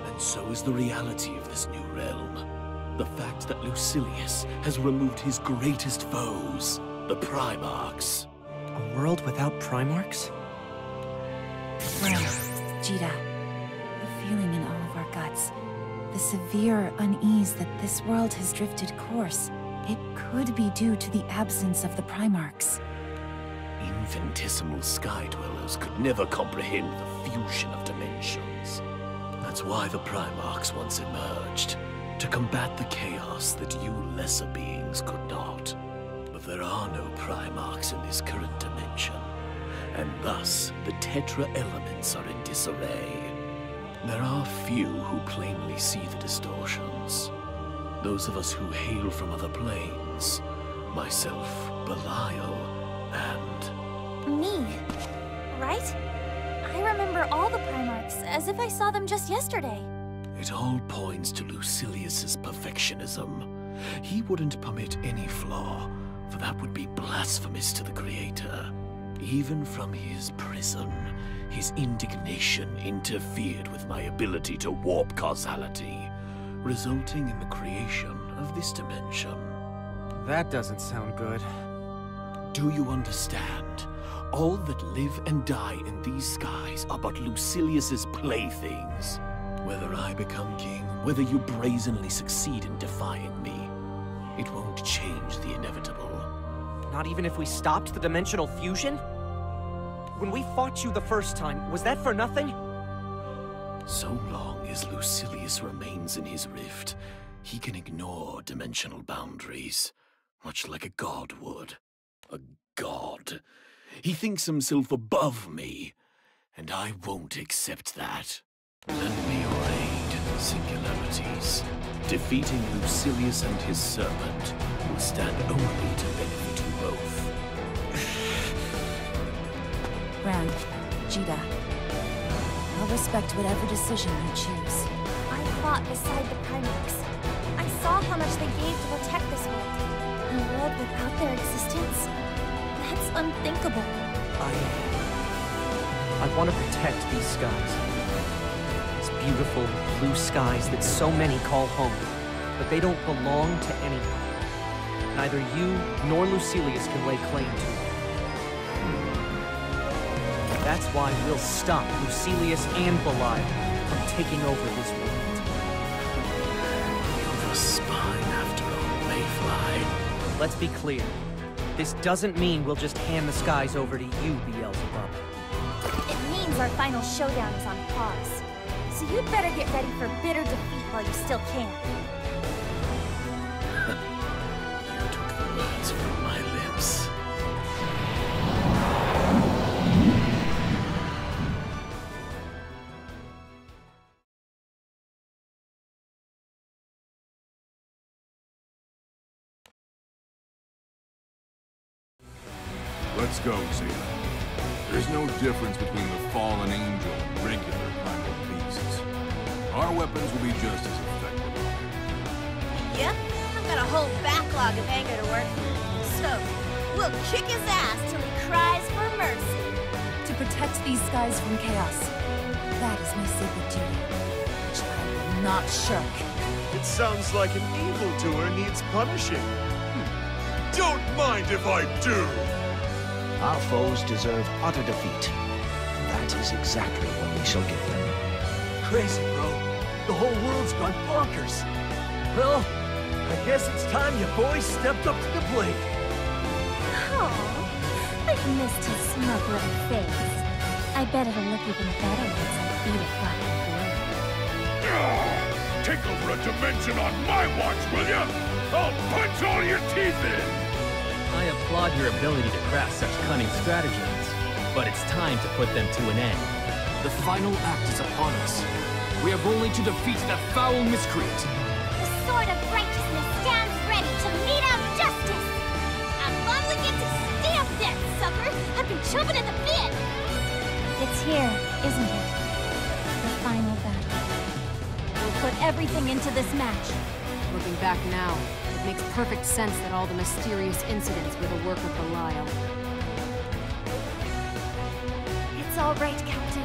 And so is the reality of this new realm. The fact that Lucilius has removed his greatest foes, the Primarchs. A world without Primarchs? Gran, Djeeta, the feeling in all of our guts, the severe unease that this world has drifted course, it could be due to the absence of the Primarchs. Infinitesimal sky dwellers could never comprehend the fusion of dimensions. That's why the Primarchs once emerged, to combat the chaos that you lesser beings could not. But there are no Primarchs in this current dimension, and thus the Tetra elements are in disarray. There are few who plainly see the distortions. Those of us who hail from other planes, myself, Belial, and Me. Right? I remember all the Primarchs, as if I saw them just yesterday. It all points to Lucilius's perfectionism. He wouldn't permit any flaw, for that would be blasphemous to the Creator. Even from his prison, his indignation interfered with my ability to warp causality, resulting in the creation of this dimension. That doesn't sound good. Do you understand? All that live and die in these skies are but Lucilius's playthings. Whether I become king, whether you brazenly succeed in defying me, it won't change the inevitable. Not even if we stopped the dimensional fusion? When we fought you the first time, was that for nothing? So long as Lucilius remains in his rift, he can ignore dimensional boundaries, much like a god would. A god. He thinks himself above me, and I won't accept that. Lend me your aid, singularities. Defeating Lucilius and his serpent will stand only to benefit you both. Gran, Djeeta, I'll respect whatever decision you choose. I fought beside the Primarchs. I saw how much they gave to protect this world. A world without their existence? That's unthinkable. I... I want to protect these skies. These beautiful blue skies that so many call home. But they don't belong to anyone. Neither you nor Lucilius can lay claim to them. That's why we'll stop Lucilius and Belial from taking over this world. You're the spine after all, Mayfly. Let's be clear. This doesn't mean we'll just hand the skies over to you, Beelzebub. It means our final showdown is on pause. So you'd better get ready for bitter defeat while you still can. You took the words from Let's go, Zeta. There's no difference between the fallen angel and regular primal beasts. Our weapons will be just as effective. Yep, I've got a whole backlog of anger to work through. So, we'll kick his ass till he cries for mercy. To protect these skies from chaos. That is my sacred duty, which I will not shirk. It sounds like an evildoer needs punishing. Hmm. Don't mind if I do! Our foes deserve utter defeat. and That is exactly what we shall give them. Crazy, bro. The whole world's gone bonkers. Well, I guess it's time you boys stepped up to the plate. Aw, I've missed his smug little face. I bet it'll look even better once I beat it black. Take over a dimension on my watch, will ya? I'll punch all your teeth in! I applaud your ability to craft such cunning stratagems, but it's time to put them to an end. The final act is upon us. We have only to defeat that foul miscreant. The sword of righteousness stands ready to mete out justice! I finally get to stamp that sucker! I've been chomping at the bit! It's here, isn't it? The final battle. We'll put everything into this match. Looking back now, it It makes perfect sense that all the mysterious incidents were the work of Belial. It's all right, Captain.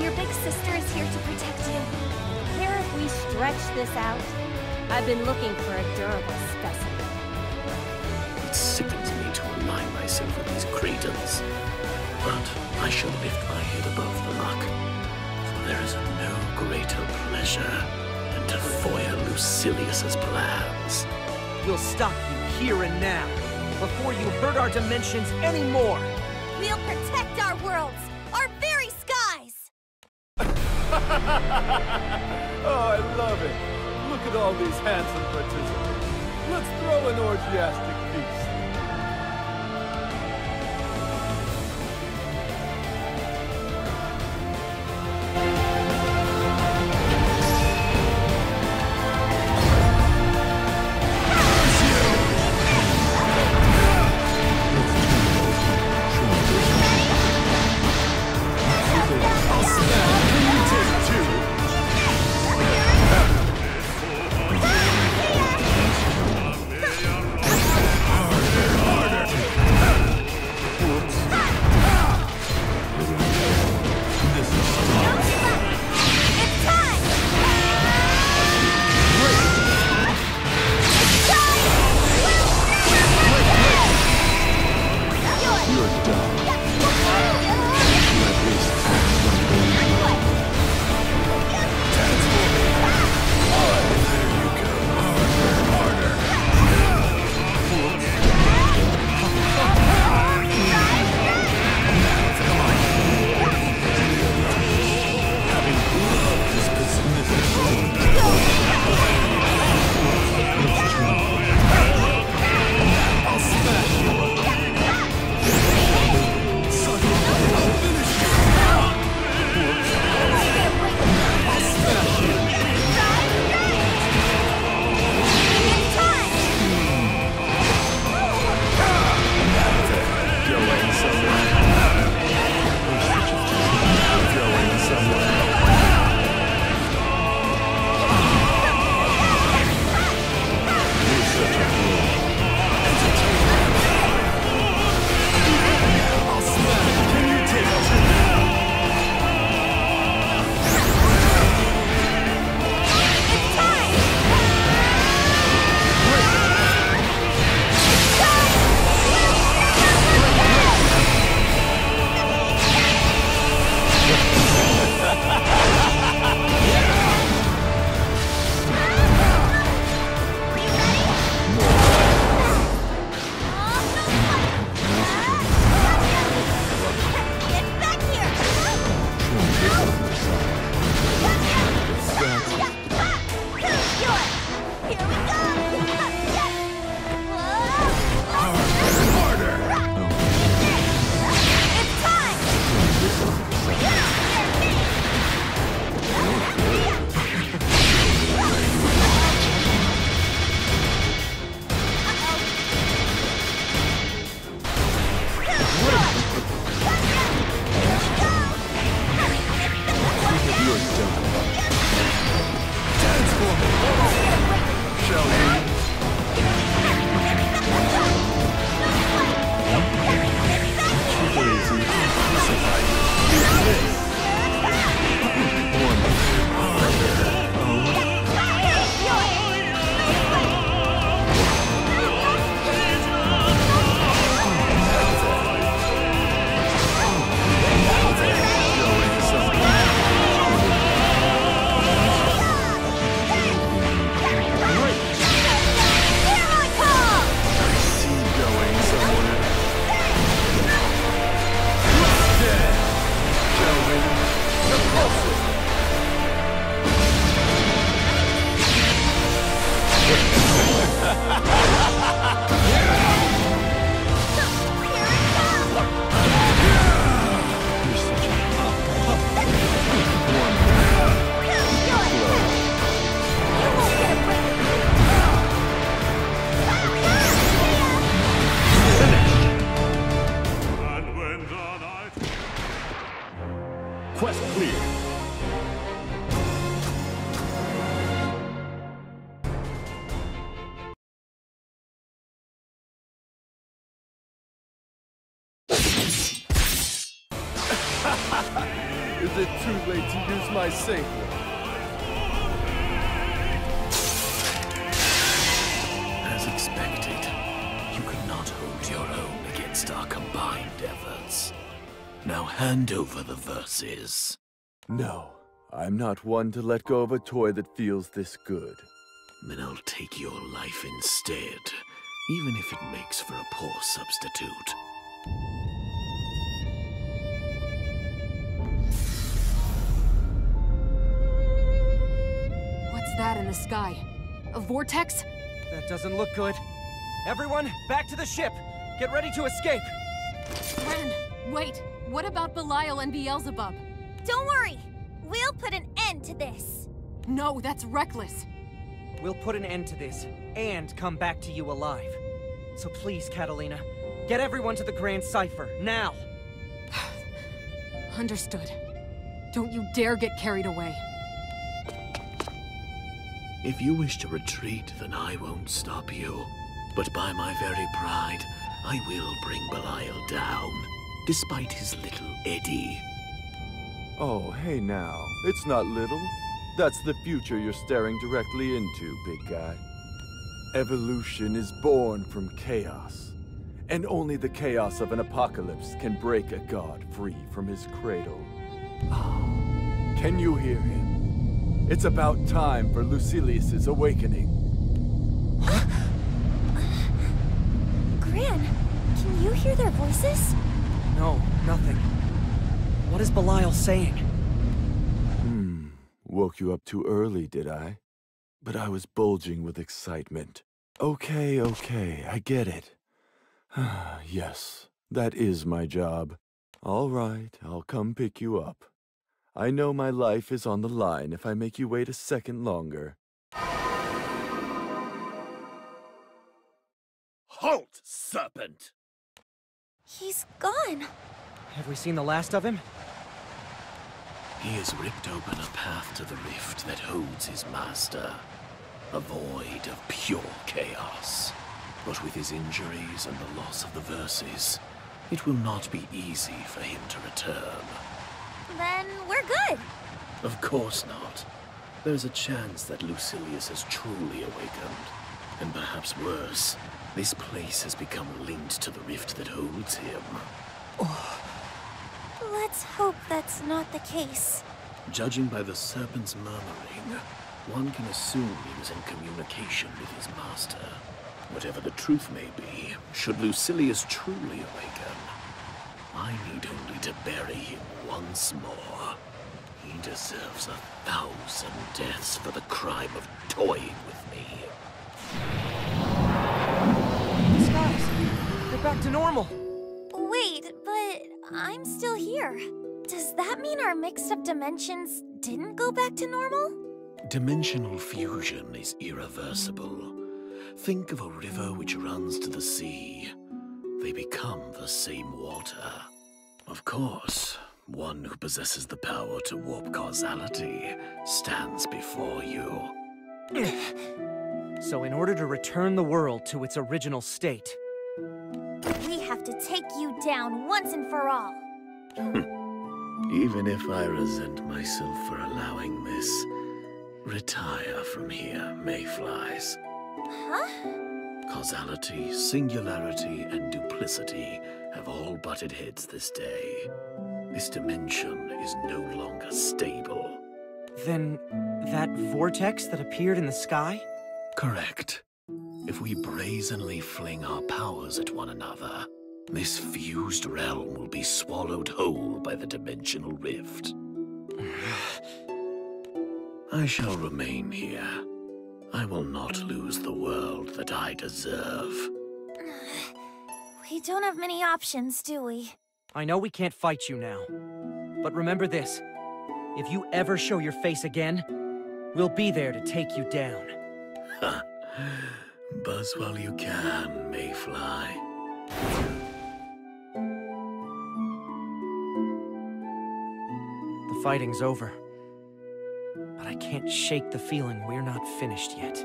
Your big sister is here to protect you. Care if we stretch this out? I've been looking for a durable specimen. It sickens me to align myself with these cretins. But I shall lift my head above the luck. For there is no greater pleasure than to foil Lucilius's plans. We'll stop you here and now, before you hurt our dimensions anymore! We'll protect our worlds, our very skies! oh, I love it. Look at all these handsome participants. Let's throw an orgiastic the verses. No, I'm not one to let go of a toy that feels this good. Then I'll take your life instead, even if it makes for a poor substitute. What's that in the sky? A vortex? That doesn't look good. Everyone, back to the ship! Get ready to escape! Ren, wait. What about Belial and Beelzebub? Don't worry. We'll put an end to this. No, that's reckless. We'll put an end to this, and come back to you alive. So please, Katalina, get everyone to the Grandcypher, now! Understood. Don't you dare get carried away. If you wish to retreat, then I won't stop you. But by my very pride, I will bring Belial down, despite his little eddy. Oh, hey now. It's not little. That's the future you're staring directly into, big guy. Evolution is born from chaos. And only the chaos of an apocalypse can break a god free from his cradle. Ah, Can you hear him? It's about time for Lucilius's awakening. Gran, can you hear their voices? No, nothing. What is Belial saying? Hmm. Woke you up too early, did I? But I was bulging with excitement. Okay, okay, I get it. yes, that is my job. All right, I'll come pick you up. I know my life is on the line if I make you wait a second longer. Halt, serpent! He's gone. Have we seen the last of him? He has ripped open a path to the rift that holds his master. A void of pure chaos. But with his injuries and the loss of the verses, it will not be easy for him to return. Then we're good. Of course not. There's a chance that Lucilius has truly awakened. And perhaps worse, this place has become linked to the rift that holds him. Oh. Let's hope that's not the case. Judging by the serpent's murmuring, one can assume he was in communication with his master. Whatever the truth may be, should Lucilius truly awaken, I need only to bury him once more. He deserves a thousand deaths for the crime of toying with me. Skies! They're back to normal! Wait, but I'm still here. Does that mean our mixed up dimensions didn't go back to normal? Dimensional fusion is irreversible. Think of a river which runs to the sea. They become the same water. Of course, one who possesses the power to warp causality stands before you. So in order to return the world to its original state, We have to take you down once and for all. Hmm. Even if I resent myself for allowing this, retire from here, mayflies. Huh? Causality, singularity, and duplicity have all butted heads this day. This dimension is no longer stable. then that vortex that appeared in the sky? Correct. If we brazenly fling our powers at one another, this fused realm will be swallowed whole by the dimensional rift. I shall remain here. I will not lose the world that I deserve. We don't have many options, do we? I know we can't fight you now. But remember this. If you ever show your face again, we'll be there to take you down. Ha! Buzz while you can, Mayfly. The fighting's over. But I can't shake the feeling we're not finished yet.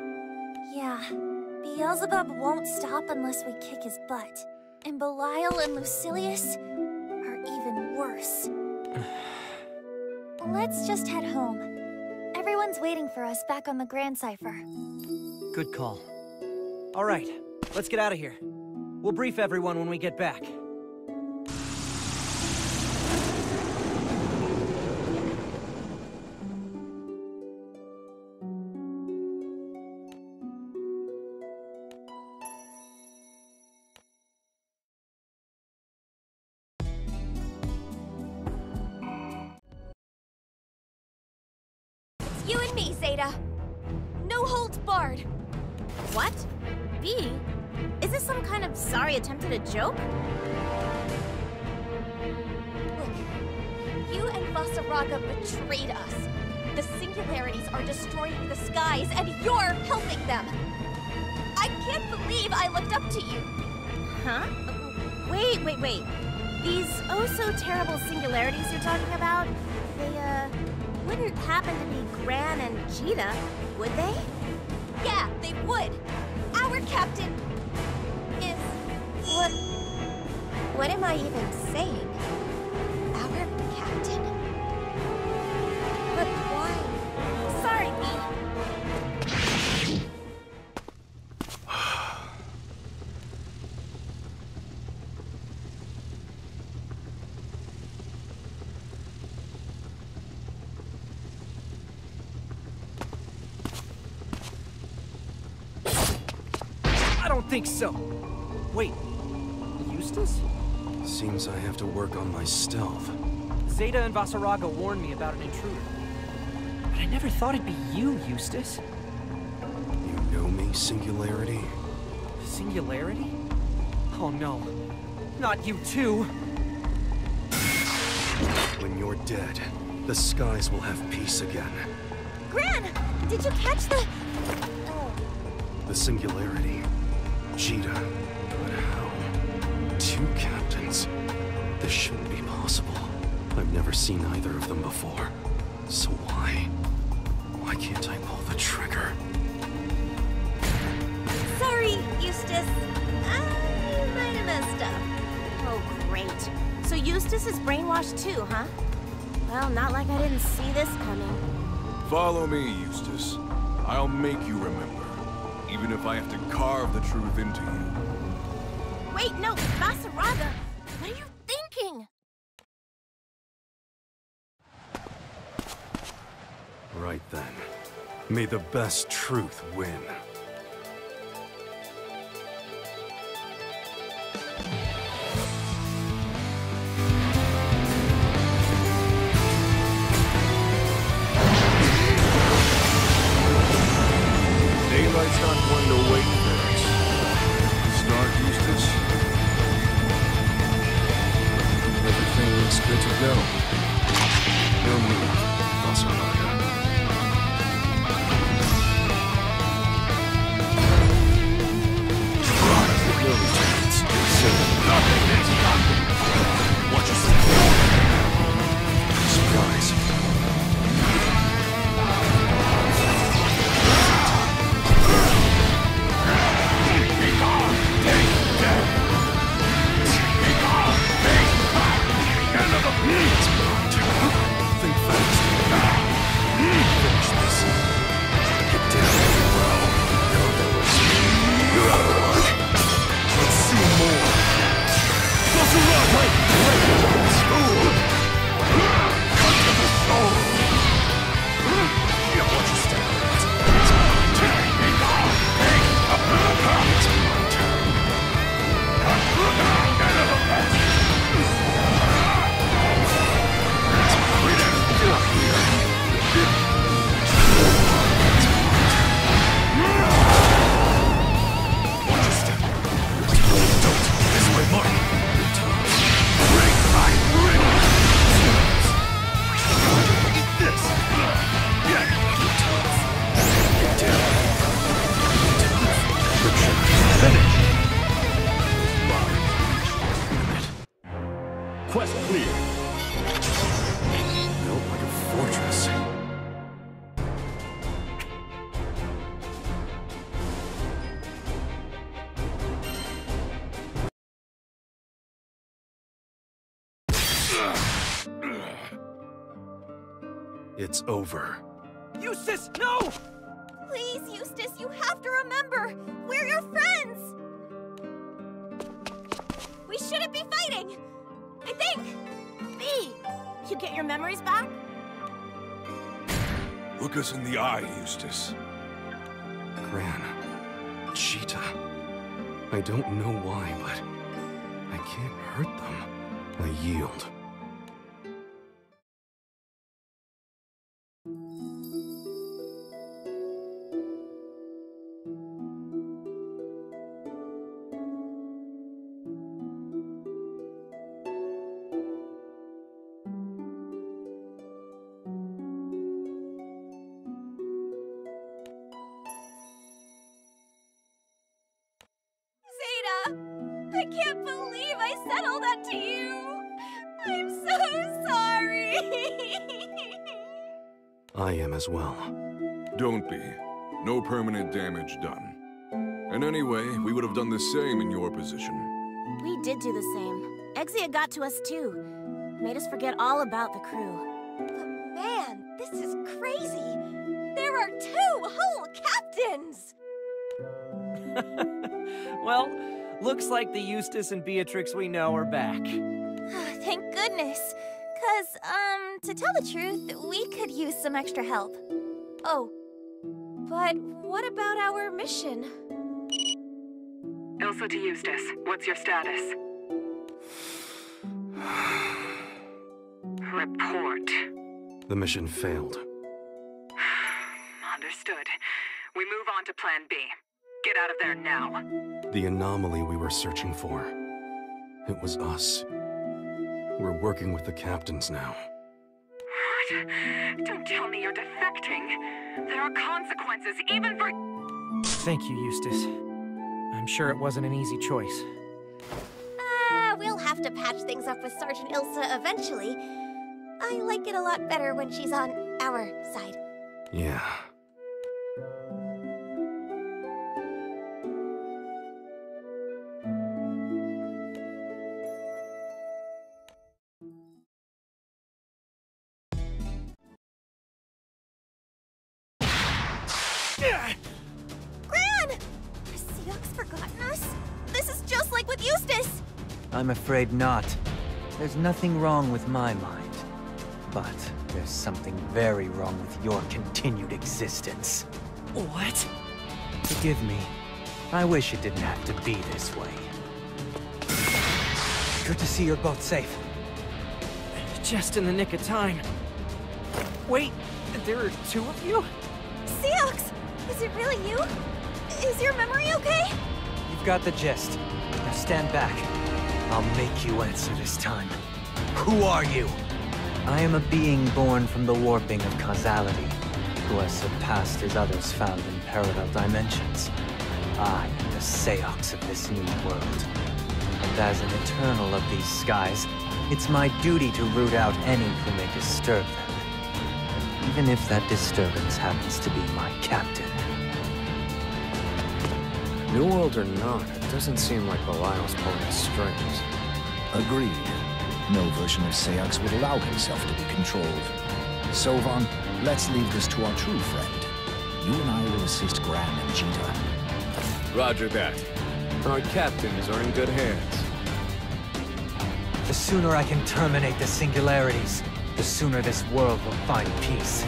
Yeah. Beelzebub won't stop unless we kick his butt. And Belial and Lucilius are even worse. Let's just head home. Everyone's waiting for us back on the Grandcypher. Good call. All right, let's get out of here. We'll brief everyone when we get back. Think so. Wait, Eustace? Seems I have to work on my stealth. Zeta and Vaseraga warned me about an intruder. But I never thought it'd be you, Eustace. You know me, Singularity? Singularity? Oh no. Not you too. When you're dead, the skies will have peace again. Gran, did you catch the? Oh. The Singularity. Djeeta. But how? Two captains? This shouldn't be possible. I've never seen either of them before. So why? Why can't I pull the trigger? Sorry, Eustace. I might have messed up. Oh, great. So Eustace is brainwashed too, huh? Well, not like I didn't see this coming. Follow me, Eustace. I'll make you remember. Even if I have to carve the truth into you. Wait, no, Vaseraga! What are you thinking? Right then. May the best truth win. Yield. As well. Don't be. No permanent damage done. And anyway, we would have done the same in your position. We did do the same. Exia got to us too. Made us forget all about the crew. But man, this is crazy! There are two whole captains! Well, looks like the Eustace and Beatrix we know are back. Thank goodness. Cause, um, to tell the truth, we use some extra help. Oh, but what about our mission? Ilsa to Eustace, what's your status? Report. The mission failed. Understood. We move on to Plan B. Get out of there now. The anomaly we were searching for. It was us. We're working with the captains now. What? Don't tell me you're defecting. There are consequences even for... Thank you, Eustace. I'm sure it wasn't an easy choice. Ah, we'll have to patch things up with Sergeant Ilsa eventually. I like it a lot better when she's on our side. Yeah. I'm afraid not. There's nothing wrong with my mind. But there's something very wrong with your continued existence. What? Forgive me. I wish it didn't have to be this way. Good to see you're both safe. Just in the nick of time. Wait, there are two of you? Seox! Is it really you? Is your memory okay? You've got the gist. Now stand back. I'll make you answer this time. Who are you? I am a being born from the warping of causality, who has surpassed as others found in parallel dimensions. I am the Seox of this new world. And as an eternal of these skies, it's my duty to root out any who may disturb them. Even if that disturbance happens to be my captain. New World or not, it doesn't seem like Belial's pulling strings. Agreed. No version of Seox would allow himself to be controlled. Sovan, let's leave this to our true friend. You and I will assist Gran and Djeeta. Roger that. Our captains are in good hands. The sooner I can terminate the singularities, the sooner this world will find peace.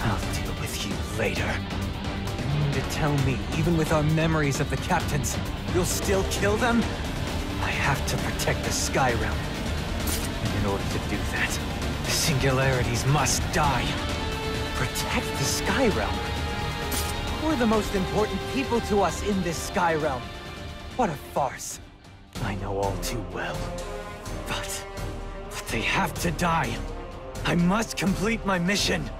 I'll deal with you later. You mean to tell me, even with our memories of the captains, you'll still kill them? I have to protect the Sky Realm. And in order to do that, the singularities must die. Protect the Sky Realm? Who are the most important people to us in this Sky Realm? What a farce. I know all too well. But... but they have to die. I must complete my mission.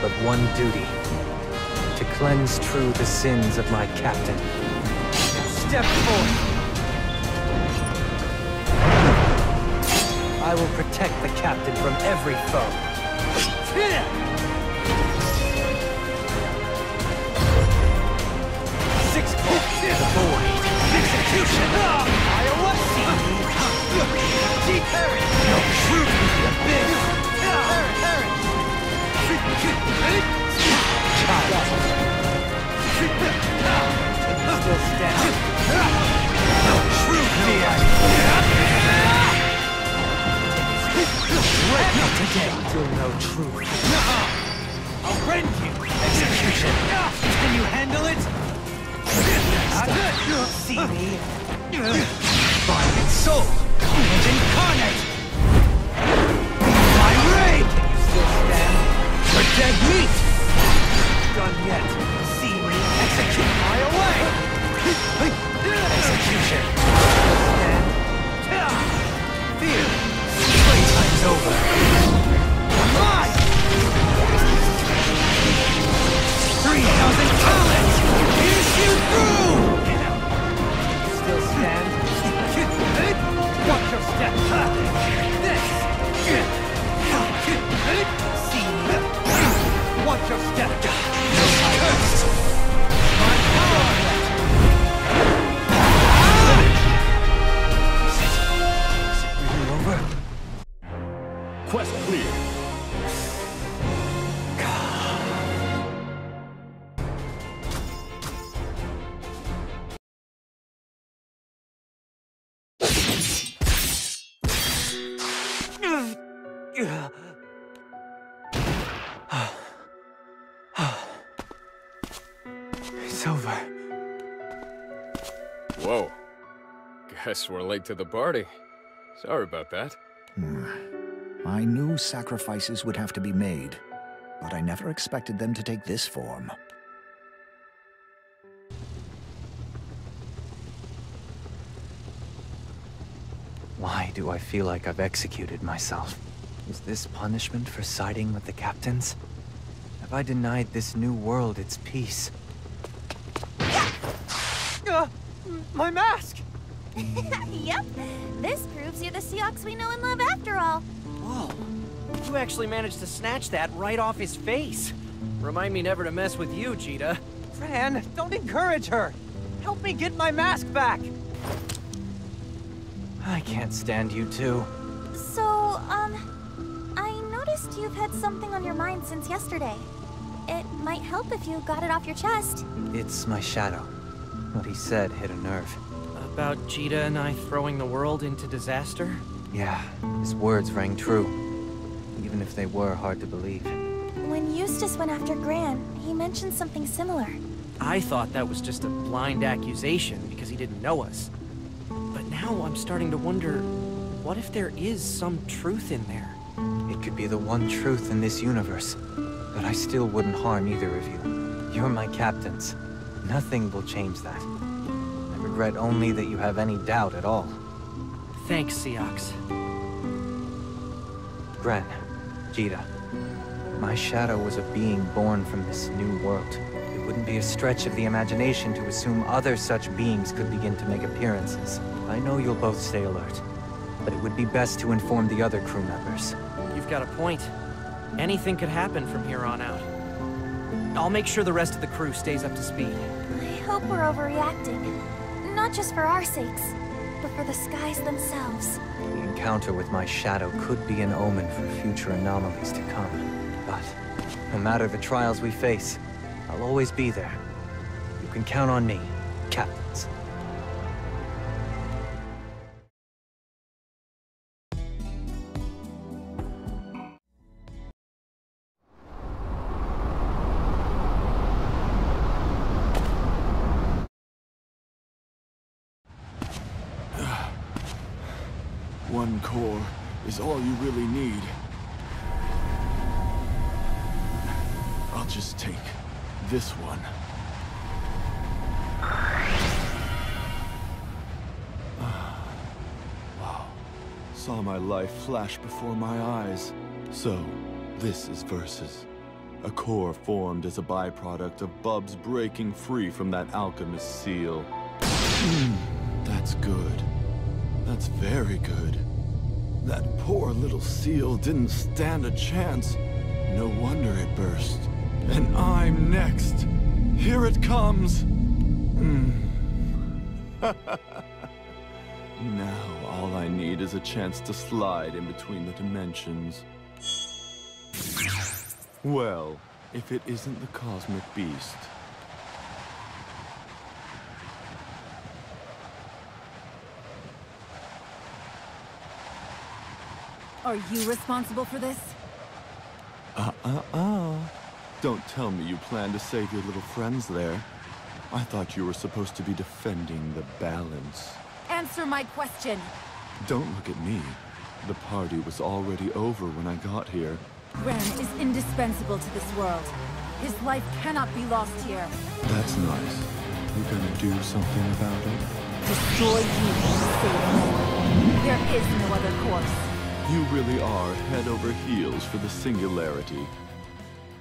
But one duty. To cleanse true the sins of my captain. Step forth! I will protect the captain from every foe. Six claws. The void. Execution. Iowa. Deep Parrot. No truth. The big. Still stand. Truth fear. Truth. I'll rend you. Execution. Can you handle it? Soul. Incarnate. My you still stand? Dead meat. Done yet. See me. Execute my away. Execution. Fear. Playtime's over. Three thousand. Pierce you through. Still stand. Watch your step. This. Watch your step. No curse. My power. Ah! Is it really over? Quest clear. Guess we're late to the party. Sorry about that. Hmm. I knew sacrifices would have to be made, but I never expected them to take this form. Why do I feel like I've executed myself? Is this punishment for siding with the captains? Have I denied this new world its peace? Uh, my mask! yep. This proves you're the Seox we know and love after all. Whoa. You actually managed to snatch that right off his face. Remind me never to mess with you, Djeeta. Gran, don't encourage her. Help me get my mask back. I can't stand you two. So, um, I noticed you've had something on your mind since yesterday. It might help if you got it off your chest. It's my shadow. What he said hit a nerve. About Djeeta and I throwing the world into disaster? Yeah, his words rang true. Even if they were hard to believe. When Eustace went after Gran, he mentioned something similar. I thought that was just a blind accusation because he didn't know us. But now I'm starting to wonder, what if there is some truth in there? It could be the one truth in this universe. But I still wouldn't harm either of you. You're my captains. Nothing will change that. I regret only that you have any doubt at all. Thanks, Seox. Gran, Djeeta. My shadow was a being born from this new world. It wouldn't be a stretch of the imagination to assume other such beings could begin to make appearances. I know you'll both stay alert, but it would be best to inform the other crew members. You've got a point. Anything could happen from here on out. I'll make sure the rest of the crew stays up to speed. I hope we're overreacting. Not just for our sakes, but for the skies themselves. The encounter with my shadow could be an omen for future anomalies to come. But no matter the trials we face, I'll always be there. You can count on me, captains. All you really need. I'll just take this one. wow. Saw my life flash before my eyes. So, this is Versus. A core formed as a byproduct of Bubs breaking free from that alchemist seal. Hmm, That's good. That's very good. That poor little seal didn't stand a chance. No wonder it burst. And I'm next. Here it comes. Mm. now all I need is a chance to slide in between the dimensions. Well, if it isn't the Cosmic Beast. Are you responsible for this? Uh-uh-uh. Don't tell me you plan to save your little friends there. I thought you were supposed to be defending the balance. Answer my question. Don't look at me. The party was already over when I got here. Gran is indispensable to this world. His life cannot be lost here. That's nice. You gonna do something about it? Destroy you. There is no other course. You really are head over heels for the Singularity.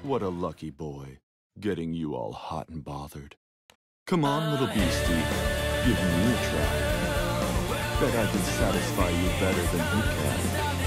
What a lucky boy, getting you all hot and bothered. Come on, little beastie. Give me a try. Bet I can satisfy you better than he can.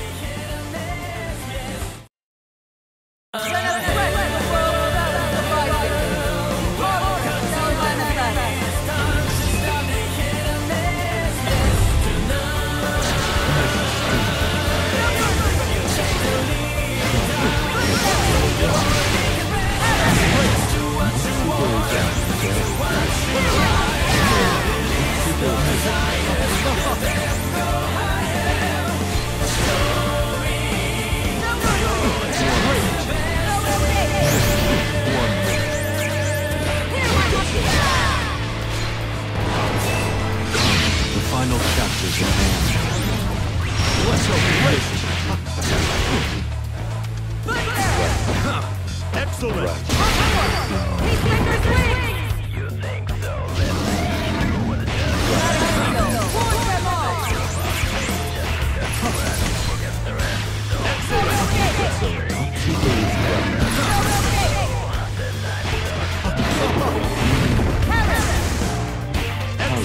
Final chapters at hand. Let's hope Excellent! Testing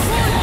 Great!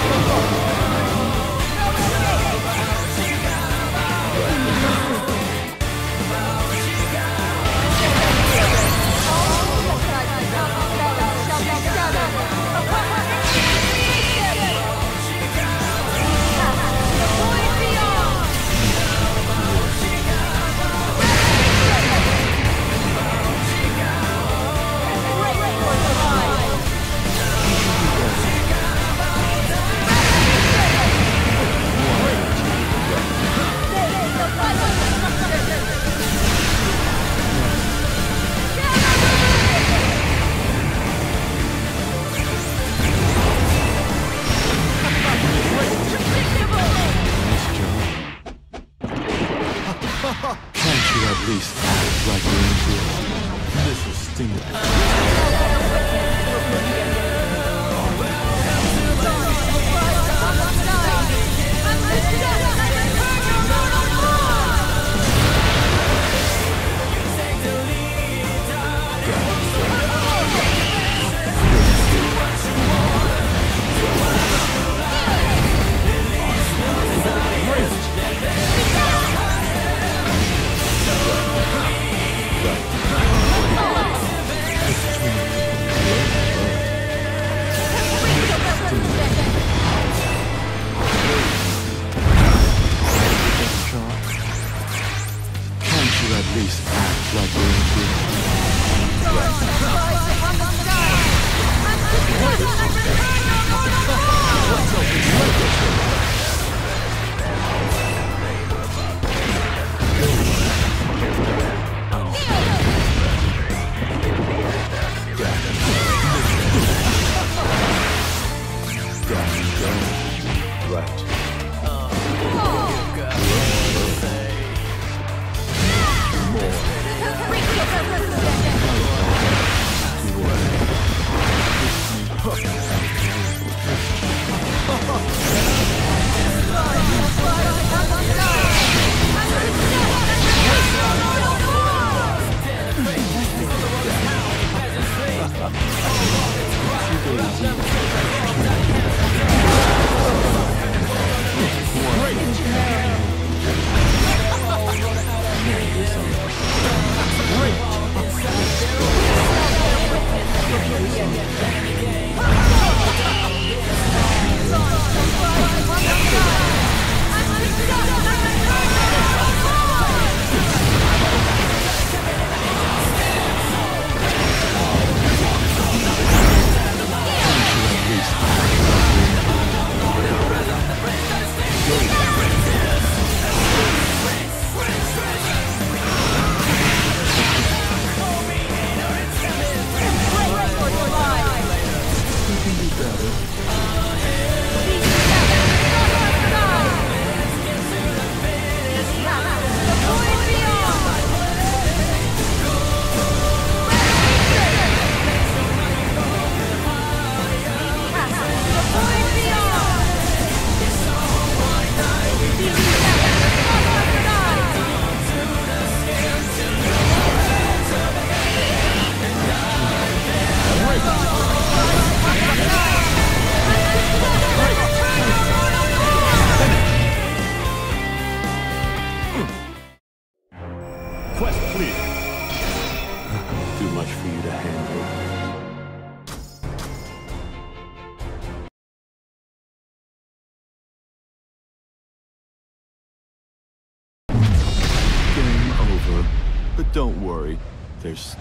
Let's go.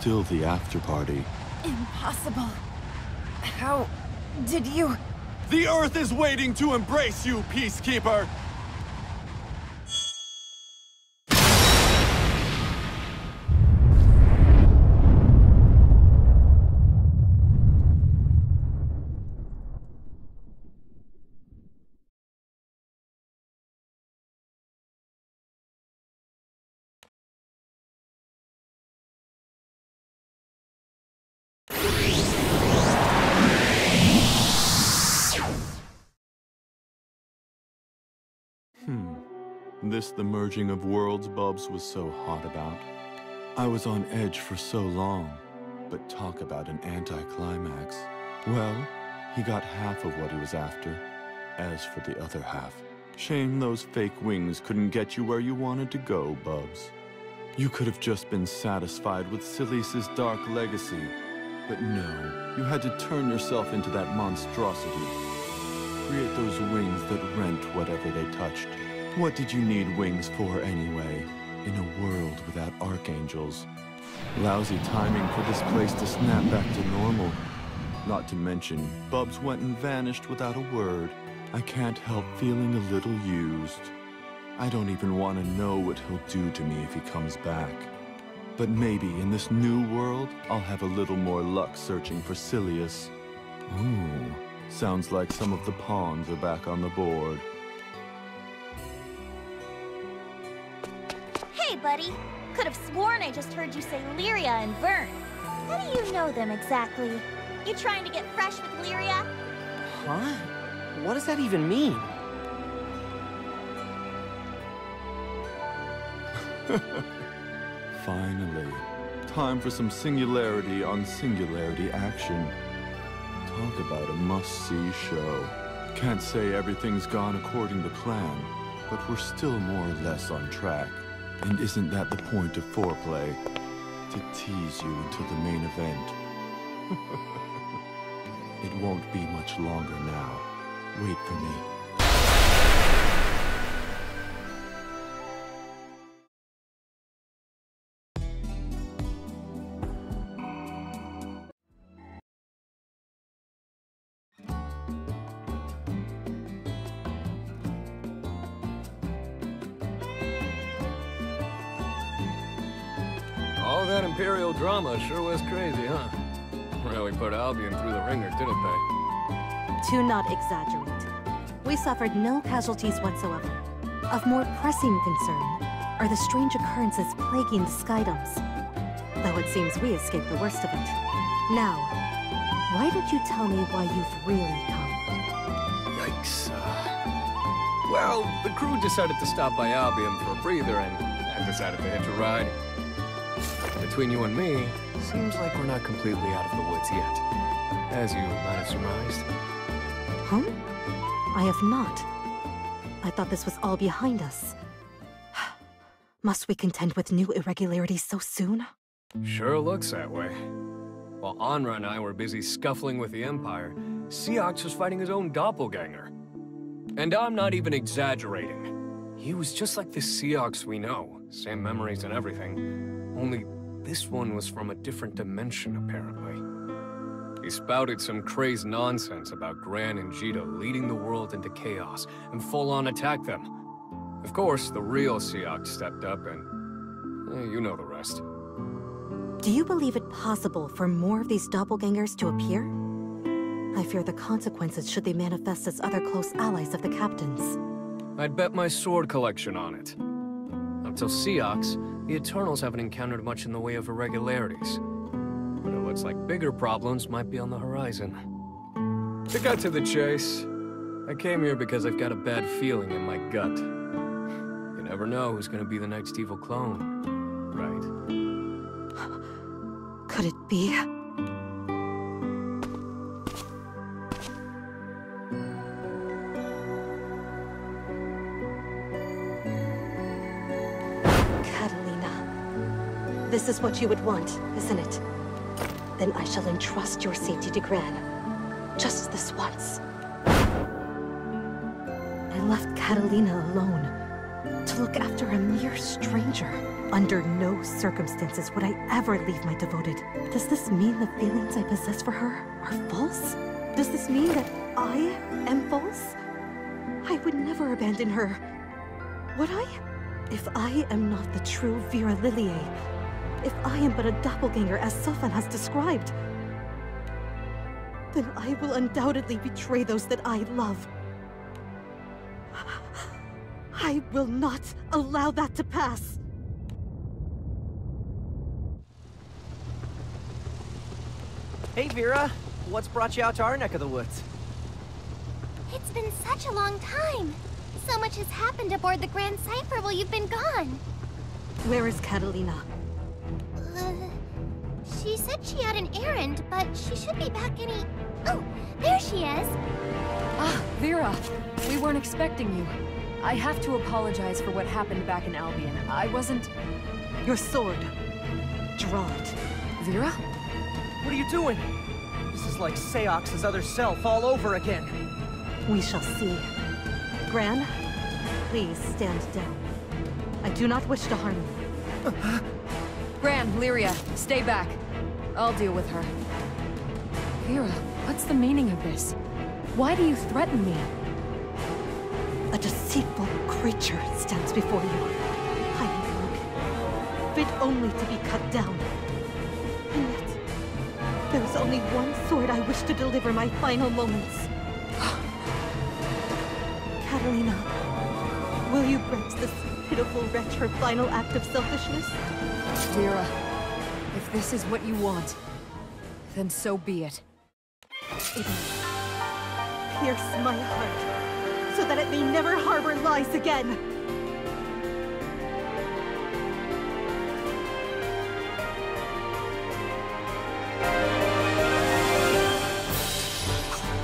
Still the after party. Impossible. How did you... The Earth is waiting to embrace you, Peacekeeper! This the merging of worlds Bubs was so hot about. I was on edge for so long, but talk about an anticlimax. Well, he got half of what he was after. As for the other half, shame those fake wings couldn't get you where you wanted to go, Bubs. You could have just been satisfied with Lucilius's dark legacy. But no, you had to turn yourself into that monstrosity. Create those wings that rent whatever they touched. What did you need wings for anyway? In a world without archangels. Lousy timing for this place to snap back to normal. Not to mention, Bubs went and vanished without a word. I can't help feeling a little used. I don't even want to know what he'll do to me if he comes back. But maybe in this new world, I'll have a little more luck searching for Lucilius. Ooh, sounds like some of the pawns are back on the board. Buddy. Could have sworn I just heard you say Lyria and Gran. How do you know them exactly. You trying to get fresh with Lyria? Huh? What does that even mean? Finally. Time for some singularity on singularity action. Talk about a must-see show. Can't say everything's gone according to plan, but we're still more or less on track. And isn't that the point of foreplay? To tease you until the main event. it won't be much longer now. Wait for me. That Imperial drama sure was crazy, huh? Really put Albion through the ringer, didn't they? Do not exaggerate. We suffered no casualties whatsoever. Of more pressing concern are the strange occurrences plaguing the Skydoms. Though it seems we escaped the worst of it. Now, why don't you tell me why you've really come? Yikes. Uh... Well, the crew decided to stop by Albion for a breather and I decided to hitch a ride. Between you and me, seems like we're not completely out of the woods yet. As you might have surmised. Huh? I have not. I thought this was all behind us. Must we contend with new irregularities so soon? Sure looks that way. While Anra and I were busy scuffling with the Empire, Seox was fighting his own doppelganger. And I'm not even exaggerating. He was just like the Seox we know. Same memories and everything. Only this one was from a different dimension, apparently. He spouted some crazed nonsense about Gran and Djeeta leading the world into chaos and full-on attack them. Of course, the real Seox stepped up and... eh, you know the rest. Do you believe it possible for more of these doppelgangers to appear? I fear the consequences should they manifest as other close allies of the Captain's. I'd bet my sword collection on it. Until Seox, the Eternals haven't encountered much in the way of irregularities. But it looks like bigger problems might be on the horizon. To cut to the chase, I came here because I've got a bad feeling in my gut. You never know who's gonna be the next evil clone, right? Could it be? This is what you would want, isn't it? Then I shall entrust your safety to Gran. Just this once. I left Katalina alone to look after a mere stranger. Under no circumstances would I ever leave my devoted. Does this mean the feelings I possess for her are false? Does this mean that I am false? I would never abandon her. Would I? If I am not the true Vira Lilie, if I am but a doppelganger as Sofan has described, then I will undoubtedly betray those that I love. I will not allow that to pass. Hey, Vira. What's brought you out to our neck of the woods? It's been such a long time. So much has happened aboard the Grandcypher while you've been gone. Where is Katalina? Uh, she said she had an errand, but she should be back any... Oh, there she is. Ah, Vira. We weren't expecting you. I have to apologize for what happened back in Albion. I wasn't... Your sword. Draw it. Vira? What are you doing? This is like Seox's other self all over again. We shall see. Gran, please stand down. I do not wish to harm you. Gran, Lyria, stay back. I'll deal with her. Vira, what's the meaning of this? Why do you threaten me? A deceitful creature stands before you. I am weak, fit only to be cut down. And yet, there is only one sword I wish to deliver my final moments. Katalina, will you grant this pitiful wretch her final act of selfishness? Vira, if this is what you want, Then so be it. Pierce my heart, so that it may never harbor lies again.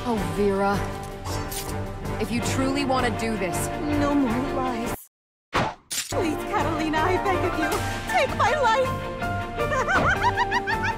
Oh, Vira. If you truly want to do this... No more lies. Please, Katalina, I beg of you, take my life!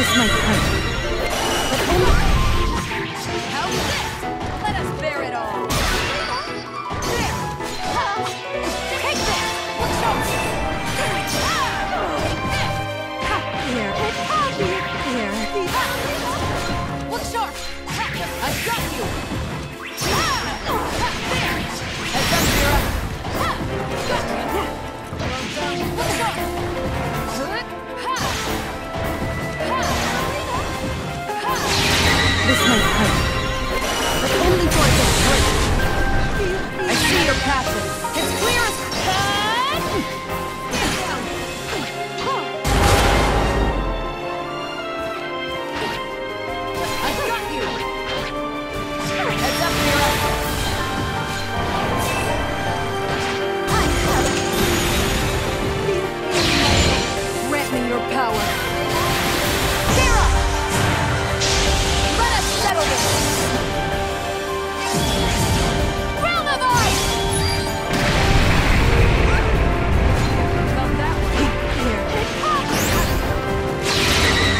This might hurt. This hurt. But only for a good I see your passion.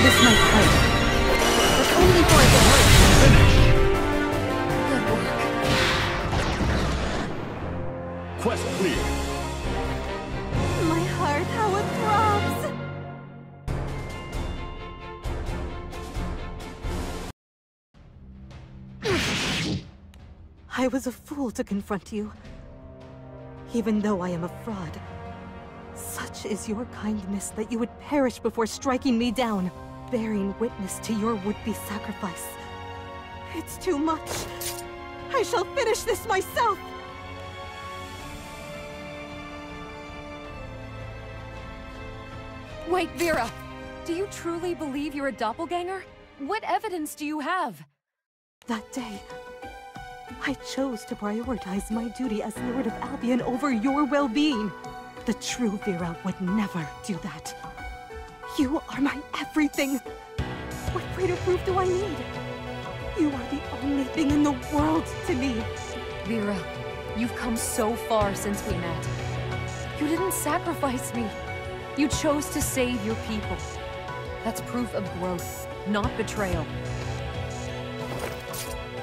This might hurt. But only for a good Quest clear. My heart, how it throbs! I was a fool to confront you. Even though I am a fraud. Such is your kindness that you would perish before striking me down, bearing witness to your would-be sacrifice. It's too much. I shall finish this myself! Wait, Vira! Do you truly believe you're a doppelganger? What evidence do you have? That day, I chose to prioritize my duty as Lord of Albion over your well-being. The true Vira would never do that. You are my everything. What greater proof do I need? You are the only thing in the world to me. Vira, you've come so far since we met. You didn't sacrifice me. You chose to save your people. That's proof of growth, not betrayal.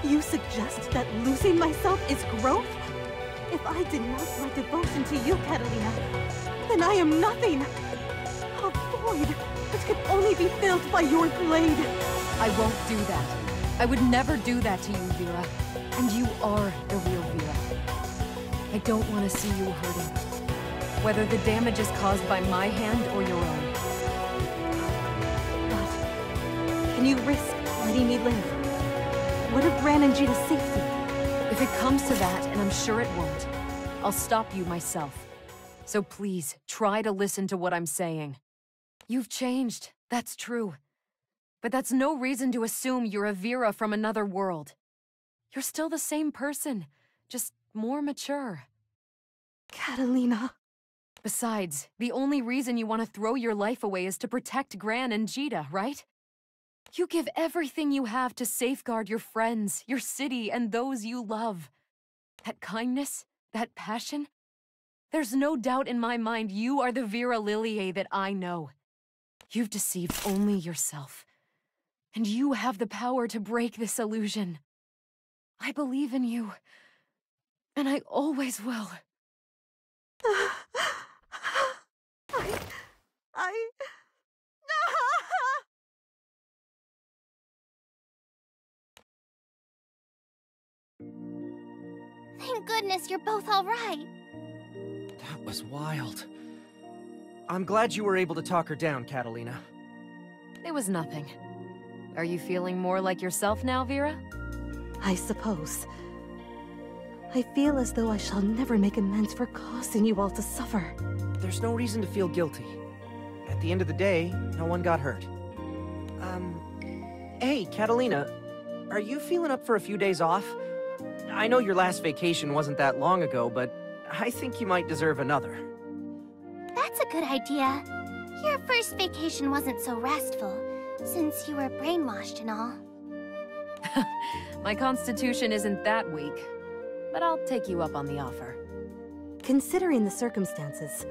You suggest that losing myself is growth? If I denounce my devotion to you, Katalina, then I am nothing. A void that could only be filled by your blade. I won't do that. I would never do that to you, Vira. And you are the real Vira. I don't want to see you hurting. Whether the damage is caused by my hand or your own. But can you risk letting me live? What of Gran and Djeeta's safety? If it comes to that, and I'm sure it won't, I'll stop you myself. So please, try to listen to what I'm saying. You've changed, that's true. But that's no reason to assume you're a Vira from another world. You're still the same person, just more mature. Katalina. Besides, the only reason you want to throw your life away is to protect Gran and Djeeta, right? You give everything you have to safeguard your friends, your city, and those you love. That kindness, that passion, there's no doubt in my mind you are the Vira Lilie that I know. You've deceived only yourself. And you have the power to break this illusion. I believe in you. And I always will. I... I... Thank goodness you're both all right. That was wild. I'm glad you were able to talk her down, Katalina. It was nothing. Are you feeling more like yourself now, Vira? I suppose. I feel as though I shall never make amends for causing you all to suffer. There's no reason to feel guilty. At the end of the day, no one got hurt. Um, hey, Katalina, are you feeling up for a few days off? I know your last vacation wasn't that long ago, but I think you might deserve another. That's a good idea. Your first vacation wasn't so restful, since you were brainwashed and all. My constitution isn't that weak, but I'll take you up on the offer. Considering the circumstances,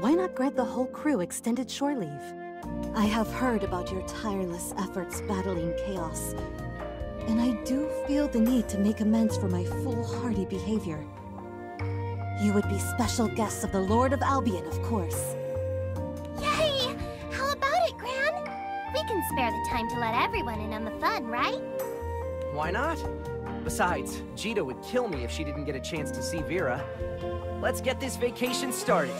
why not grant the whole crew extended shore leave? I have heard about your tireless efforts battling chaos, and I do feel the need to make amends for my foolhardy behavior. You would be special guests of the Lord of Albion, of course. Yay! How about it, Gran? We can spare the time to let everyone in on the fun, right? Why not? Besides, Djeeta would kill me if she didn't get a chance to see Vira. Let's get this vacation started.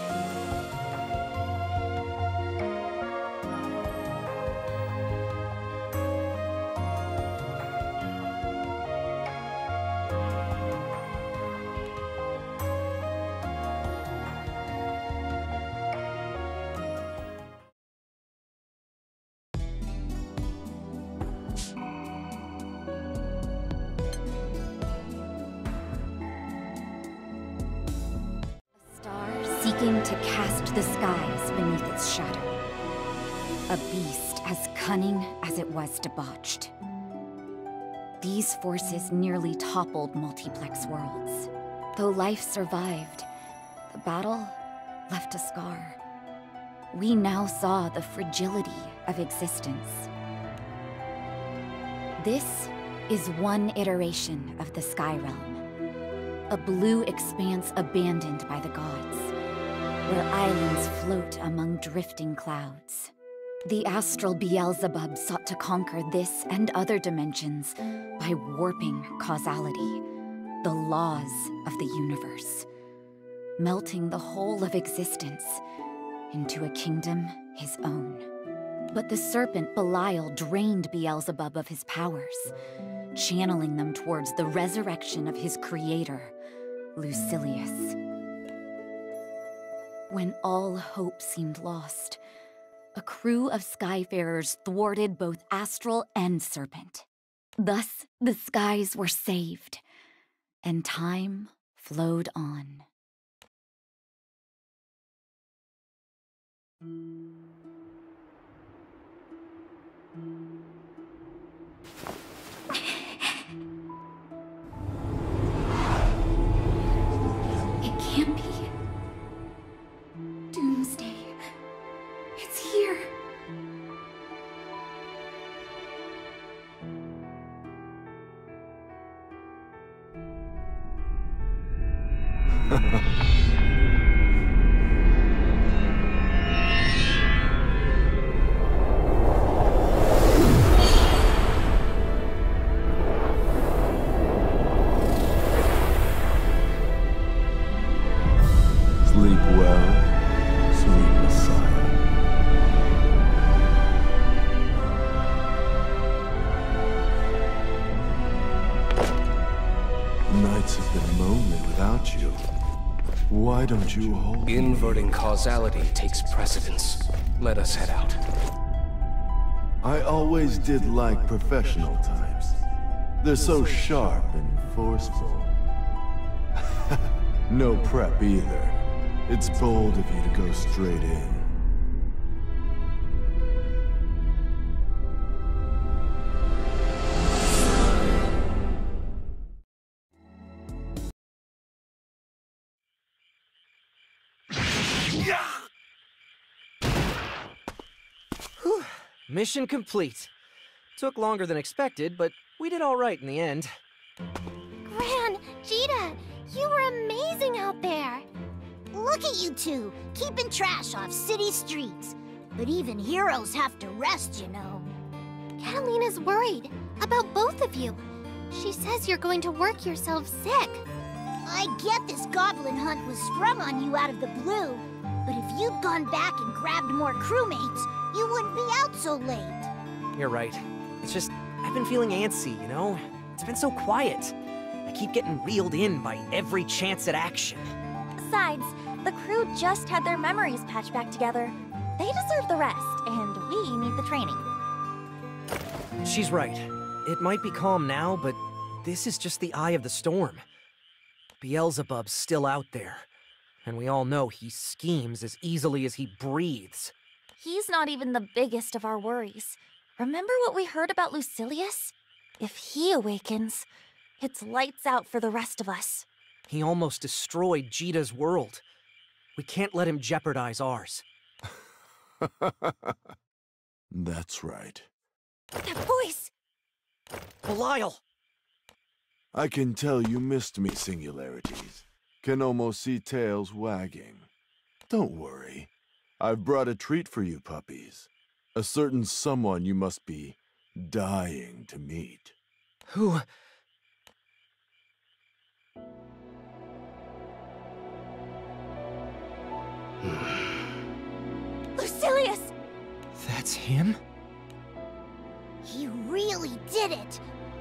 Nearly toppled Multiplex Worlds. Though life survived, the battle left a scar. We now saw the fragility of existence. This is one iteration of the Sky Realm. A blue expanse abandoned by the gods where islands float among drifting clouds. The astral Beelzebub sought to conquer this and other dimensions by warping causality, the laws of the universe, melting the whole of existence into a kingdom his own. But the serpent Belial drained Beelzebub of his powers, channeling them towards the resurrection of his creator, Lucilius. When all hope seemed lost, a crew of Skyfarers thwarted both Astral and Serpent. Thus, the skies were saved, and time flowed on. It can't be. Don't you hold Inverting causality takes precedence. Let us head out. I always did like professional types. They're so sharp and forceful. no prep either. It's bold of you to go straight in. Mission complete. Took longer than expected, but we did all right in the end. Gran, Djeeta, you were amazing out there. Look at you two, keeping trash off city streets. But even heroes have to rest, you know. Katalina's worried about both of you. She says you're going to work yourself sick. I get this goblin hunt was sprung on you out of the blue, but if you'd gone back and grabbed more crewmates, you wouldn't be out so late. You're right. It's just, I've been feeling antsy, you know? It's been so quiet. I keep getting reeled in by every chance at action. Besides, the crew just had their memories patched back together. They deserve the rest, and we need the training. She's right. It might be calm now, but this is just the eye of the storm. Beelzebub's still out there, and we all know he schemes as easily as he breathes. He's not even the biggest of our worries. Remember what we heard about Lucilius? If he awakens, it's lights out for the rest of us. He almost destroyed Djeeta's world. We can't let him jeopardize ours. That's right. That voice! Belial! I can tell you missed me, Singularities. Can almost see tails wagging. Don't worry. I've brought a treat for you puppies. A certain someone you must be dying to meet. Who? Lucilius! That's him? He really did it!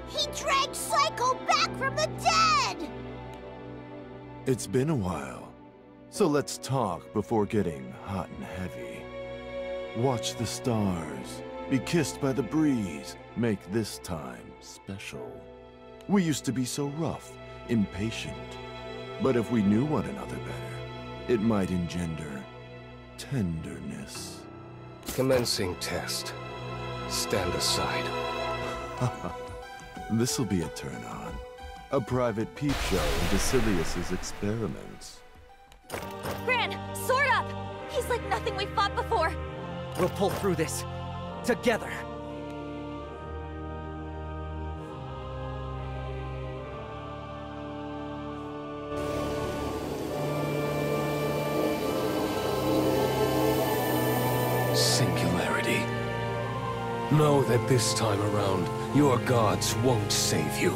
He dragged Psycho back from the dead! It's been a while, so let's talk before getting hot and heavy. Watch the stars, be kissed by the breeze, make this time special. We used to be so rough, impatient. But if we knew one another better, it might engender tenderness. Commencing test. Stand aside. This'll be a turn on. A private peep show into Silius's experiments. Gran, sword up! He's like nothing we fought before. We'll pull through this. Together. Singularity. Know that this time around, your gods won't save you.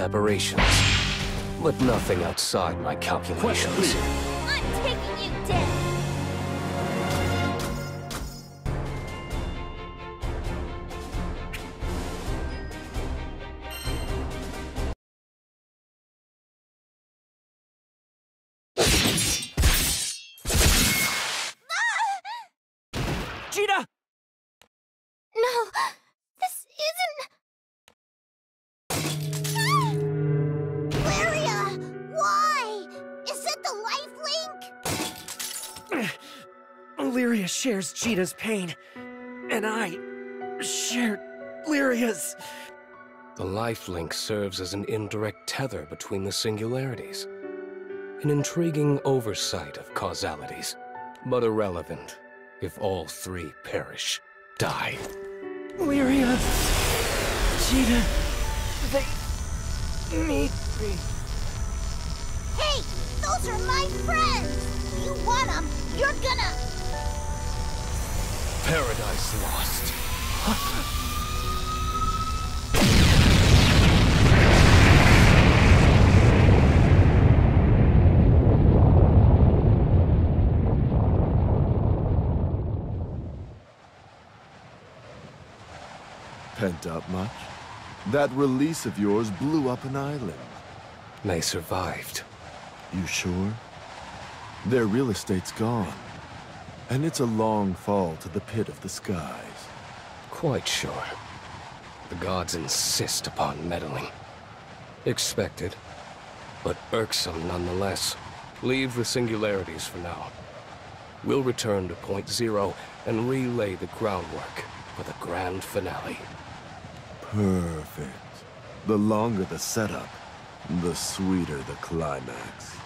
Aberrations, but nothing outside my calculations. Shares Djeeta's pain, and I share Lyria's. The life link serves as an indirect tether between the singularities. An intriguing oversight of causalities, but irrelevant if all three perish, die. Lyria, Cheetah, they need me. Hey! Those are my friends! You want them, you're gonna... Paradise lost. Pent up much? That release of yours blew up an island. They survived. You sure? Their real estate's gone. And it's a long fall to the pit of the skies. Quite sure. The gods insist upon meddling. Expected, but irksome nonetheless. Leave the singularities for now. We'll return to Point Zero and relay the groundwork for the grand finale. Perfect. The longer the setup, the sweeter the climax.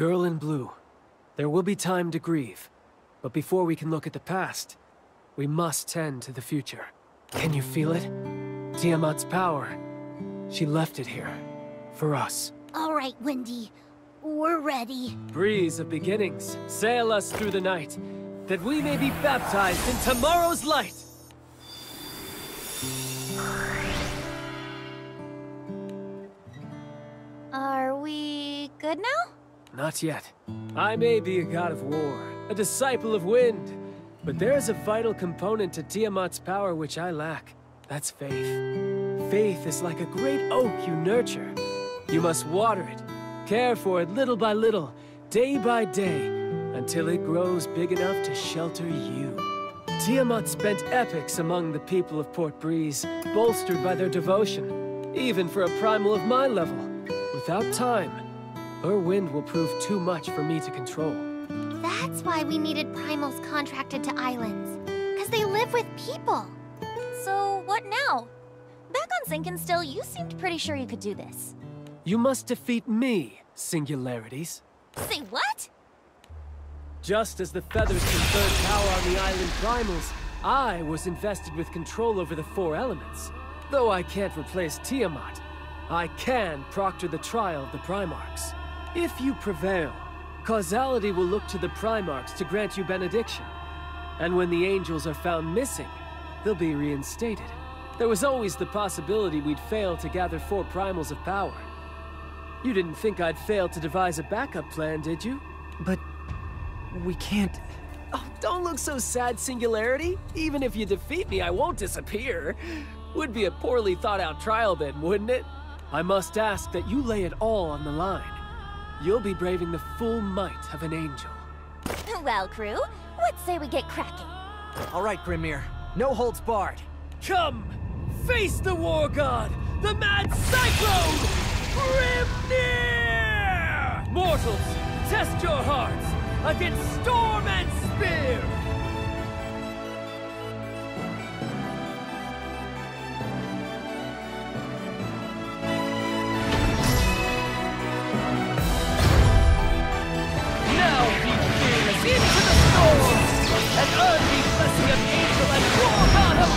Girl in blue. There will be time to grieve. But before we can look at the past, we must tend to the future. Can you feel it? Tiamat's power. She left it here. For us. All right, Wendy. We're ready. Breeze of beginnings, sail us through the night, that we may be baptized in tomorrow's light! Are we good now? Not yet. I may be a god of war, a disciple of wind, but there's a vital component to Tiamat's power which I lack. That's faith. Faith is like a great oak you nurture. You must water it, care for it little by little, day by day, until it grows big enough to shelter you. Tiamat spent epochs among the people of Port Breeze, bolstered by their devotion, even for a primal of my level. Without time, her wind will prove too much for me to control. That's why we needed primals contracted to islands. Because they live with people. So, what now? Back on Zinkenstill, you seemed pretty sure you could do this. You must defeat me, Singularities. Say what? Just as the feathers conferred power on the island primals, I was invested with control over the four elements. Though I can't replace Tiamat, I can proctor the trial of the Primarchs. If you prevail, causality will look to the Primarchs to grant you benediction. And when the angels are found missing, they'll be reinstated. There was always the possibility we'd fail to gather four primals of power. You didn't think I'd fail to devise a backup plan, did you? But we can't... Oh, don't look so sad, Singularity. Even if you defeat me, I won't disappear. Would be a poorly thought out trial then, wouldn't it? I must ask that you lay it all on the line. You'll be braving the full might of an angel. Well, crew, what say we get cracking? All right, Grimnir. No holds barred. Come! Face the War God! The Mad Cyclone! Grimnir! Mortals, test your hearts against Storm and Spear!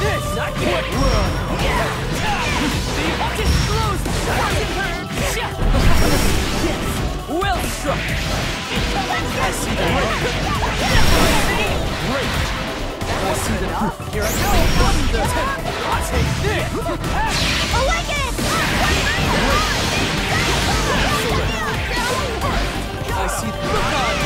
this! Not quite wrong! The disclosed Yes! Well struck! I see the Great! I see the proof. Here I go! Thunder! I'll take this! Awaken! I see the on!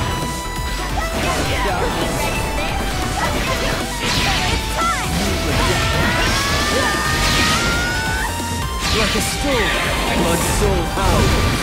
Like a storm, blood soul howls.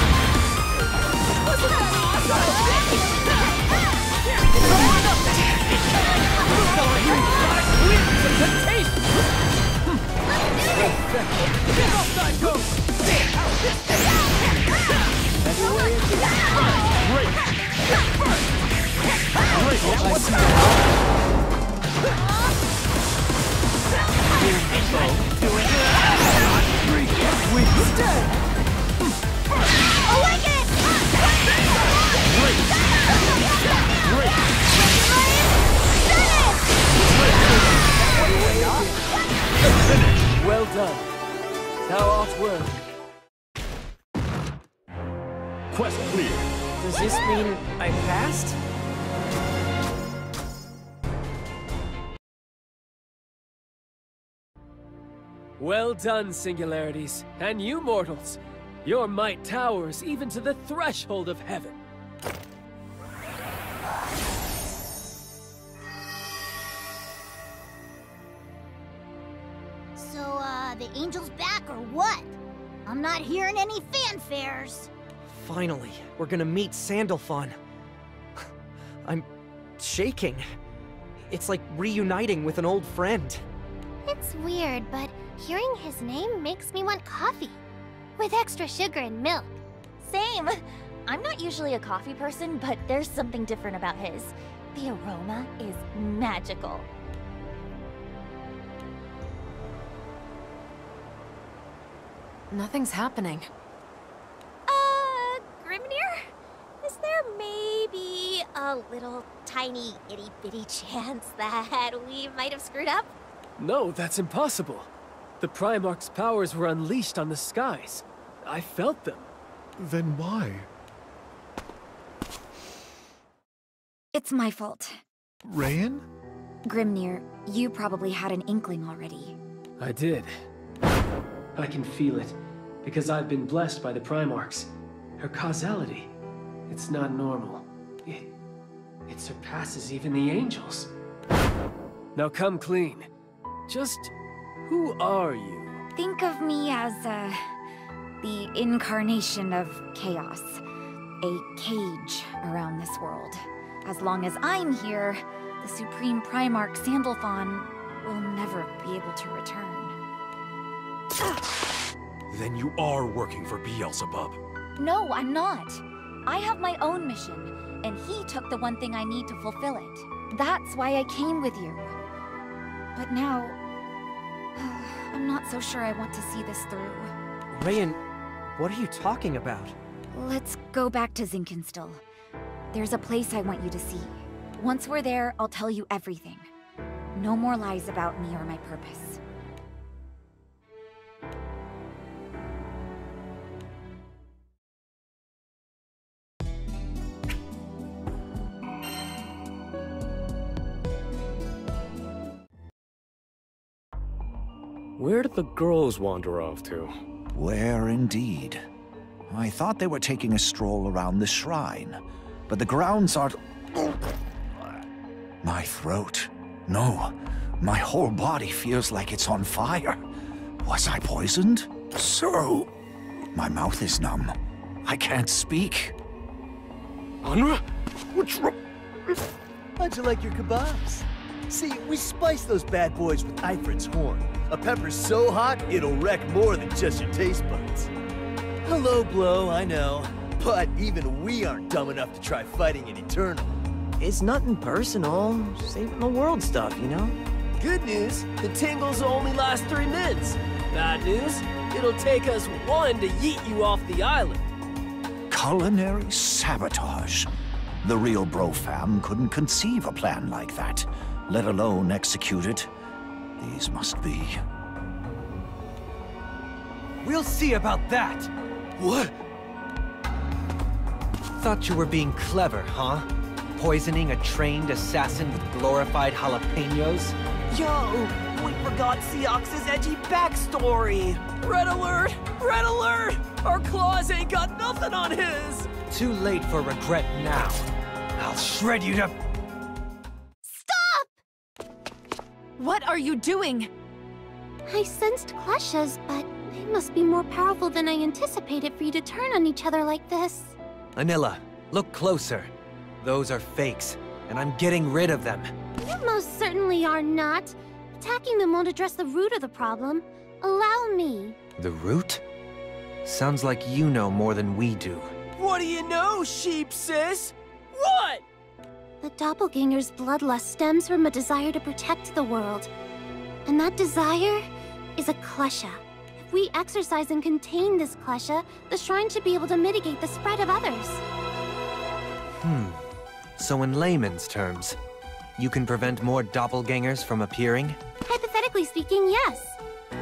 Well done. Thou art worthy. Quest clear. Does this mean I passed? Well done, Singularities, and you mortals. Your might towers even to the threshold of heaven. So, uh, the angel's back or what? I'm not hearing any fanfares. Finally, we're gonna meet Sandalphon. I'm shaking. It's like reuniting with an old friend. It's weird, but hearing his name makes me want coffee. With extra sugar and milk. Same. I'm not usually a coffee person, but there's something different about his. The aroma is magical. Nothing's happening. Uh, Grimnir? Is there maybe a little tiny itty bitty chance that we might have screwed up? No, that's impossible. The Primarch's powers were unleashed on the skies. I felt them. Then why? It's my fault. Rayan? Grimnir, you probably had an inkling already. I did. I can feel it, because I've been blessed by the Primarchs. Her causality, it's not normal. It... it surpasses even the angels. Now come clean. Just... who are you? Think of me as, uh, the incarnation of chaos. A cage around this world. As long as I'm here, the Supreme Primarch Sandalphon will never be able to return. Then you are working for Beelzebub. No, I'm not. I have my own mission, and he took the one thing I need to fulfill it. That's why I came with you. But now... I'm not so sure I want to see this through. Rayan, what are you talking about? Let's go back to Zinkenstill. There's a place I want you to see. Once we're there, I'll tell you everything. No more lies about me or my purpose. Where did the girls wander off to? Where indeed? I thought they were taking a stroll around the shrine, but the grounds are... My throat. No, my whole body feels like it's on fire. Was I poisoned? So... My mouth is numb. I can't speak. Anre? What's wrong? How'd you like your kebabs? See, we spice those bad boys with Ifrit's horn. A pepper so hot, it'll wreck more than just your taste buds. Hello, Blow, I know. But even we aren't dumb enough to try fighting an Eternal. It's nothing personal. Saving the world stuff, you know? Good news, the tingles only last three minutes. Bad news, it'll take us one to yeet you off the island. Culinary sabotage. The real Brofam couldn't conceive a plan like that, let alone execute it. These must be... We'll see about that! What? Thought you were being clever, huh? Poisoning a trained assassin with glorified jalapenos? Yo, we forgot Seox's edgy backstory. Red alert! Red alert! Our claws ain't got nothing on his! Too late for regret now. I'll shred you to... What are you doing? I sensed Kleshas, but they must be more powerful than I anticipated for you to turn on each other like this. Anila, look closer. Those are fakes, and I'm getting rid of them. You most certainly are not. Attacking them won't address the root of the problem. Allow me. The root? Sounds like you know more than we do. What do you know, sheep sis? What? The doppelganger's bloodlust stems from a desire to protect the world. And that desire is a klesha. If we exorcise and contain this klesha, the shrine should be able to mitigate the spread of others. Hmm. So in layman's terms, you can prevent more doppelgangers from appearing? Hypothetically speaking, yes.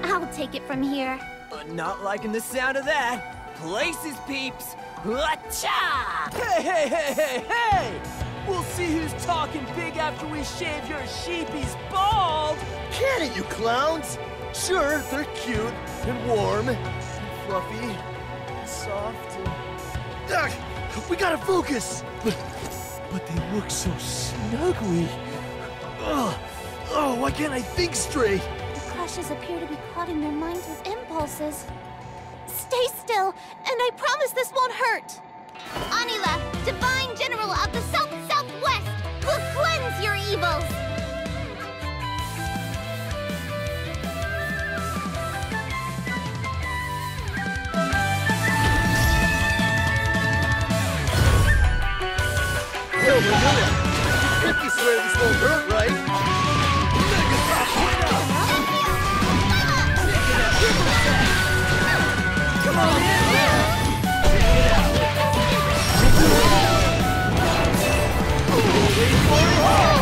I'll take it from here. Uh, not liking the sound of that. Places, peeps. Acha! Hey, hey, hey, hey, hey! We'll see who's talking big after we shave your sheepies bald! Can it, you clowns? Sure, they're cute and warm and fluffy and soft and... Ugh, We gotta focus! But, but they look so snuggly. Ugh. Oh, why can't I think straight? The crushes appear to be clouding their minds with impulses. Stay still, and I promise this won't hurt. Anila, Divine General of the South-Southwest, will cleanse your evils! Swear this won't hurt, right? Come on Why?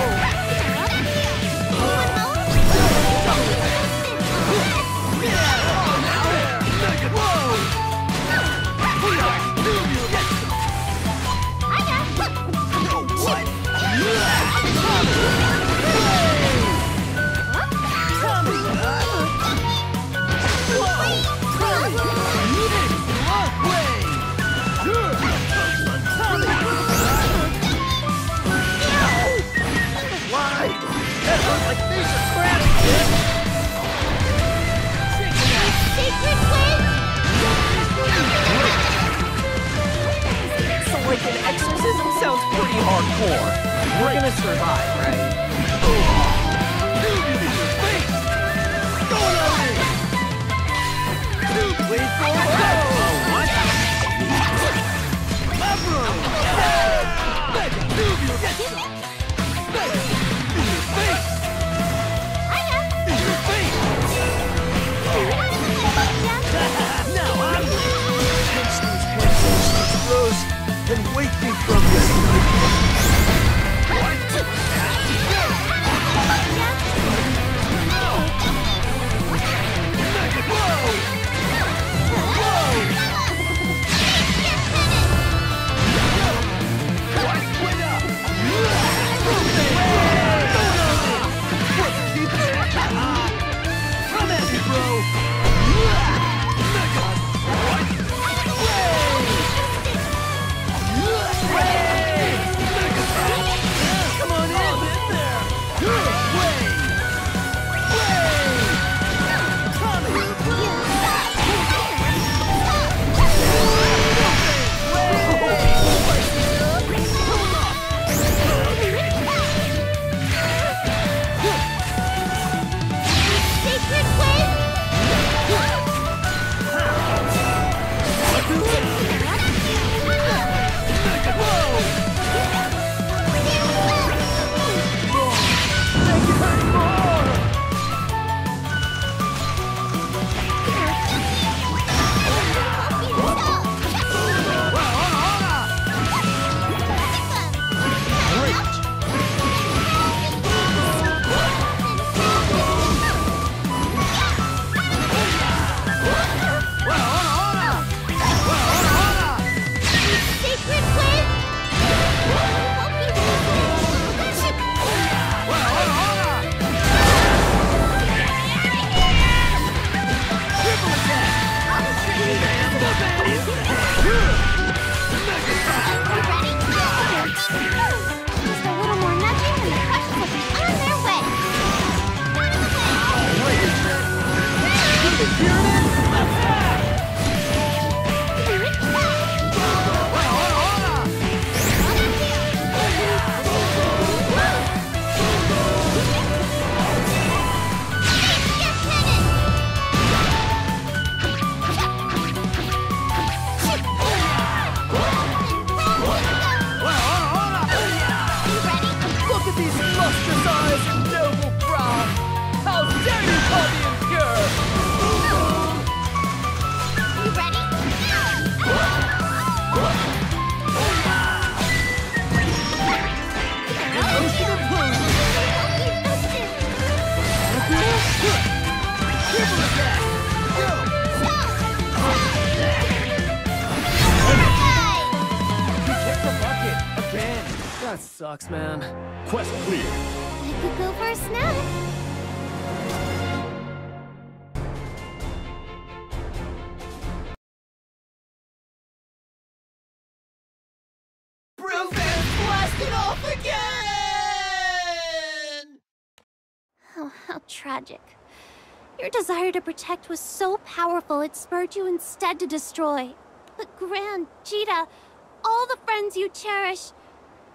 An exorcism sounds pretty hardcore. We're gonna survive, right? Desire to protect was so powerful it spurred you instead to destroy. But Gran, Djeeta, all the friends you cherish,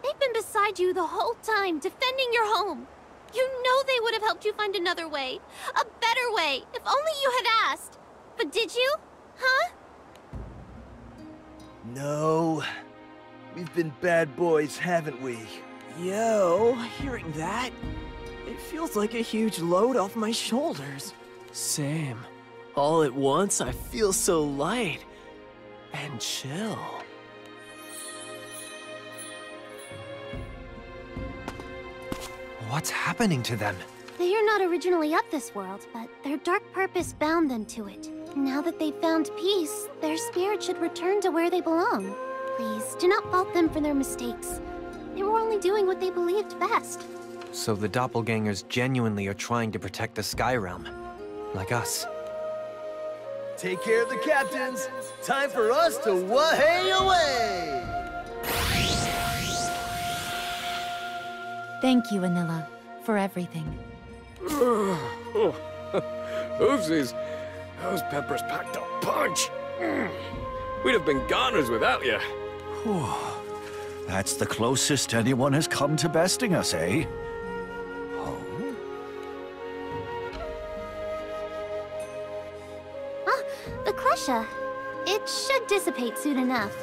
they've been beside you the whole time, defending your home. You know they would have helped you find another way. A better way, if only you had asked. But did you? Huh? No. We've been bad boys, haven't we? Yo, hearing that, it feels like a huge load off my shoulders. Same. All at once, I feel so light and chill. What's happening to them? They are not originally of this world, but their dark purpose bound them to it. Now that they've found peace, their spirit should return to where they belong. Please, do not fault them for their mistakes. They were only doing what they believed best. So the doppelgangers genuinely are trying to protect the Sky Realm. Like us. Take care of the captains. Time for us to way away! Thank you, Anila, for everything. Oopsies. Those peppers packed a punch. Mm. We'd have been goners without you. That's the closest anyone has come to besting us, eh? Ah, the Klesha. It should dissipate soon enough.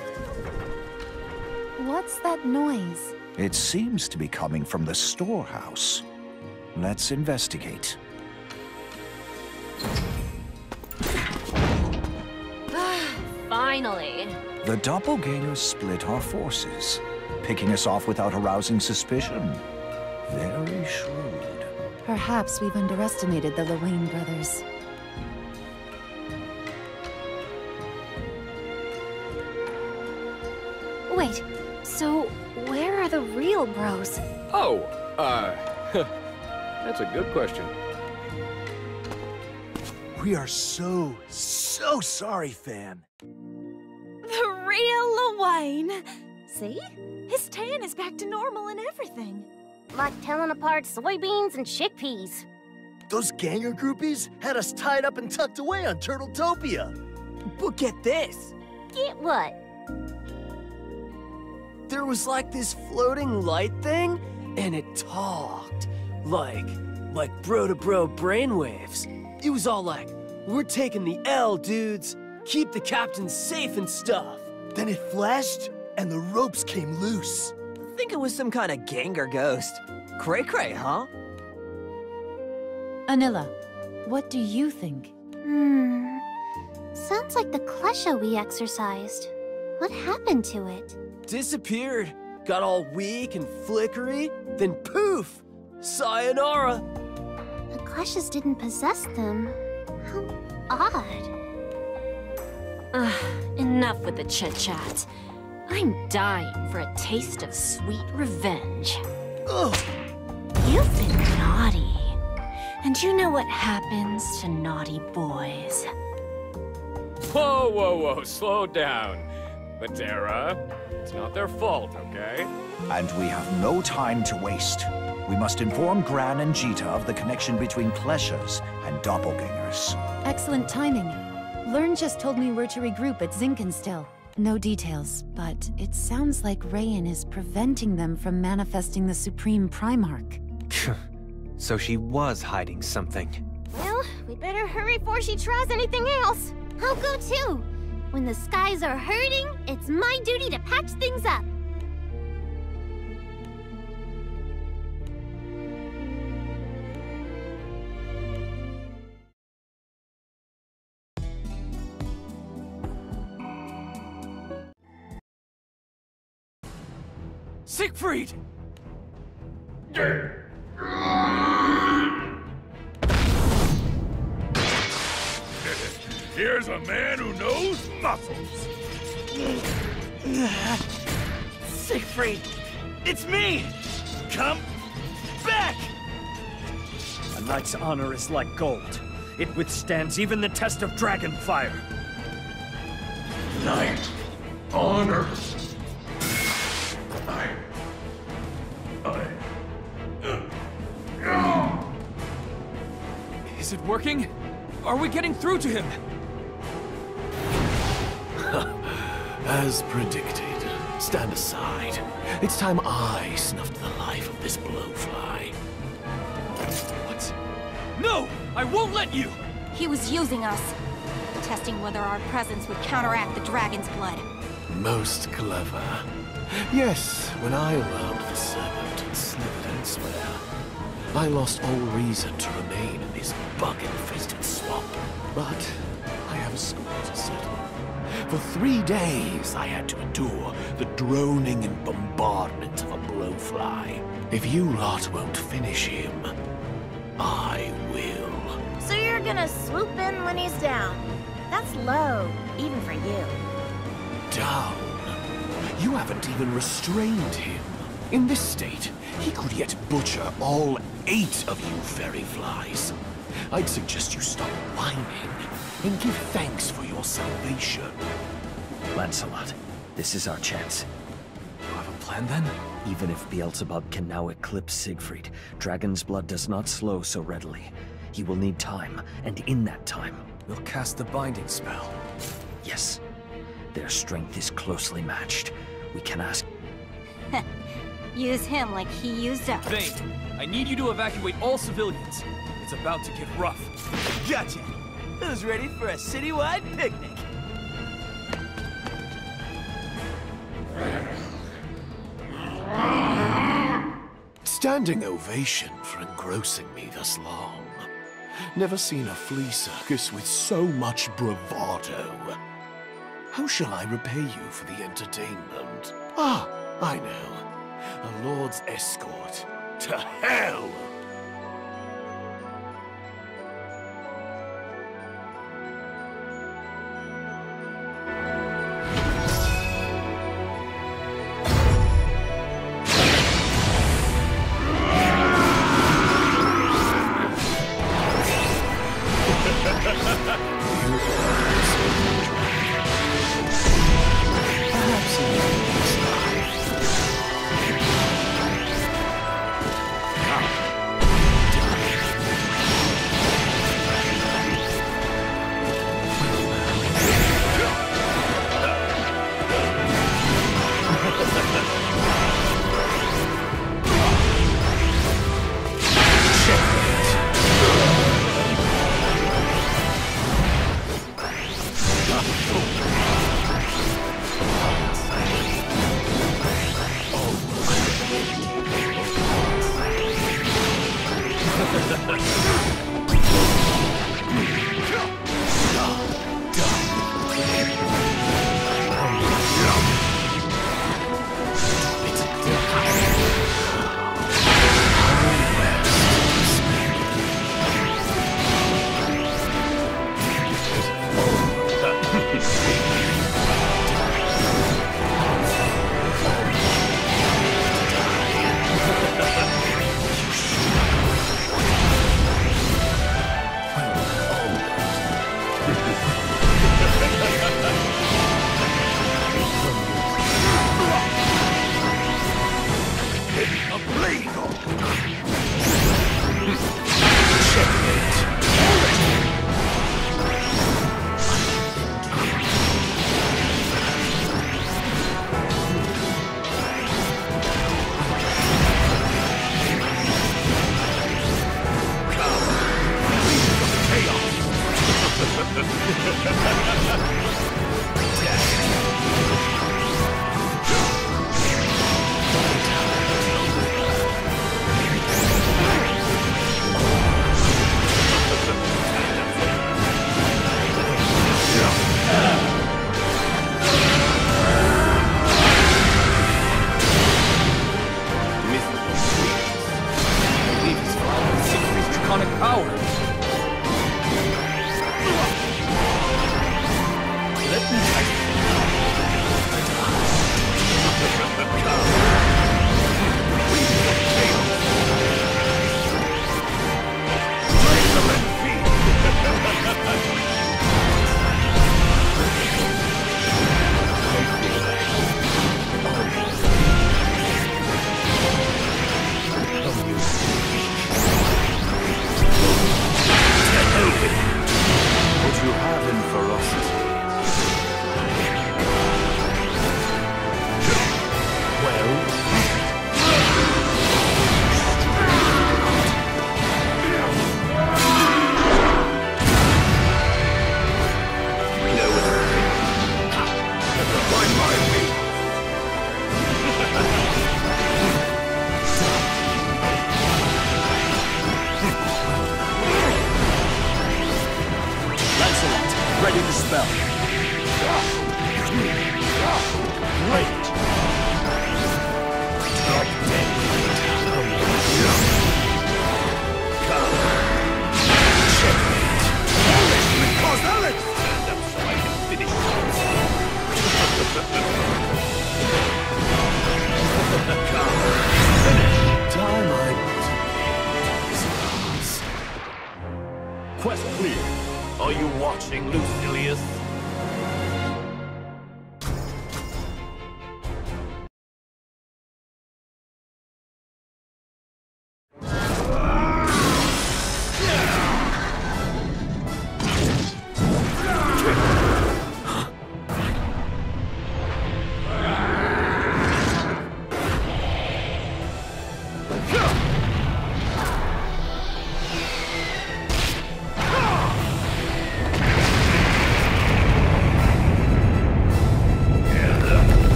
What's that noise? It seems to be coming from the storehouse. Let's investigate. Finally. The doppelgangers split our forces, picking us off without arousing suspicion. Very shrewd. Perhaps we've underestimated the Lowain brothers. Wait, so where are the real bros? Oh, uh, that's a good question. We are so, so sorry, fam. The real Wayne. See? His tan is back to normal and everything. Like telling apart soybeans and chickpeas. Those ganger groupies had us tied up and tucked away on Turtletopia. But get this. Get what? There was like this floating light thing, and it talked. Like, like bro to bro brainwaves. It was all like, we're taking the L, dudes. Keep the captain safe and stuff. Then it flashed, and the ropes came loose. Think it was some kind of ganger ghost. Cray cray, huh? Anila, what do you think? Hmm. Sounds like the Klesha we exorcised. What happened to it? Disappeared. Got all weak and flickery. Then poof! Sayonara! The Kleshas didn't possess them. How odd. Ugh, enough with the chit-chat. I'm dying for a taste of sweet revenge. Ugh. You've been naughty. And you know what happens to naughty boys. Whoa, whoa, whoa, slow down. Matera, it's not their fault, okay? And we have no time to waste. We must inform Gran and Djeeta of the connection between Kleshas and doppelgangers. Excellent timing. Learn just told me we're to regroup at Zinkenstill. No details, but it sounds like Rayan is preventing them from manifesting the Supreme Primarch. so she was hiding something. Well, we better hurry before she tries anything else. I'll go too. When the skies are hurting, it's my duty to patch things up. Siegfried! Here's a man who knows muscles. Siegfried, it's me! Come back! A knight's honor is like gold. It withstands even the test of dragon fire. Knight. Honor. I... I... uh, Is it working? Are we getting through to him? As predicted. Stand aside. It's time I snuffed the life of this blowfly. What? No! I won't let you! He was using us. Testing whether our presence would counteract the dragon's blood. Most clever. Yes, when I learned the serpent had slithered elsewhere, I lost all reason to remain in this bug-infested swamp. But I have a score to settle. For three days, I had to endure the droning and bombardment of a blowfly. If you lot won't finish him, I will. So you're gonna swoop in when he's down. That's low, even for you. Down? You haven't even restrained him. In this state, he could yet butcher all eight of you fairy flies. I'd suggest you stop whining and give thanks for your salvation. Lancelot, this is our chance. You have a plan then? Even if Beelzebub can now eclipse Siegfried, Dragon's blood does not slow so readily. He will need time, and in that time... We'll cast the binding spell. Yes. Their strength is closely matched. We can ask... Use him like he used us. Vayne, I need you to evacuate all civilians. It's about to get rough. Gotcha! Who's ready for a citywide picnic? Standing ovation for engrossing me thus long. Never seen a flea circus with so much bravado. How shall I repay you for the entertainment? Ah, I know. A lord's escort. To hell!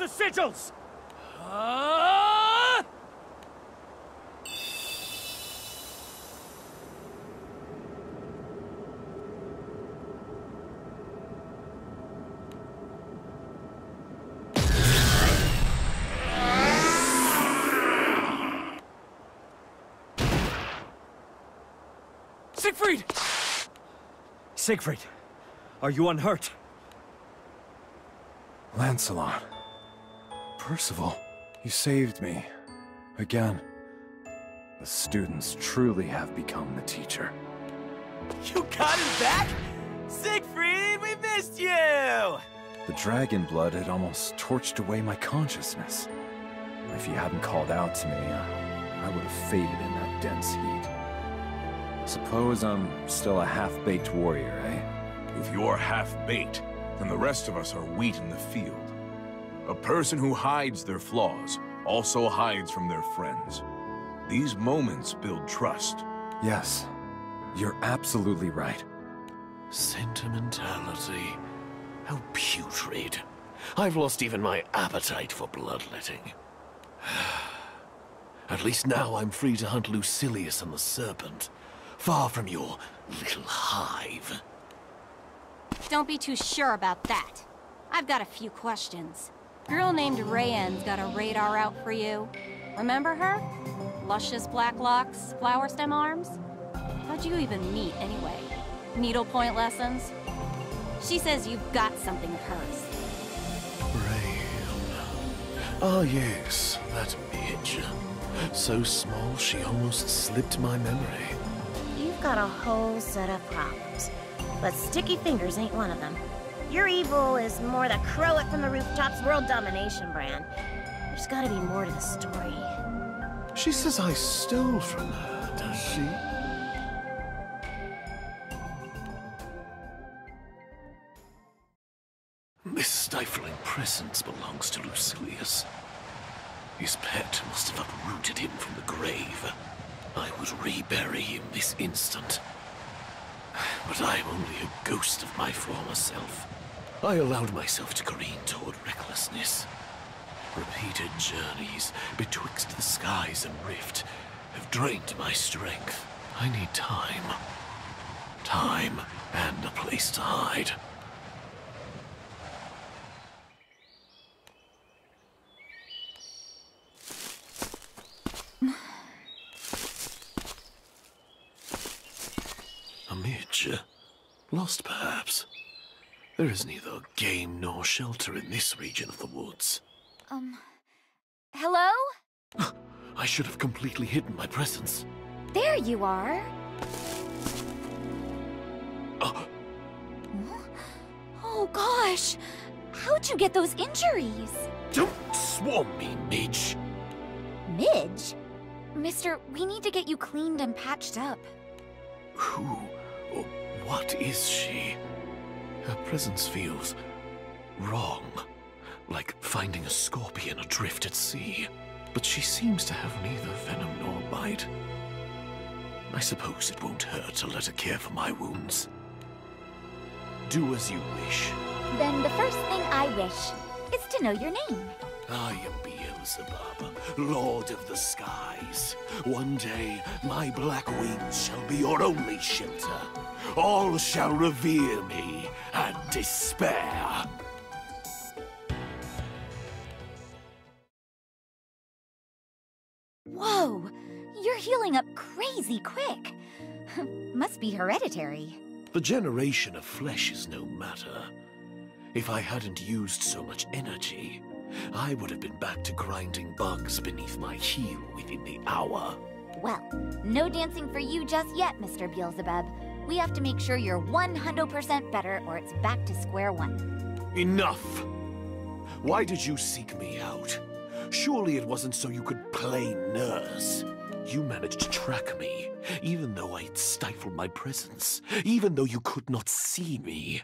Off the sigils! Siegfried! Siegfried, are you unhurt? Lancelot. Percival, you saved me. Again. The students truly have become the teacher. You got him back? Siegfried, we missed you! The dragon blood had almost torched away my consciousness. If you hadn't called out to me, I would have faded in that dense heat. Suppose I'm still a half-baked warrior, eh? If you're half-baked, then the rest of us are wheat in the field. A person who hides their flaws also hides from their friends. These moments build trust. Yes, you're absolutely right. Sentimentality. How putrid. I've lost even my appetite for bloodletting. At least now I'm free to hunt Lucilius and the Serpent, far from your little hive. Don't be too sure about that. I've got a few questions. Girl named Rayanne's got a radar out for you. Remember her? Luscious black locks, flower stem arms? How'd you even meet, anyway? Needlepoint lessons? She says you've got something of hers. Ah yes, that midge. So small she almost slipped my memory. You've got a whole set of problems. But sticky fingers ain't one of them. Your evil is more the crow it from the rooftops world domination brand. There's gotta be more to the story. She says I stole from her, does she? This stifling presence belongs to Lucilius. His pet must have uprooted him from the grave. I would rebury him this instant. But I am only a ghost of my former self. I allowed myself to careen toward recklessness. Repeated journeys betwixt the skies and rift have drained my strength. I need time. Time and a place to hide. A midge? Lost, perhaps? There is neither game nor shelter in this region of the woods. Um, hello? I should have completely hidden my presence. There you are. Oh gosh! How'd you get those injuries? Don't swarm me, Midge! Midge? Mister, we need to get you cleaned and patched up. Who or what is she? Her presence feels wrong. Like finding a scorpion adrift at sea. But she seems to have neither venom nor bite. I suppose it won't hurt to let her care for my wounds. Do as you wish, then the first thing I wish is to know your name. I am Beelzebub, Lord of the Skies. One day, my black wings shall be your only shelter. All shall revere me and despair. Whoa! You're healing up crazy quick. Must be hereditary. The generation of flesh is no matter. If I hadn't used so much energy, I would have been back to grinding bugs beneath my heel within the hour. Well, no dancing for you just yet, Mr. Beelzebub. We have to make sure you're 100% better or it's back to square one. Enough! Why did you seek me out? Surely it wasn't so you could play nurse. You managed to track me, even though I'd stifled my presence, even though you could not see me.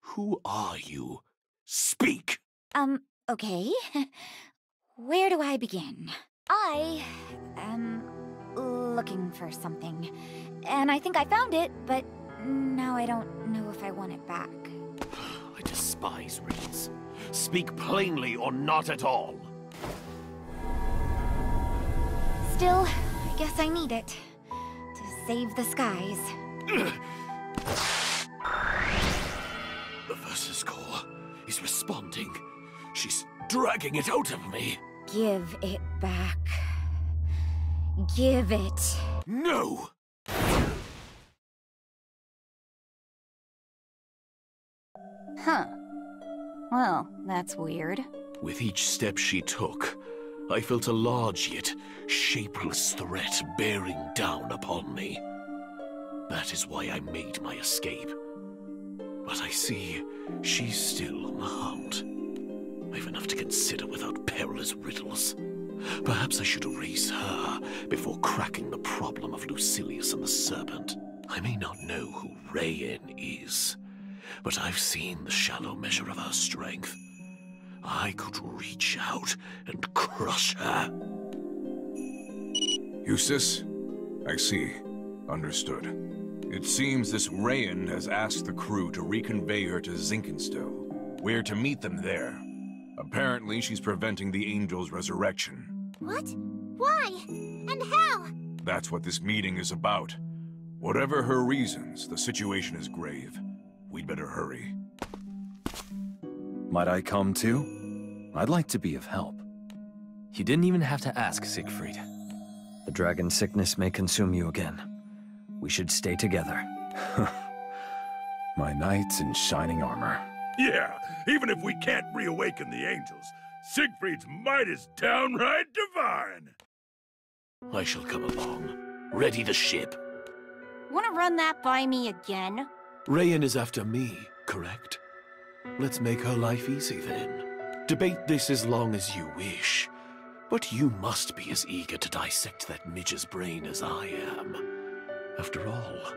Who are you? Speak! Um, okay. Where do I begin? I am looking for something, and I think I found it, but now I don't know if I want it back. I despise riddles. Speak plainly or not at all. Still, I guess I need it. To save the skies. The Versus Core is responding. She's dragging it out of me. Give it back. Give it. No! Huh. Well, that's weird. With each step she took, I felt a large yet shapeless threat bearing down upon me. That is why I made my escape. But I see she's still on the hunt. I've enough to consider without perilous riddles. Perhaps I should erase her before cracking the problem of Lucilius and the Serpent. I may not know who Rayen is, but I've seen the shallow measure of her strength. I could reach out and crush her. Eustace? I see. Understood. It seems this Rayen has asked the crew to reconvey her to Zinkenstill. We're to meet them there. Apparently, she's preventing the Angel's resurrection. What? Why? And how? That's what this meeting is about. Whatever her reasons, the situation is grave. We'd better hurry. Might I come too? I'd like to be of help. You didn't even have to ask, Siegfried. The dragon sickness may consume you again. We should stay together. My knights in shining armor. Yeah, even if we can't reawaken the angels, Siegfried's might is downright divine. I shall come along. Ready the ship. Wanna run that by me again? Rayen is after me, correct? Let's make her life easy then. Debate this as long as you wish. But you must be as eager to dissect that midge's brain as I am. After all,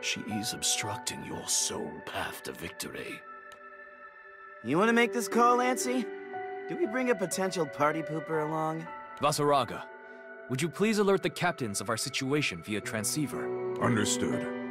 she is obstructing your sole path to victory. You want to make this call, Lancy? Do we bring a potential party pooper along? Vaseraga, would you please alert the captains of our situation via transceiver? Understood.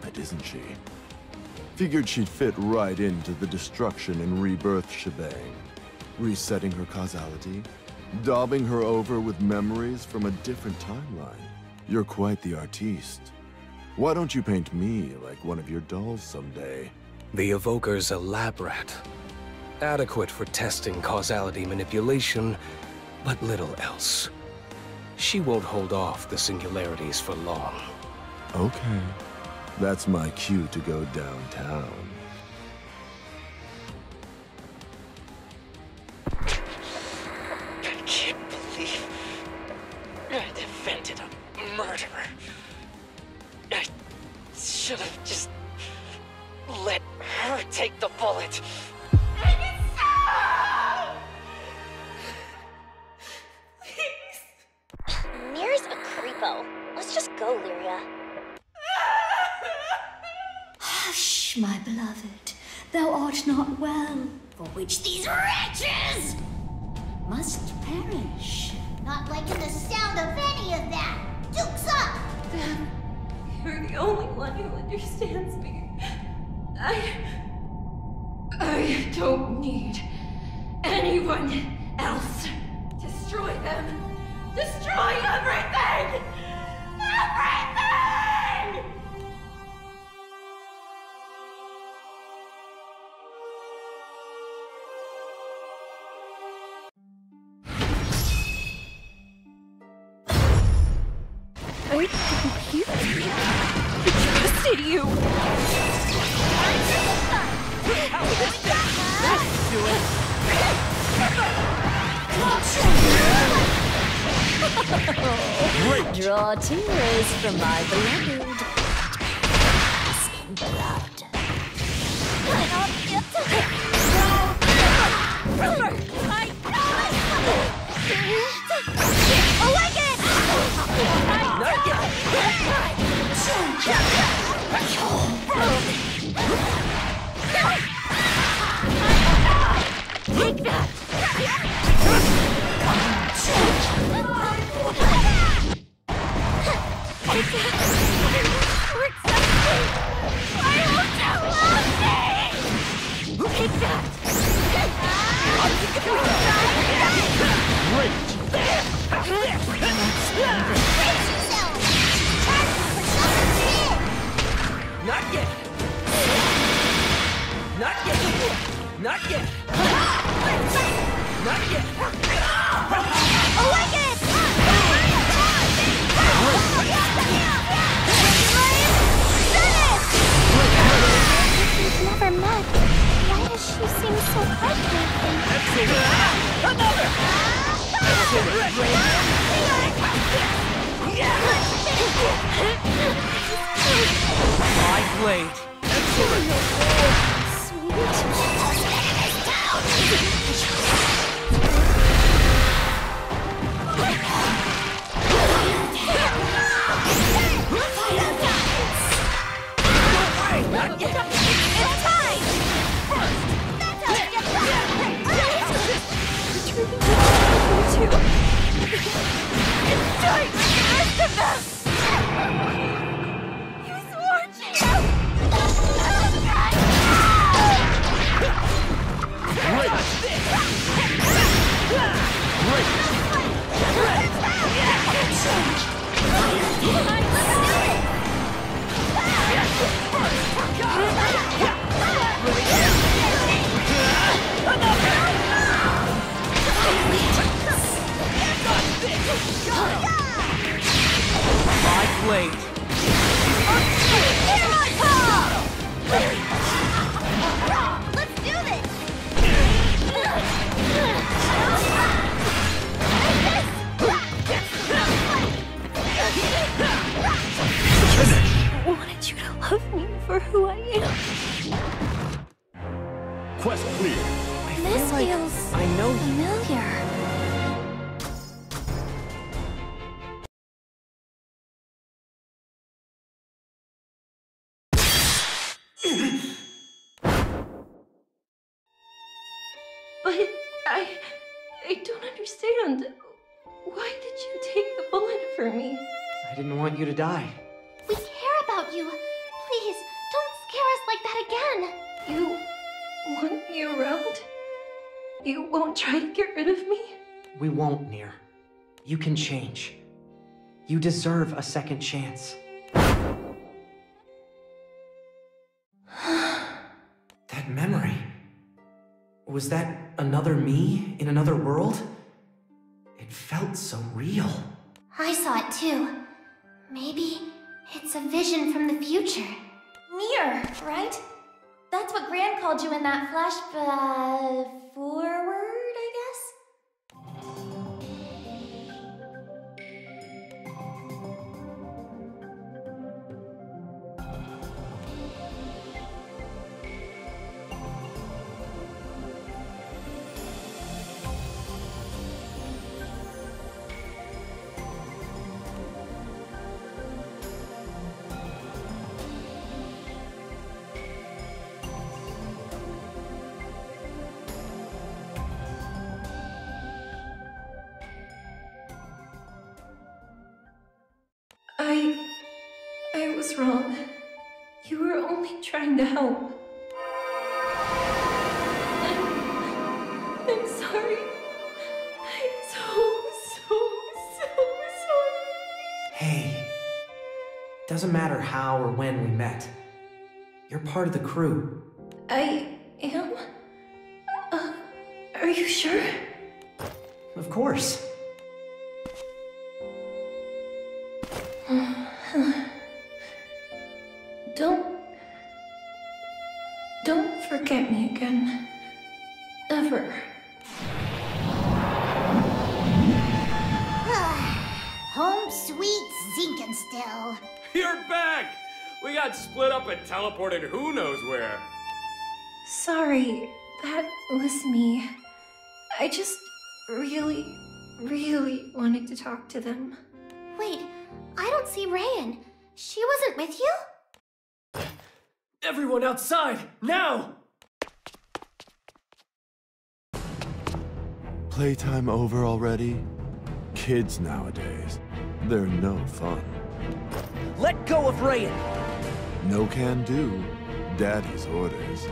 puppet, isn't she? Figured she'd fit right into the destruction and rebirth shebang. Resetting her causality, daubing her over with memories from a different timeline. You're quite the artiste. Why don't you paint me like one of your dolls someday? The Evoker's a lab rat. Adequate for testing causality manipulation, but little else. She won't hold off the singularities for long. Okay. That's my cue to go downtown. volunteers from my You can change. You deserve a second chance. that memory. Was that another me in another world? It felt so real. I saw it too. Maybe it's a vision from the future. Nier, right? That's what Gran called you in that flash uh, forward, Doesn't matter how or when we met. You're part of the crew. I to them. Wait, I don't see Rayan. She wasn't with you? Everyone outside, now! Playtime over already? Kids nowadays, they're no fun. Let go of Rayan! No can do. Daddy's orders.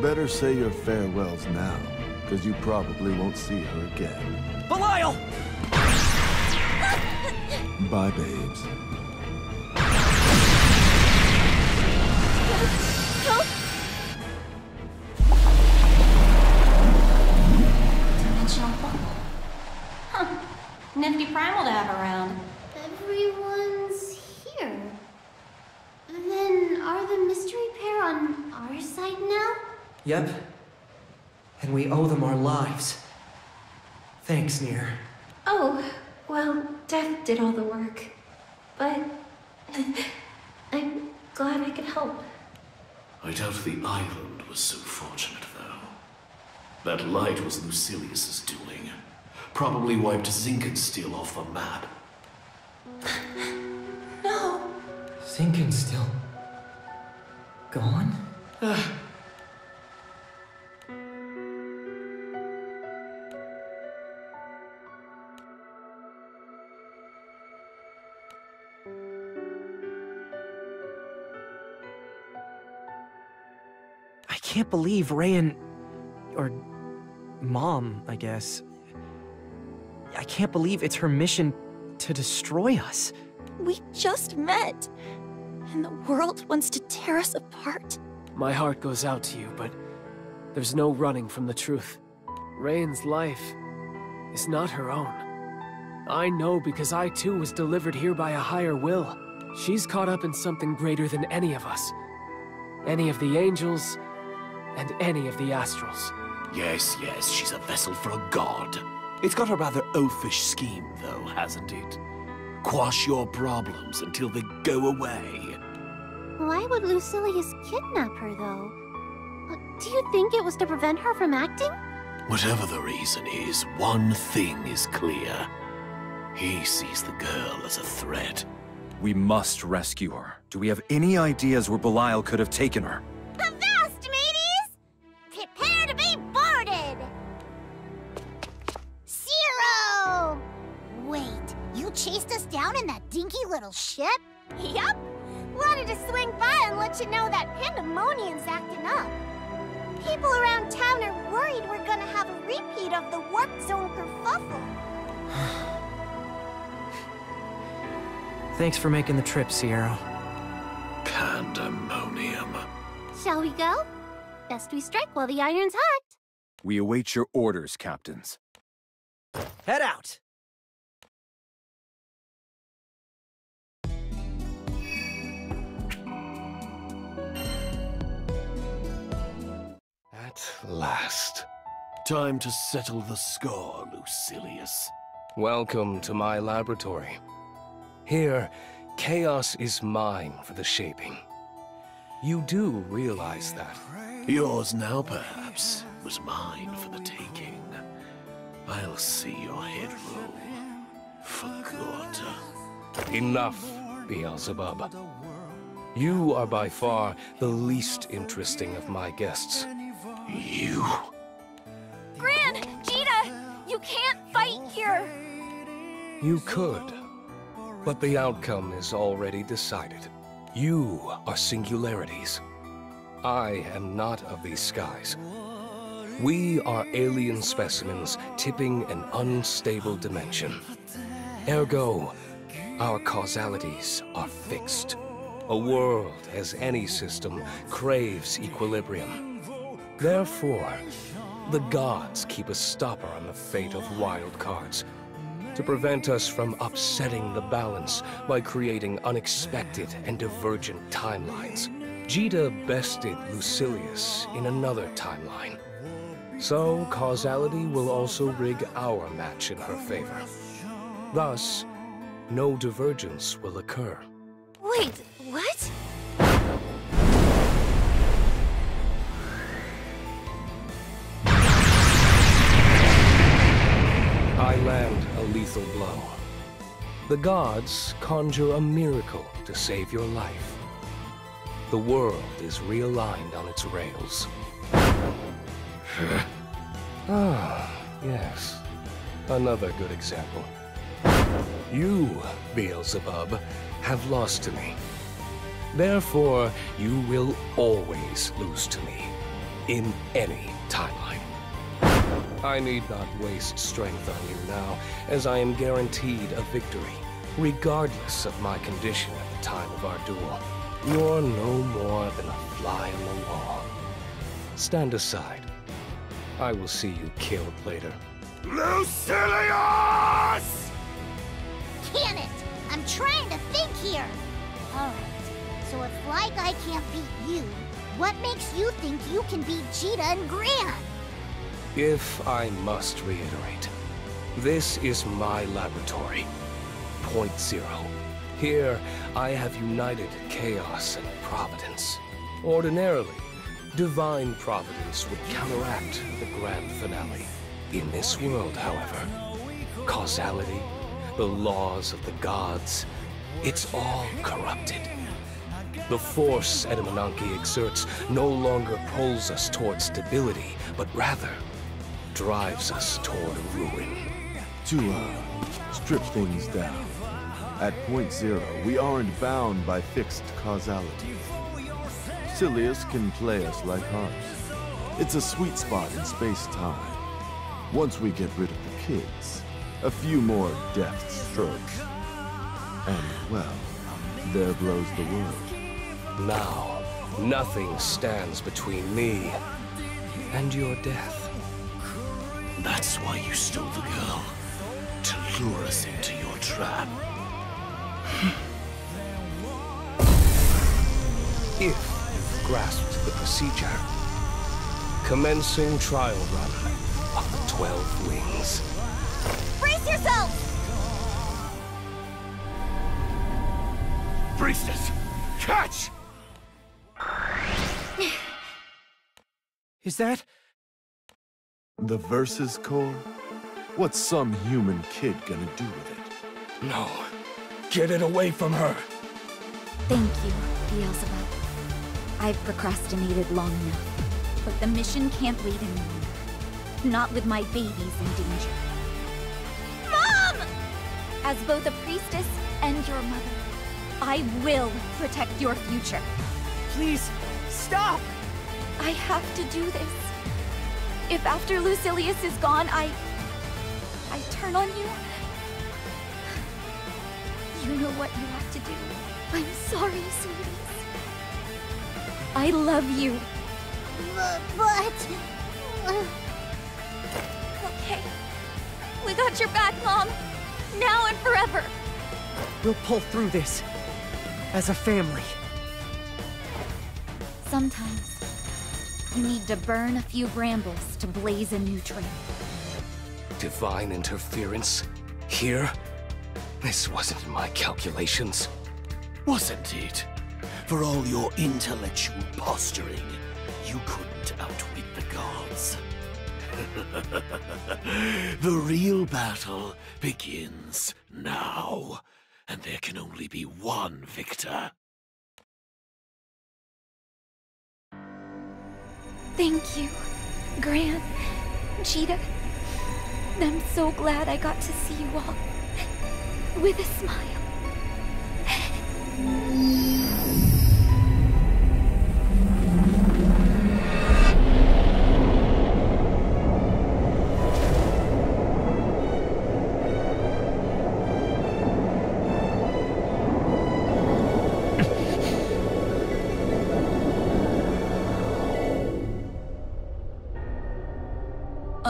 Better say your farewells now, because you probably won't see her again. Belial! Bye, babes. Help! Dimensional bubble. Huh. Nifty primal to have around. Everyone's here. Then are the mystery pair on our side now? Yep. And we owe them our lives. Thanks, Nier. Oh, well, Death did all the work. But. I'm glad I could help. I doubt the island was so fortunate, though. That light was Lucilius's doing. Probably wiped Zinkenstill off the map. No! Zinkenstill. Gone? Ah, can't believe Rayan. or. Mom, I guess. I can't believe it's her mission to destroy us. We just met. And the world wants to tear us apart. My heart goes out to you, but there's no running from the truth. Rayan's life is not her own. I know because I too was delivered here by a higher will. She's caught up in something greater than any of us. Any of the angels, and any of the astrals. Yes, yes, she's a vessel for a god. It's got a rather oafish scheme, though, hasn't it? Quash your problems until they go away. Why would Lucilius kidnap her, though? Uh, Do you think it was to prevent her from acting? Whatever the reason is, one thing is clear. He sees the girl as a threat. We must rescue her. Do we have any ideas where Belial could have taken her? Ship? Yup! Wanted to swing by and let you know that Pandemonium's acting up. People around town are worried we're gonna have a repeat of the Warp Zone kerfuffle. Thanks for making the trip, Siero. Pandemonium. Shall we go? Best we strike while the iron's hot. We await your orders, captains. Head out! At last. Time to settle the score, Lucilius. Welcome to my laboratory. Here, chaos is mine for the shaping. You do realize that. Yours now, perhaps, was mine for the taking. I'll see your head roll for good. Enough, Beelzebub. You are by far the least interesting of my guests. You? Gran! Djeeta! You can't fight here! You could, but the outcome is already decided. You are singularities. I am not of these skies. We are alien specimens tipping an unstable dimension. Ergo, our causalities are fixed. A world, as any system, craves equilibrium. Therefore, the gods keep a stopper on the fate of wild cards to prevent us from upsetting the balance by creating unexpected and divergent timelines. Djeeta bested Lucilius in another timeline. So, causality will also rig our match in her favor. Thus, no divergence will occur. Wait, what? Lethal blow. The gods conjure a miracle to save your life. The world is realigned on its rails. ah, yes. Another good example. You, Beelzebub, have lost to me. Therefore, you will always lose to me. In any timeline. I need not waste strength on you now, as I am guaranteed a victory, regardless of my condition at the time of our duel. You're no more than a fly on the wall. Stand aside. I will see you killed later. Lucilius! Can it! I'm trying to think here! Alright, so if Fly Guy can't beat you, what makes you think you can beat Djeeta and Gran? If I must reiterate, this is my laboratory. Point Zero. Here, I have united chaos and providence. Ordinarily, divine providence would counteract the grand finale. In this world, however, causality, the laws of the gods, it's all corrupted. The force Edamananki exerts no longer pulls us toward stability, but rather drives us toward ruin. To, uh, strip things down. At point zero, we aren't bound by fixed causality. Silius can play us like harps. It's a sweet spot in space-time. Once we get rid of the kids, a few more deft strokes. And, well, there blows the world. Now, nothing stands between me and your death. That's why you stole the girl. To lure us into your trap. Hmm. if you've grasped the procedure, commencing trial run of the Twelve Wings. Brace yourself! Priestess, catch! Is that... The Versus Core? What's some human kid gonna do with it? No. Get it away from her. Thank you, Beelzebub. I've procrastinated long enough, but the mission can't wait any longer. Not with my babies in danger. Mom! As both a priestess and your mother, I will protect your future. Please, stop! I have to do this. If after Lucilius is gone, I... I turn on you, you know what you have to do. I'm sorry, sweeties. I love you. But... but... Okay. We got your back, Mom. Now and forever. We'll pull through this. As a family. Sometimes, you need to burn a few brambles to blaze a new trail. Divine interference? Here? This wasn't in my calculations. Wasn't it? For all your intellectual posturing, you couldn't outwit the gods. the real battle begins now, and there can only be one victor. Thank you, Gran, Djeeta. I'm so glad I got to see you all with a smile.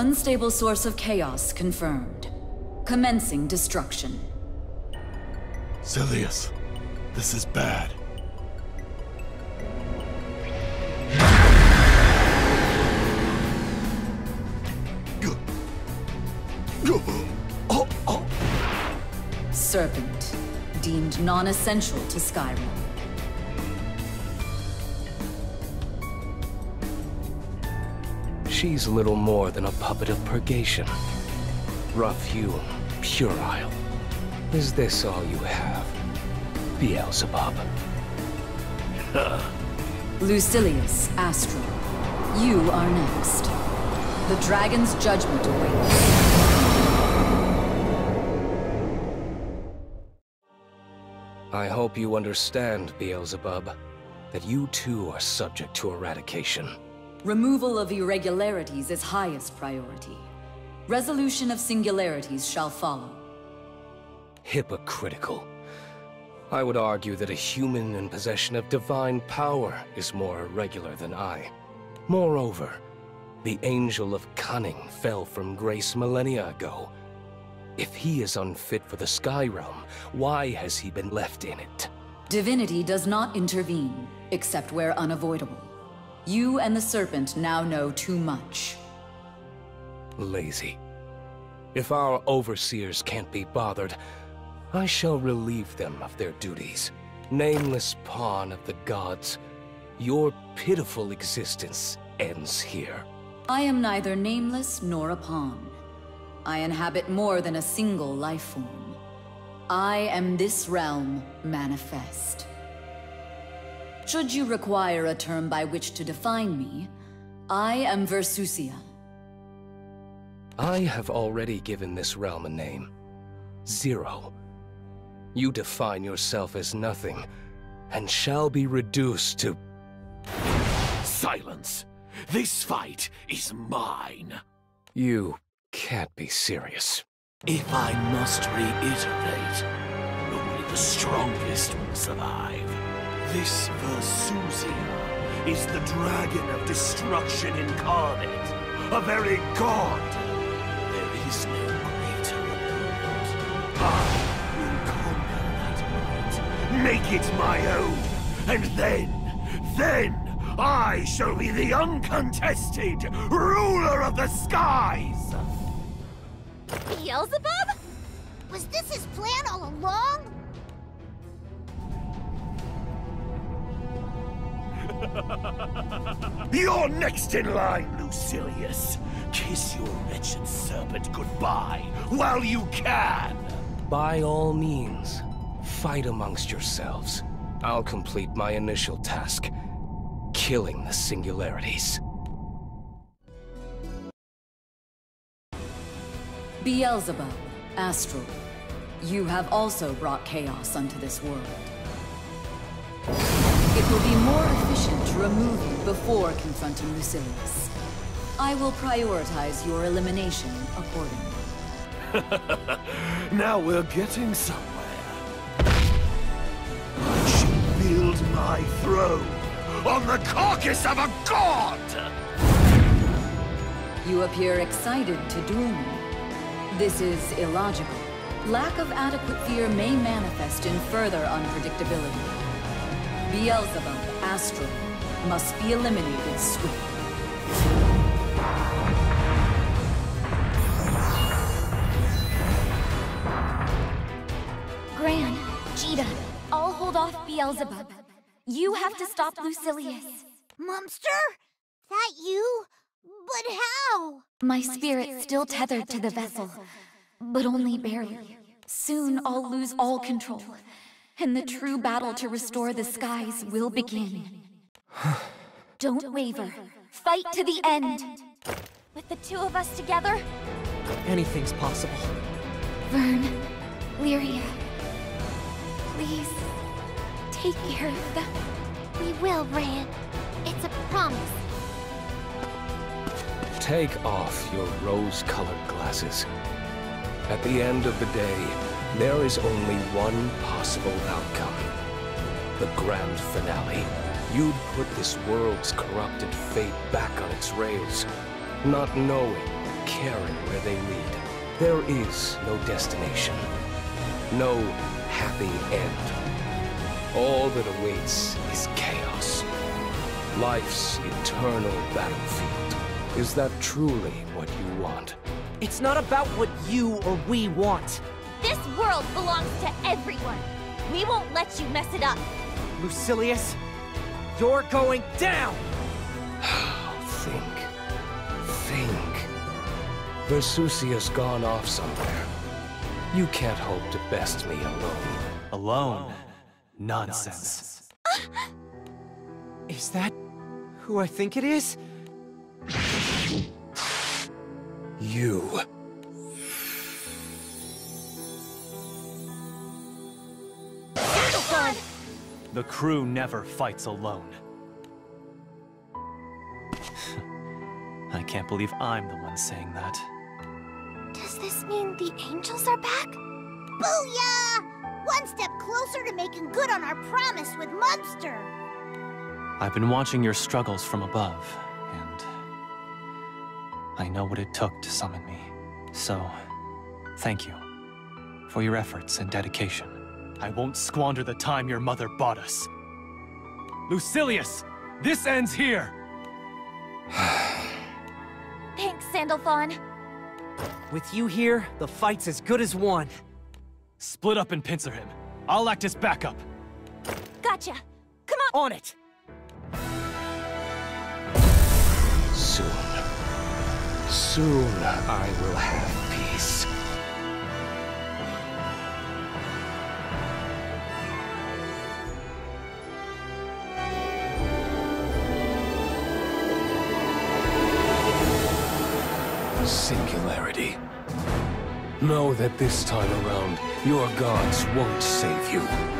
Unstable source of chaos confirmed. Commencing destruction. Silius, this is bad. Serpent, deemed non-essential to Sky Realm. She's little more than a puppet of purgation. Rough-hewn, puerile. Is this all you have, Beelzebub? Lucilius Astral, you are next. The dragon's judgment awaits. I hope you understand, Beelzebub, that you too are subject to eradication. Removal of irregularities is highest priority. Resolution of singularities shall follow. Hypocritical. I would argue that a human in possession of divine power is more irregular than I. Moreover, the Angel of Cunning fell from grace millennia ago. If he is unfit for the Sky Realm, why has he been left in it? Divinity does not intervene, except where unavoidable. You and the Serpent now know too much. Lazy. If our overseers can't be bothered, I shall relieve them of their duties. Nameless pawn of the gods, your pitiful existence ends here. I am neither nameless nor a pawn. I inhabit more than a single life form. I am this realm manifest. Should you require a term by which to define me, I am Versusia. I have already given this realm a name. Zero. You define yourself as nothing, and shall be reduced to... Silence! This fight is mine! You can't be serious. If I must reiterate, only the strongest will survive. This Versusia is the dragon of destruction incarnate, a very god. There is no greater opponent. I will conquer that might, make it my own, and then, then, I shall be the uncontested ruler of the skies! Beelzebub? Was this his plan all along? You're next in line, Lucilius. Kiss your wretched serpent goodbye while you can. By all means, fight amongst yourselves. I'll complete my initial task, killing the singularities. Beelzebub, Astral, you have also brought chaos unto this world. It will be more efficient to remove you before confronting Lucilius. I will prioritize your elimination accordingly. now we're getting somewhere. I should build my throne on the carcass of a god! You appear excited to duel me. This is illogical. Lack of adequate fear may manifest in further unpredictability. Beelzebub, Astral, must be eliminated swiftly. Gran, Djeeta, I'll hold off Beelzebub. You have to stop Lucilius. Mumster? That you? But how? My spirit's still tethered to the vessel, but only barely. Soon I'll lose all control, and the true battle to restore the skies will begin. Don't waver. Fight to the end. With the two of us together, Anything's possible. Vyrn, Lyria, please take care of them. We will, Rayan. It's a promise. Take off your rose-colored glasses. At the end of the day, there is only one possible outcome. The grand finale. You'd put this world's corrupted fate back on its rails, not knowing, caring where they lead. There is no destination, no happy end. All that awaits is chaos. Life's eternal battlefield. Is that truly what you want? It's not about what you or we want. This world belongs to everyone. We won't let you mess it up. Lucilius, you're going down! Think. Think. Versusia's gone off somewhere. You can't hope to best me alone. Alone? Nonsense. Is that who I think it is? You. The crew never fights alone. I can't believe I'm the one saying that. Does this mean the angels are back? Booyah! One step closer to making good on our promise with Mumster. I've been watching your struggles from above, and I know what it took to summon me. So, thank you for your efforts and dedication. I won't squander the time your mother bought us. Lucilius, this ends here! Thanks, Sandalphon. With you here, the fight's as good as won. Split up and pincer him. I'll act as backup. Gotcha. Come on! On it! Soon. Soon I will have peace. Singularity. Know that this time around, your gods won't save you.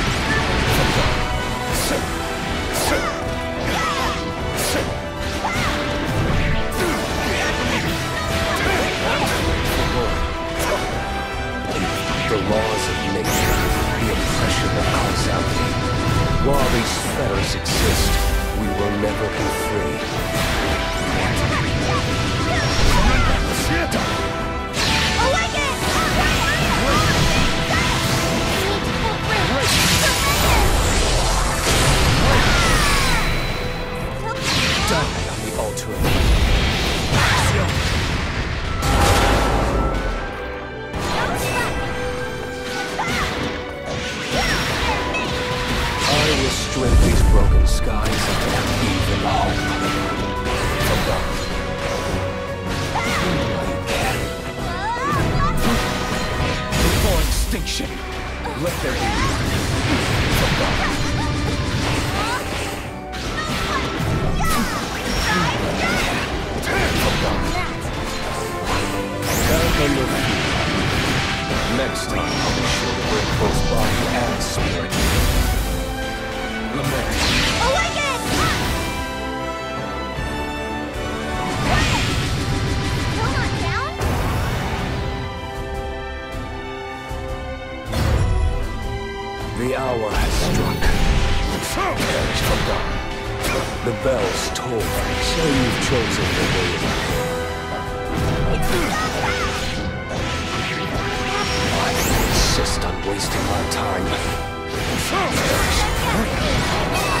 out. While these fetters exist, we will never be free. Awaken! Die on the altar skies of evil hope. Before extinction, let there be Welcome with you. Next time, I'll be sure to bring both body and spirit. Lament. The hour has struck. Perish for dawn. The bells toll, so you've chosen the way of the I insist on wasting my time. Perish.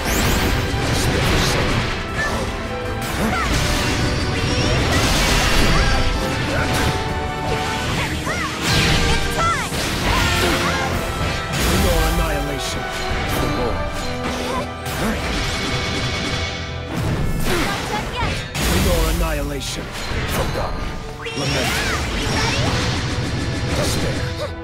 annihilation. The Lord. Your annihilation. From God. Lament. Despair.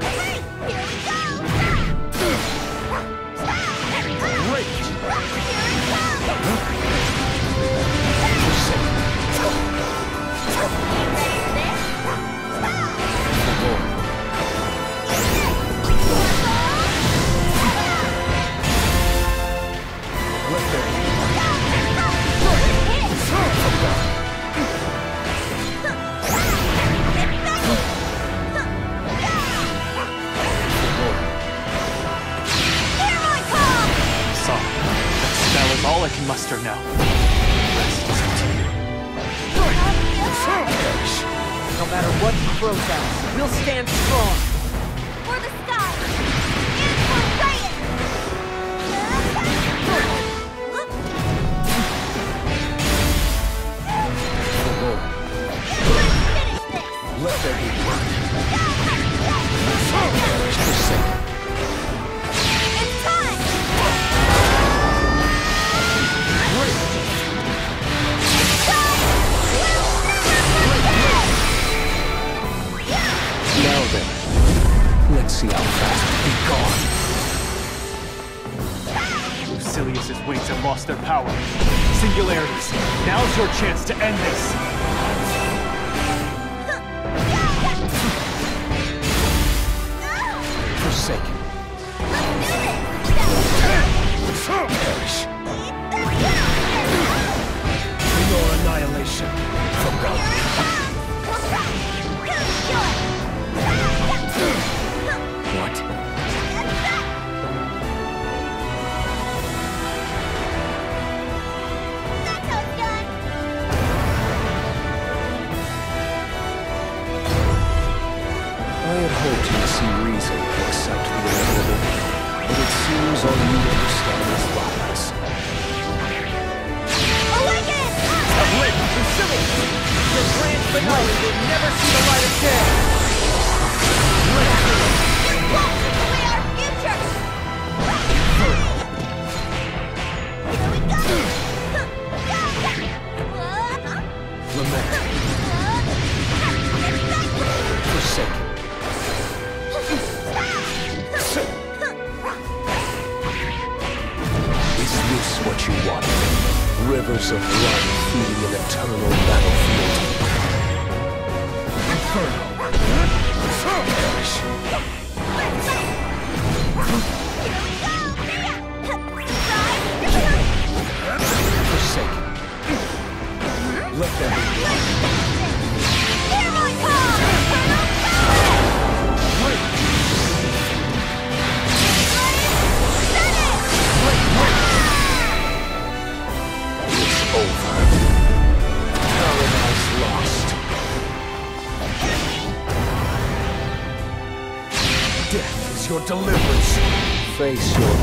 Face your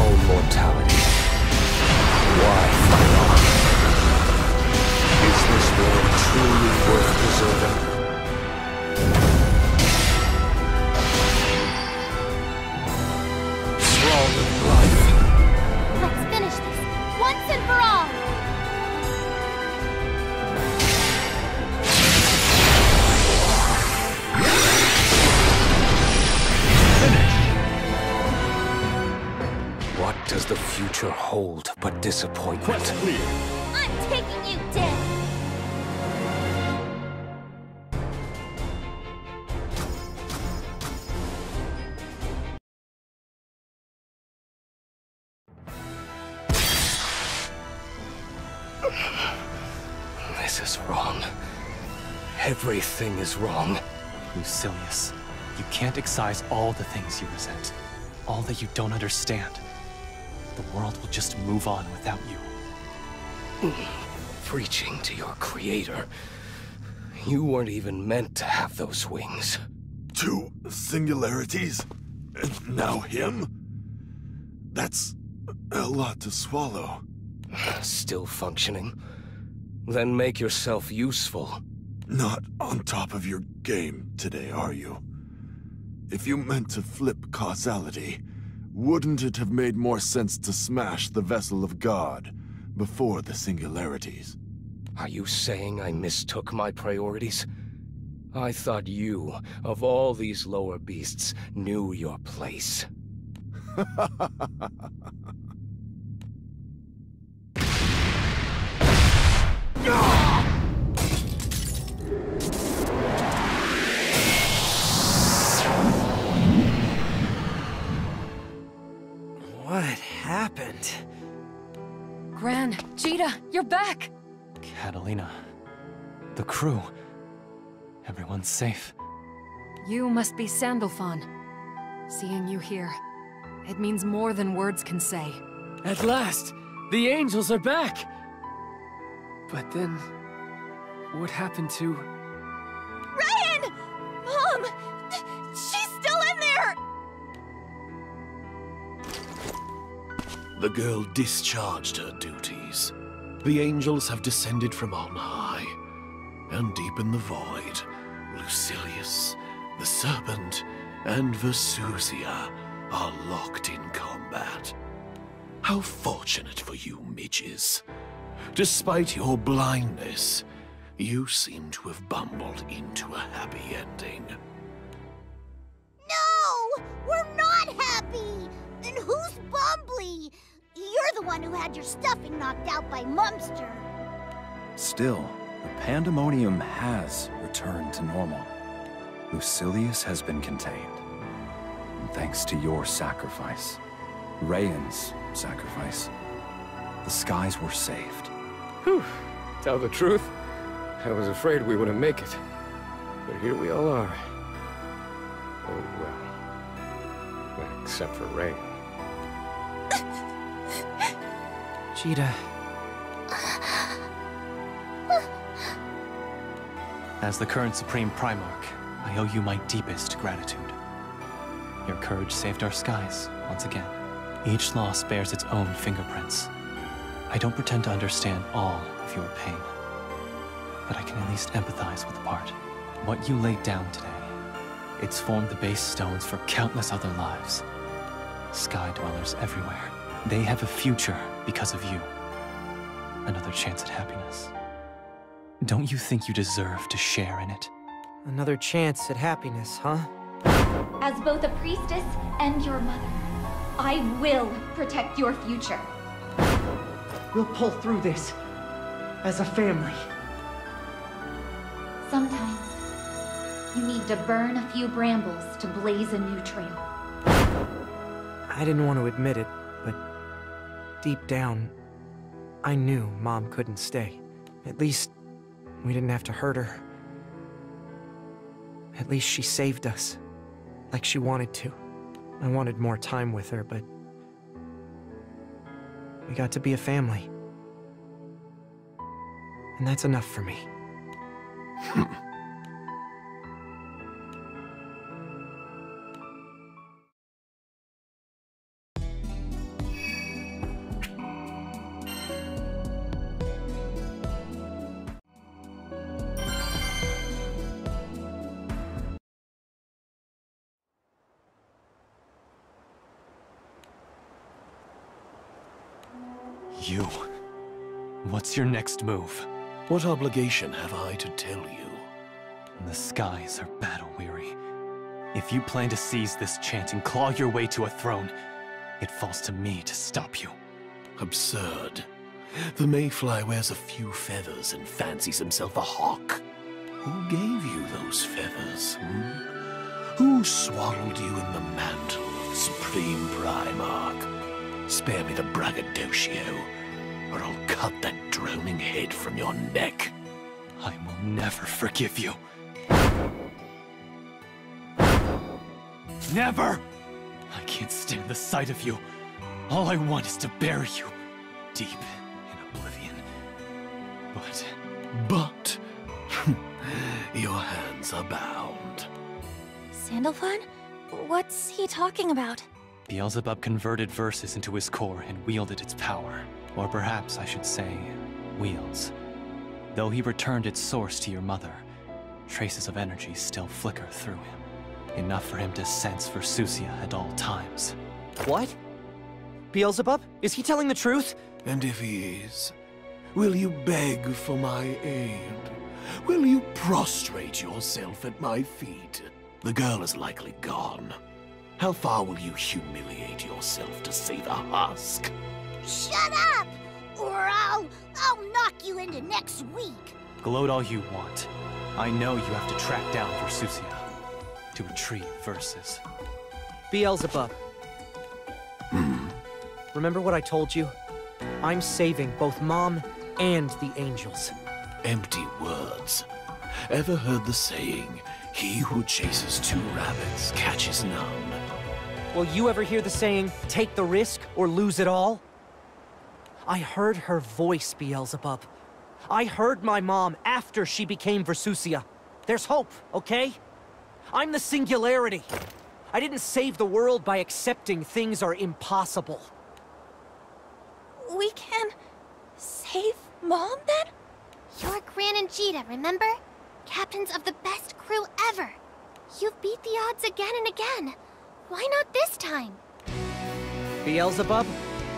future hold but disappointment? Quest clear. I'm taking you down! This is wrong. Everything is wrong. Lucilius, you can't excise all the things you resent. All that you don't understand. The world will just move on without you. Preaching to your creator. You weren't even meant to have those wings. Two singularities? And now him? That's a lot to swallow. Still functioning? Then make yourself useful. Not on top of your game today, are you? If you meant to flip causality, wouldn't it have made more sense to smash the vessel of God before the singularities? Are you saying I mistook my priorities? I thought you, of all these lower beasts, knew your place. What happened? Gran, Djeeta, you're back! Katalina. The crew. Everyone's safe. You must be Sandalphon. Seeing you here, it means more than words can say. At last! The angels are back! But then... What happened to... Rayan! Mom! She's still in there! The girl discharged her duties. The angels have descended from on high. And deep in the void, Lucilius, the serpent, and Versusia are locked in combat. How fortunate for you, midges. Despite your blindness, you seem to have bumbled into a happy ending. No! We're not happy! Then who's Bumbly? You're the one who had your stuffing knocked out by Mumster. Still, the pandemonium has returned to normal. Lucilius has been contained. And thanks to your sacrifice, Rayan's sacrifice, the skies were saved. Whew. Tell the truth, I was afraid we wouldn't make it. But here we all are. Oh, well. Except for Ray. Djeeta. As the current Supreme Primarch, I owe you my deepest gratitude. Your courage saved our skies, once again. Each loss bears its own fingerprints. I don't pretend to understand all of your pain, but I can at least empathize with the part. What you laid down today, it's formed the base stones for countless other lives. Sky dwellers everywhere. They have a future because of you. Another chance at happiness. Don't you think you deserve to share in it? Another chance at happiness, huh? As both a priestess and your mother, I will protect your future. We'll pull through this. As a family. Sometimes, you need to burn a few brambles to blaze a new trail. I didn't want to admit it, but deep down, I knew Mom couldn't stay. At least, we didn't have to hurt her. At least she saved us. Like she wanted to. I wanted more time with her, but... We got to be a family. And that's enough for me. What's your next move? What obligation have I to tell you? The skies are battle weary. If you plan to seize this chance and claw your way to a throne, it falls to me to stop you. Absurd. The Mayfly wears a few feathers and fancies himself a hawk. Who gave you those feathers, hmm? Who swaddled you in the mantle of Supreme Primarch? Spare me the braggadocio, or I'll cut that droning head from your neck. I will never forgive you. Never! I can't stand the sight of you. All I want is to bury you deep in oblivion. But. But. your hands are bound. Sandalphon? What's he talking about? Beelzebub converted verses into his core and wielded its power. Or perhaps I should say, wields. Though he returned its source to your mother, traces of energy still flicker through him. Enough for him to sense Versusia at all times. What? Beelzebub? Is he telling the truth? And if he is, will you beg for my aid? Will you prostrate yourself at my feet? The girl is likely gone. How far will you humiliate yourself to save a husk? Shut up! Or I'll... I'll knock you into next week. Gloat all you want. I know you have to track down Versusia to retrieve verses. Beelzebub. Hmm. Remember what I told you? I'm saving both Mom and the angels. Empty words. Ever heard the saying, he who chases two rabbits catches none? Will you ever hear the saying, take the risk or lose it all? I heard her voice, Beelzebub. I heard my mom after she became Versusia. There's hope, okay? I'm the Singularity. I didn't save the world by accepting things are impossible. We can... save Mom, then? You're Gran and Djeeta, remember? Captains of the best crew ever. You've beat the odds again and again. Why not this time? Beelzebub,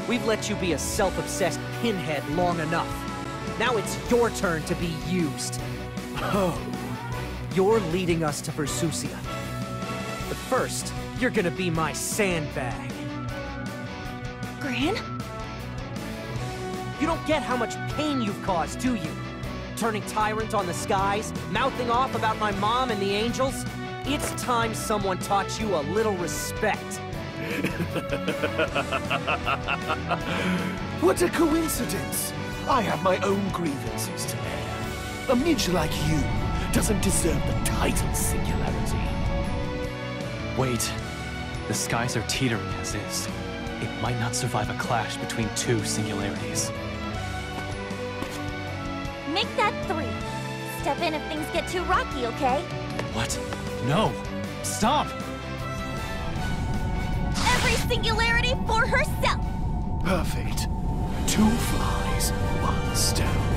we've let you be a self-obsessed pinhead long enough. Now it's your turn to be used. Oh. You're leading us to Versusia. But first, you're gonna be my sandbag. Gran? You don't get how much pain you've caused, do you? Turning tyrant on the skies, mouthing off about my mom and the angels? It's time someone taught you a little respect. what a coincidence! I have my own grievances to bear. A midge like you doesn't deserve the title Singularity. Wait. The skies are teetering as is. It might not survive a clash between two singularities. Make that three. Step in if things get too rocky, okay? What? No! Stop! Every singularity for herself! Perfect. Two flies, one stone.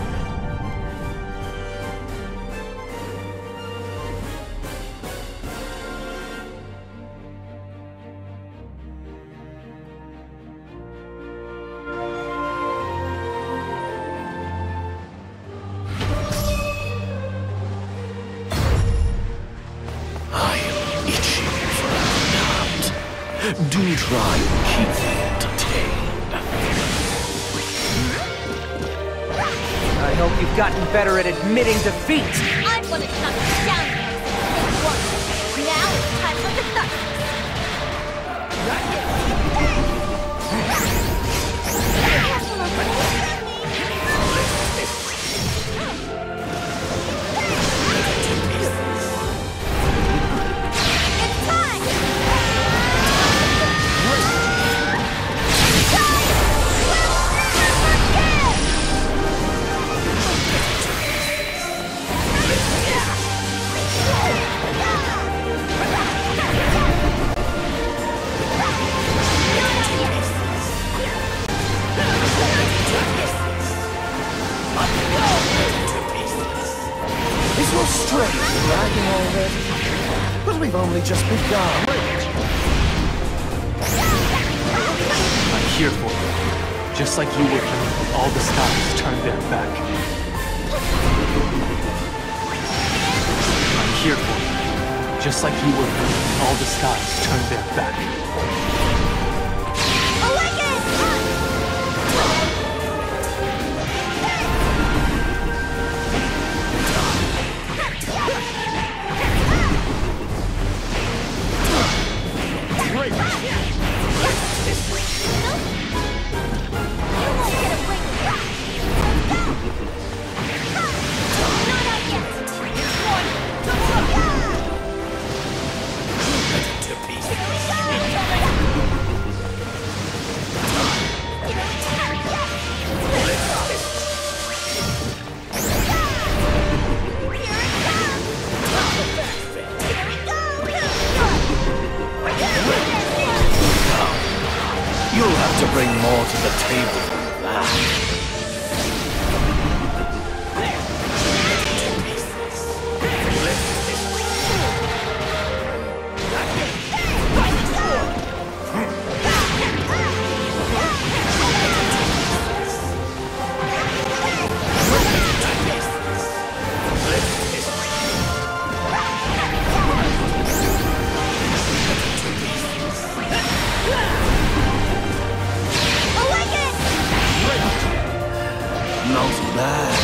날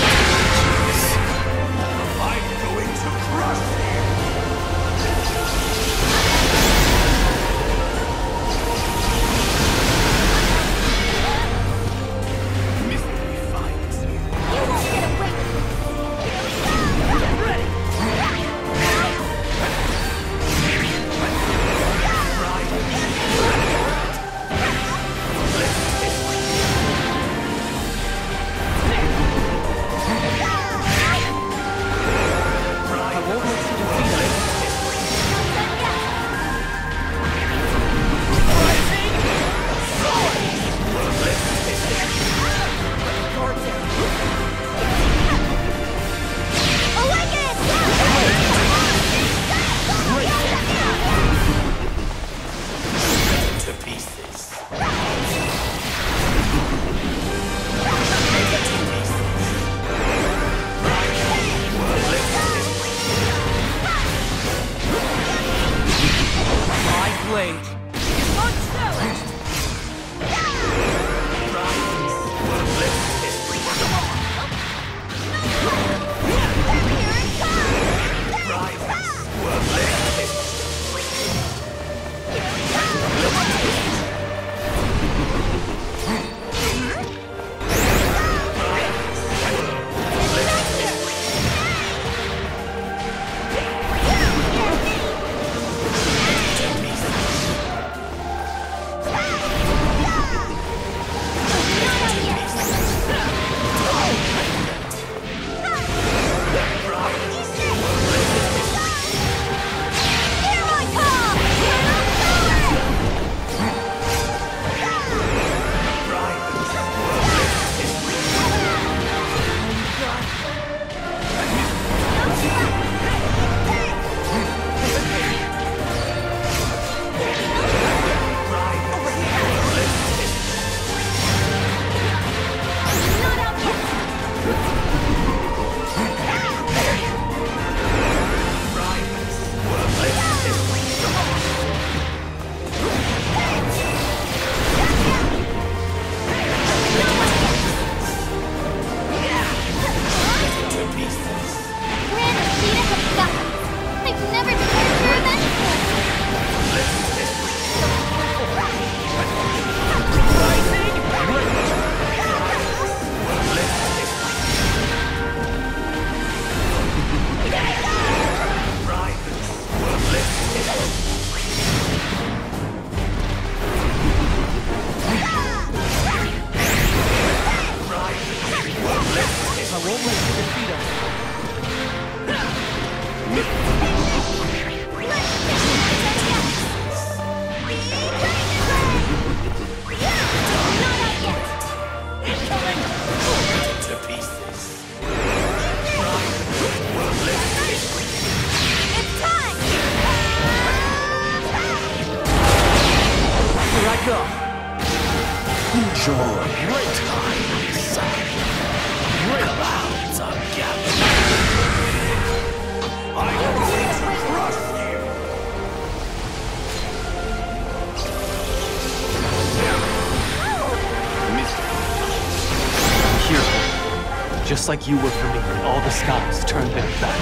just like you were for me all the skies turned their back.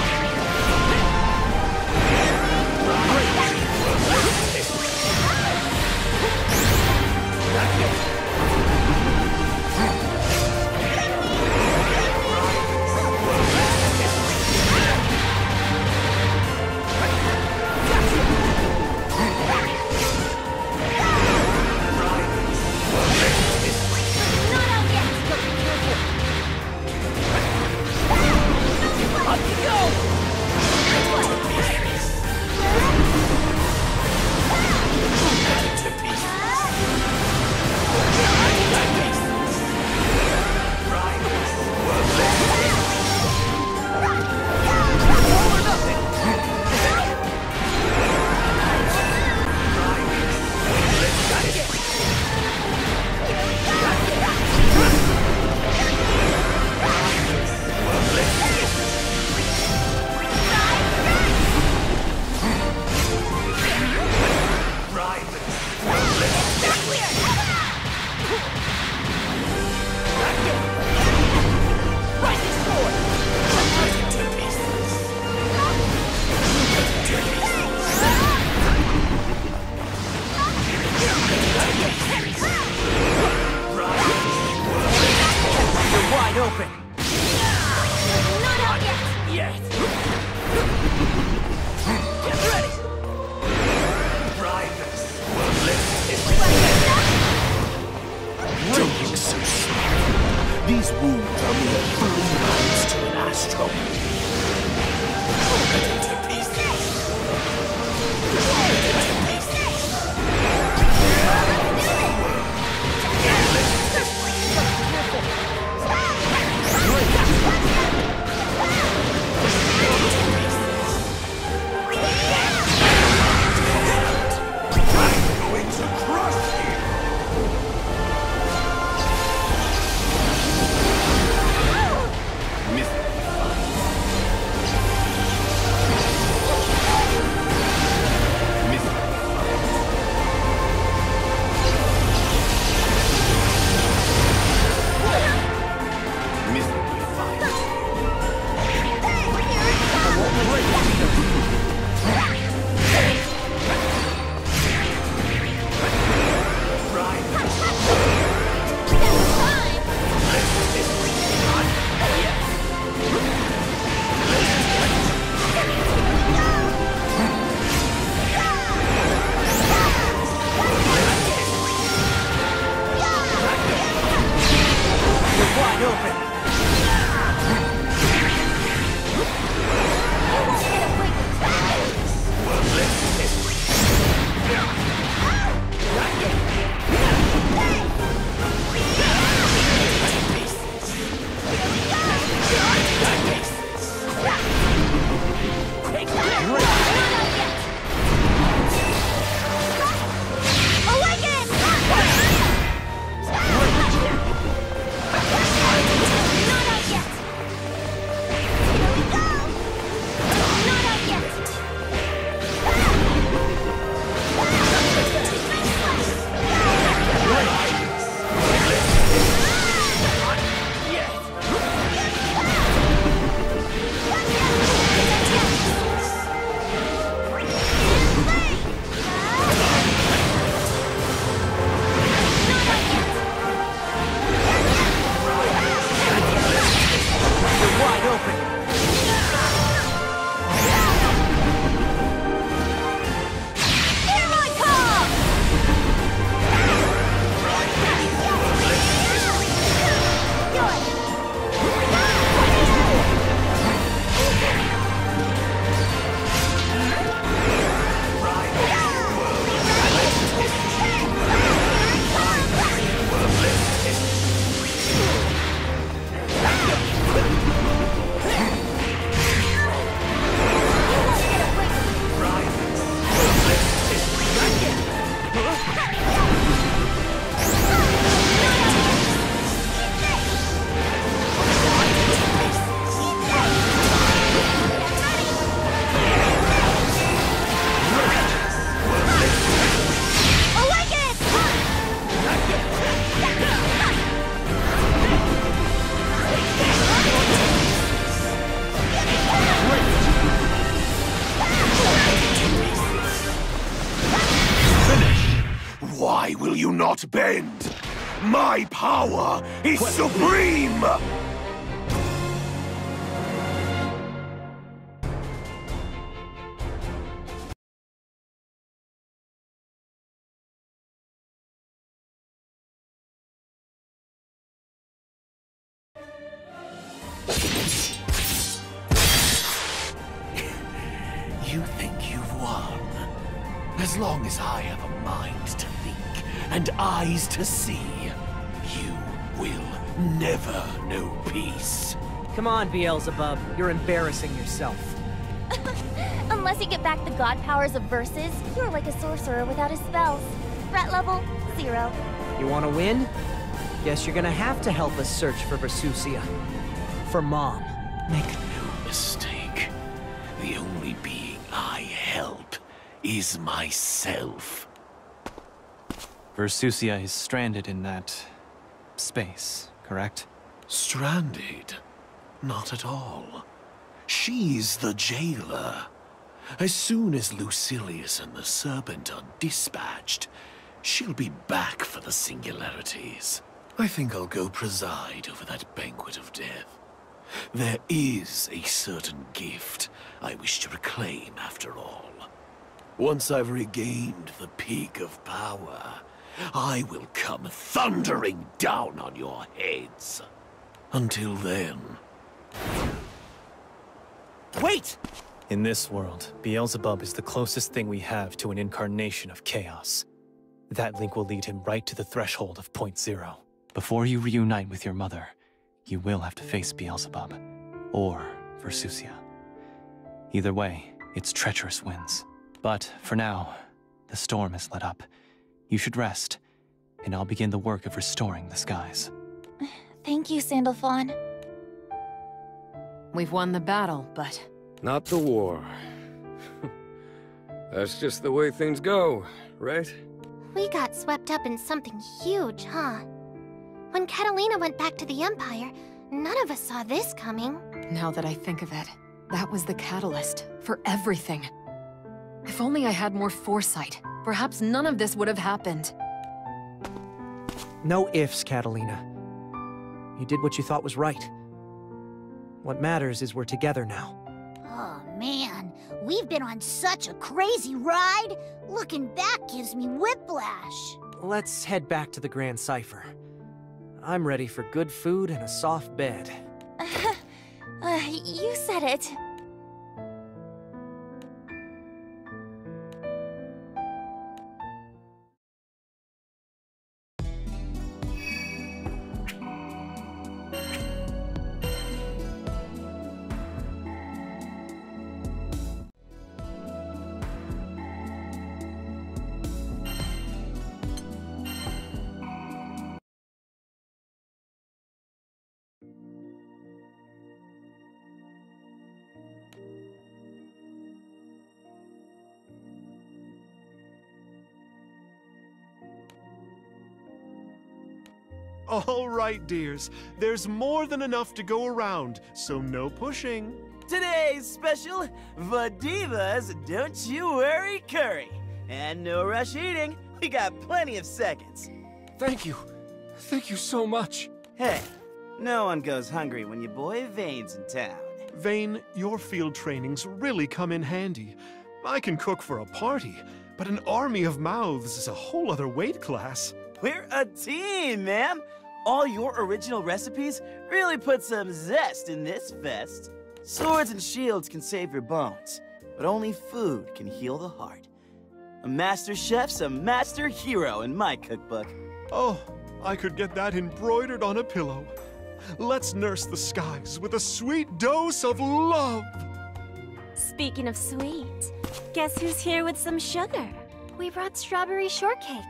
Bend? My power is supreme! Beelzebub. You're embarrassing yourself. Unless you get back the god powers of verses, you're like a sorcerer without his spells. Threat level, zero. You want to win? Guess you're gonna have to help us search for Versusia. For Mom. Make no mistake. The only being I help is myself. Versusia is stranded in that... space, correct? Stranded? Not at all. She's the jailer. As soon as Lucilius and the Serpent are dispatched, she'll be back for the singularities. I think I'll go preside over that banquet of death. There is a certain gift I wish to reclaim after all. Once I've regained the peak of power, I will come thundering down on your heads. Until then... Wait! In this world, Beelzebub is the closest thing we have to an incarnation of chaos. That link will lead him right to the threshold of Point Zero. Before you reunite with your mother, you will have to face Beelzebub. Or Versusia. Either way, its treacherous winds. But for now, the storm has let up. You should rest, and I'll begin the work of restoring the skies. Thank you, Sandalphon. We've won the battle, but Not the war. That's just the way things go, right? We got swept up in something huge, huh? When Katalina went back to the Empire, none of us saw this coming. now that I think of it, that was the catalyst for everything. If only I had more foresight, perhaps none of this would have happened. No ifs, Katalina. You did what you thought was right. What matters is we're together now. Oh man, we've been on such a crazy ride. Looking back gives me whiplash. Let's head back to the Grandcypher. I'm ready for good food and a soft bed. Uh, uh, you said it. Right, dears. There's more than enough to go around, so no pushing. Today's special, Ladiva's Don't You Worry Curry. And no rush eating. We got plenty of seconds. Thank you. Thank you so much. Hey, no one goes hungry when your boy Vane's in town. Vane, your field trainings really come in handy. I can cook for a party, but an army of mouths is a whole other weight class. We're a team, ma'am. All your original recipes really put some zest in this fest. Swords and shields can save your bones, but only food can heal the heart. A master chef's a master hero in my cookbook. Oh, I could get that embroidered on a pillow. Let's nurse the skies with a sweet dose of love. Speaking of sweet, guess who's here with some sugar? We brought strawberry shortcake.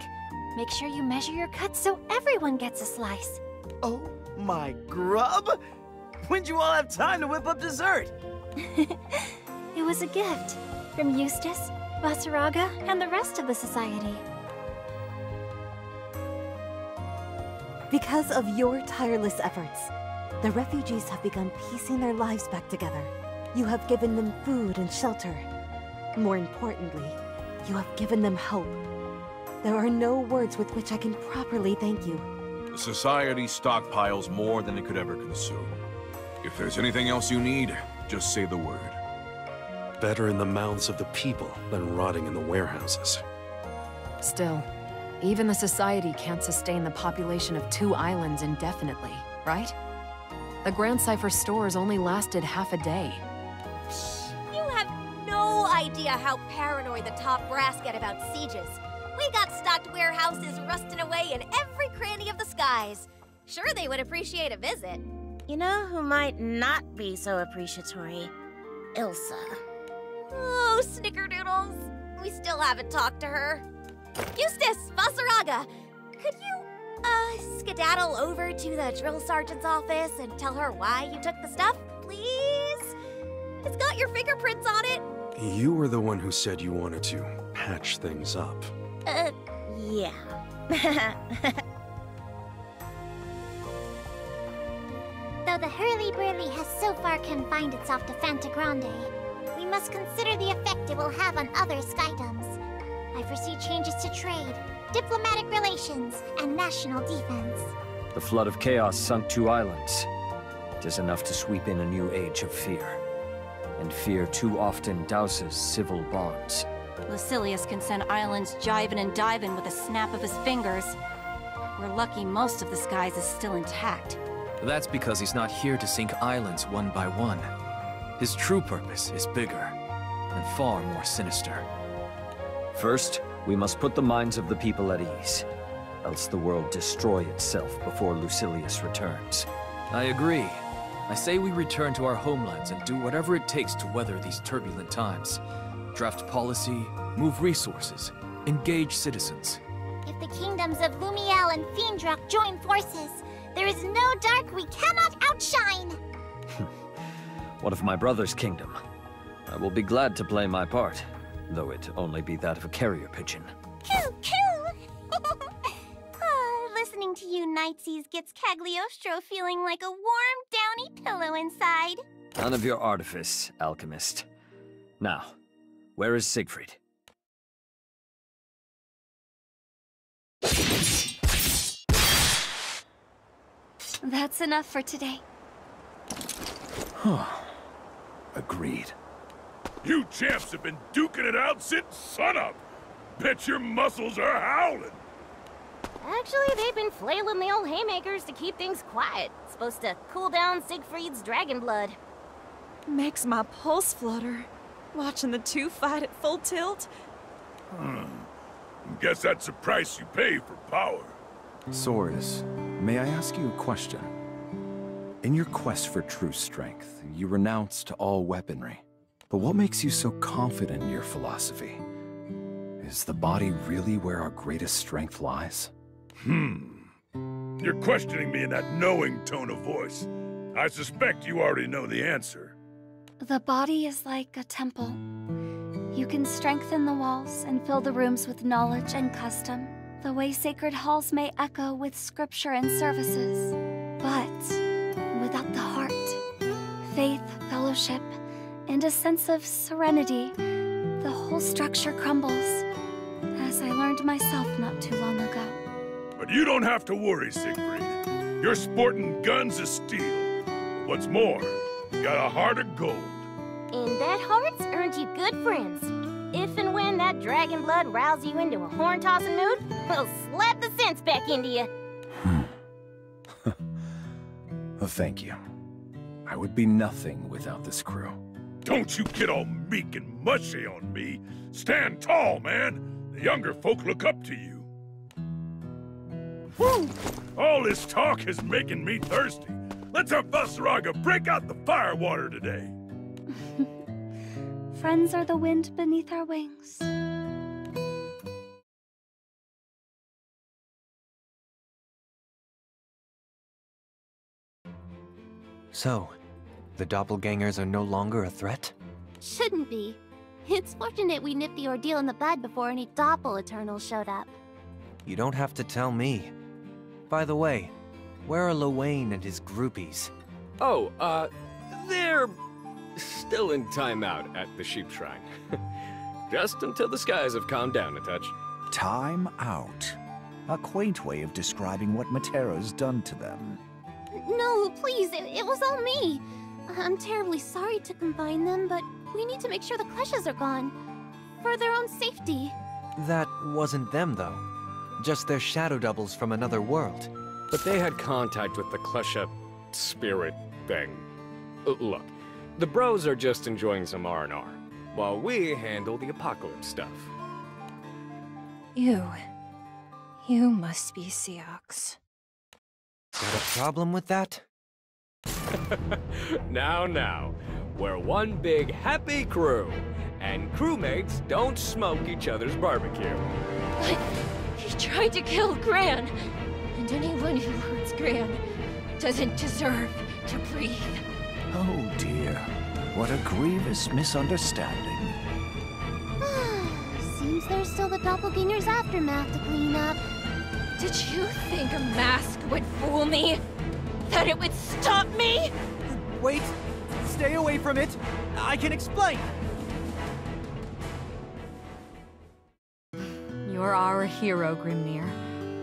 Make sure you measure your cuts so everyone gets a slice. Oh my grub? When'd you all have time to whip up dessert? It was a gift from Eustace, Vaseraga, and the rest of the society. Because of your tireless efforts, the refugees have begun piecing their lives back together. You have given them food and shelter. More importantly, you have given them hope. There are no words with which I can properly thank you. Society stockpiles more than it could ever consume. If there's anything else you need, just say the word. Better in the mouths of the people than rotting in the warehouses. Still, even the Society can't sustain the population of two islands indefinitely, right? The Grandcypher stores only lasted half a day. You have no idea how paranoid the top brass get about sieges. We got stocked warehouses rusting away in every cranny of the skies. Sure, they would appreciate a visit. You know who might not be so appreciatory? Ilsa. Oh, snickerdoodles. We still haven't talked to her. Eustace, Vaseraga, could you, uh, skedaddle over to the drill sergeant's office and tell her why you took the stuff, please? It's got your fingerprints on it. You were the one who said you wanted to patch things up. Uh, yeah. Though the hurly-burly has so far confined itself to Phantagrande, we must consider the effect it will have on other Skydoms. I foresee changes to trade, diplomatic relations, and national defense. The flood of chaos sunk two islands. It is enough to sweep in a new age of fear. And fear too often douses civil bonds. Lucilius can send islands jiving and diving with a snap of his fingers. We're lucky most of the skies is still intact. That's because he's not here to sink islands one by one. His true purpose is bigger and far more sinister. First, we must put the minds of the people at ease, else the world destroy itself before Lucilius returns. I agree. I say we return to our homelands and do whatever it takes to weather these turbulent times. Draft policy, move resources, engage citizens. If the kingdoms of Lumiel and Feendrache join forces, there is no dark we cannot outshine! What of my brother's kingdom? I will be glad to play my part, though it only be that of a carrier pigeon. Coo coo! Ah, listening to you Nightsies gets Cagliostro feeling like a warm, downy pillow inside. None of your artifice, alchemist. Now, where is Siegfried? That's enough for today. Huh. Agreed. You champs have been duking it out since sunup. Bet your muscles are howling. Actually, they've been flailing the old haymakers to keep things quiet. Supposed to cool down Siegfried's dragon blood. Makes my pulse flutter. Watching the two fight at full tilt. Hmm. Guess that's the price you pay for power. Soriz, may I ask you a question? In your quest for true strength, you renounced all weaponry. But what makes you so confident in your philosophy? Is the body really where our greatest strength lies? Hmm. You're questioning me in that knowing tone of voice. I suspect you already know the answer. The body is like a temple. You can strengthen the walls and fill the rooms with knowledge and custom, the way sacred halls may echo with scripture and services. But without the heart, faith, fellowship, and a sense of serenity, the whole structure crumbles, as I learned myself not too long ago. But you don't have to worry, Siegfried. You're sporting guns of steel. What's more, you got a heart of gold. And that heart's earned you good friends. If and when that dragon blood rouses you into a horn-tossing mood, we'll slap the sense back into you. Oh, thank you. I would be nothing without this crew. Don't you get all meek and mushy on me. Stand tall, man. The younger folk look up to you. Whew! All this talk is making me thirsty. Let's have Vaseraga break out the firewater today. Friends are the wind beneath our wings. So, the doppelgangers are no longer a threat? Shouldn't be. It's fortunate we nipped the ordeal in the bud before any Doppel Eternals showed up. You don't have to tell me. By the way, where are Lowain and his groupies? Oh, uh, they're still in timeout at the Sheep Shrine. Just until the skies have calmed down a touch. Time out. A quaint way of describing what Matera's done to them. No, please, it, it was all me. I'm terribly sorry to combine them, but we need to make sure the Kleshas are gone. For their own safety. That wasn't them, though. Just their shadow doubles from another world. But they had contact with the Klesha spirit thing. Look, the bros are just enjoying some R&R, while we handle the apocalypse stuff. You. You must be Seox. Got a problem with that? now, now, we're one big happy crew, and crewmates don't smoke each other's barbecue. But he tried to kill Gran, and anyone who hurts Gran doesn't deserve to breathe. Oh dear. What a grievous misunderstanding. Seems there's still the doppelganger's aftermath to clean up. Did you think a mask would fool me? That it would stop me? Wait! Stay away from it! I can explain! You're our hero, Grimnir.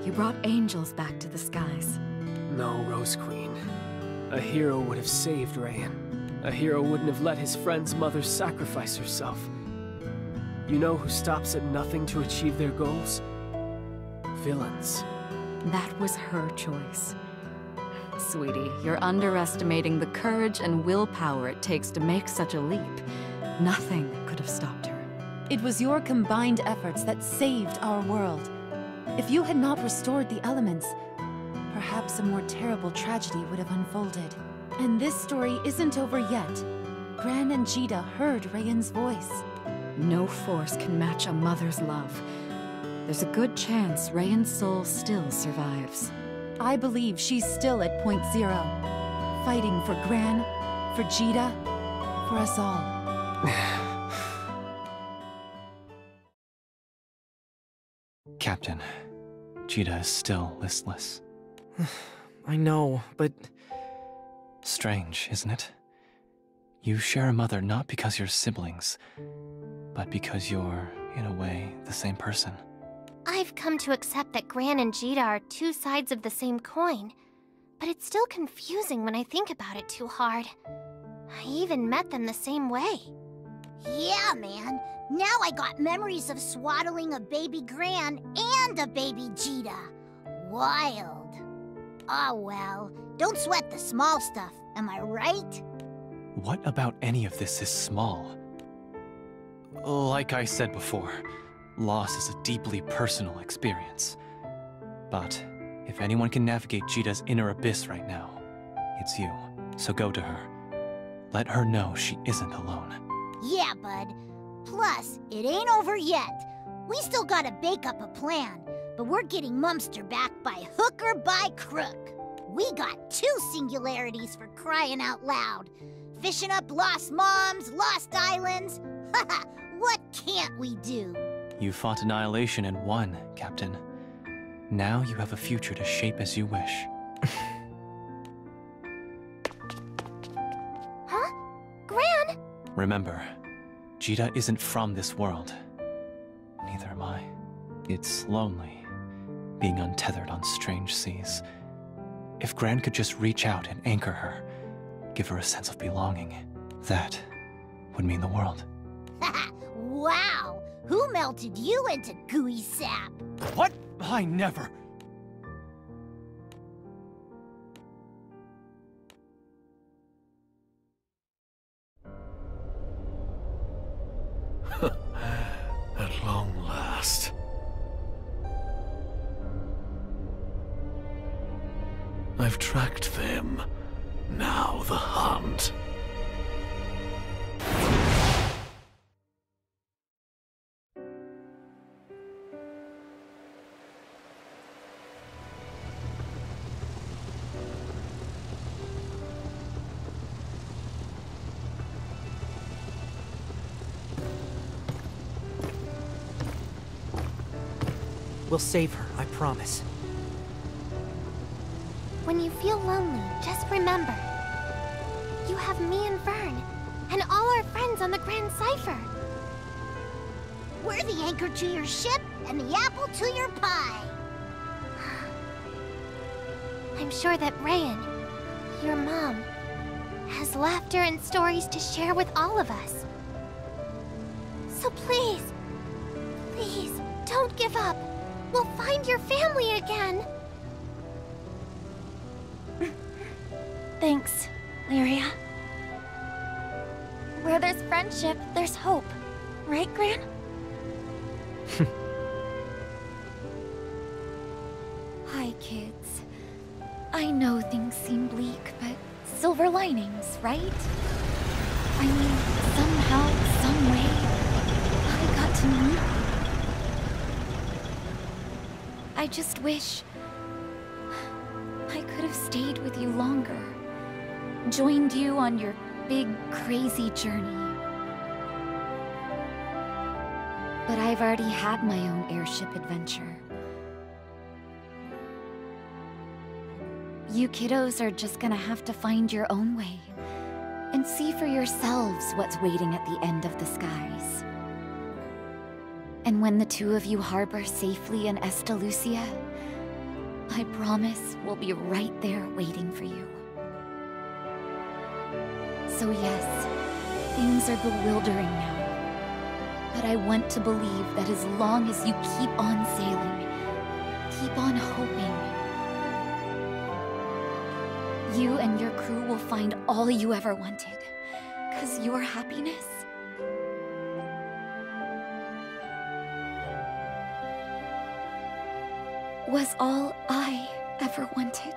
You brought angels back to the skies. No, Rose Queen. A hero would have saved Rayan. A hero wouldn't have let his friend's mother sacrifice herself. You know who stops at nothing to achieve their goals? Villains. That was her choice. Sweetie, you're underestimating the courage and willpower it takes to make such a leap. Nothing could have stopped her. It was your combined efforts that saved our world. If you had not restored the elements, perhaps a more terrible tragedy would have unfolded. And this story isn't over yet. Gran and Djeeta heard Rayan's voice. No force can match a mother's love. There's a good chance Rayan's soul still survives. I believe she's still at point zero, fighting for Gran, for Djeeta, for us all. Captain, Djeeta is still listless. I know, but... Strange, isn't it? You share a mother not because you're siblings, but because you're, in a way, the same person. I've come to accept that Gran and Djeeta are two sides of the same coin, but it's still confusing when I think about it too hard. I even met them the same way. Yeah, man. Now I got memories of swaddling a baby Gran and a baby Djeeta. Wild. Oh well, don't sweat the small stuff, am I right? What about any of this is small? Like I said before, loss is a deeply personal experience. But if anyone can navigate Djeeta's inner abyss right now, it's you. So go to her. Let her know she isn't alone. Yeah, bud. Plus, it ain't over yet. We still gotta bake up a plan, but we're getting Mumster back by hook or by crook. We got two singularities for crying out loud. Fishing up lost moms, lost islands. What can't we do? You fought annihilation and won, Captain. Now you have a future to shape as you wish. Huh? Gran? Remember, Djeeta isn't from this world. Neither am I. It's lonely, being untethered on strange seas. If Gran could just reach out and anchor her, give her a sense of belonging, that would mean the world. wow! Who melted you into gooey sap? What? I never. I've tracked them. Now the hunt. We'll save her, I promise. Feel lonely, just remember. You have me and Vyrn, and all our friends on the Grandcypher. We're the anchor to your ship and the apple to your pie. I'm sure that Rayan, your mom, has laughter and stories to share with all of us. So please, please, don't give up. We'll find your family again. There's hope. Right, Gran? Hi, kids. I know things seem bleak, but silver linings, right? I mean, somehow, someway, I got to meet you. I just wish I could have stayed with you longer. Joined you on your big, crazy journey. I've already had my own airship adventure. You kiddos are just gonna have to find your own way. And see for yourselves what's waiting at the end of the skies. And when the two of you harbor safely in Estalucia, I promise we'll be right there waiting for you. So yes, things are bewildering now. But I want to believe that as long as you keep on sailing, keep on hoping, you and your crew will find all you ever wanted. Cause your happiness was all I ever wanted.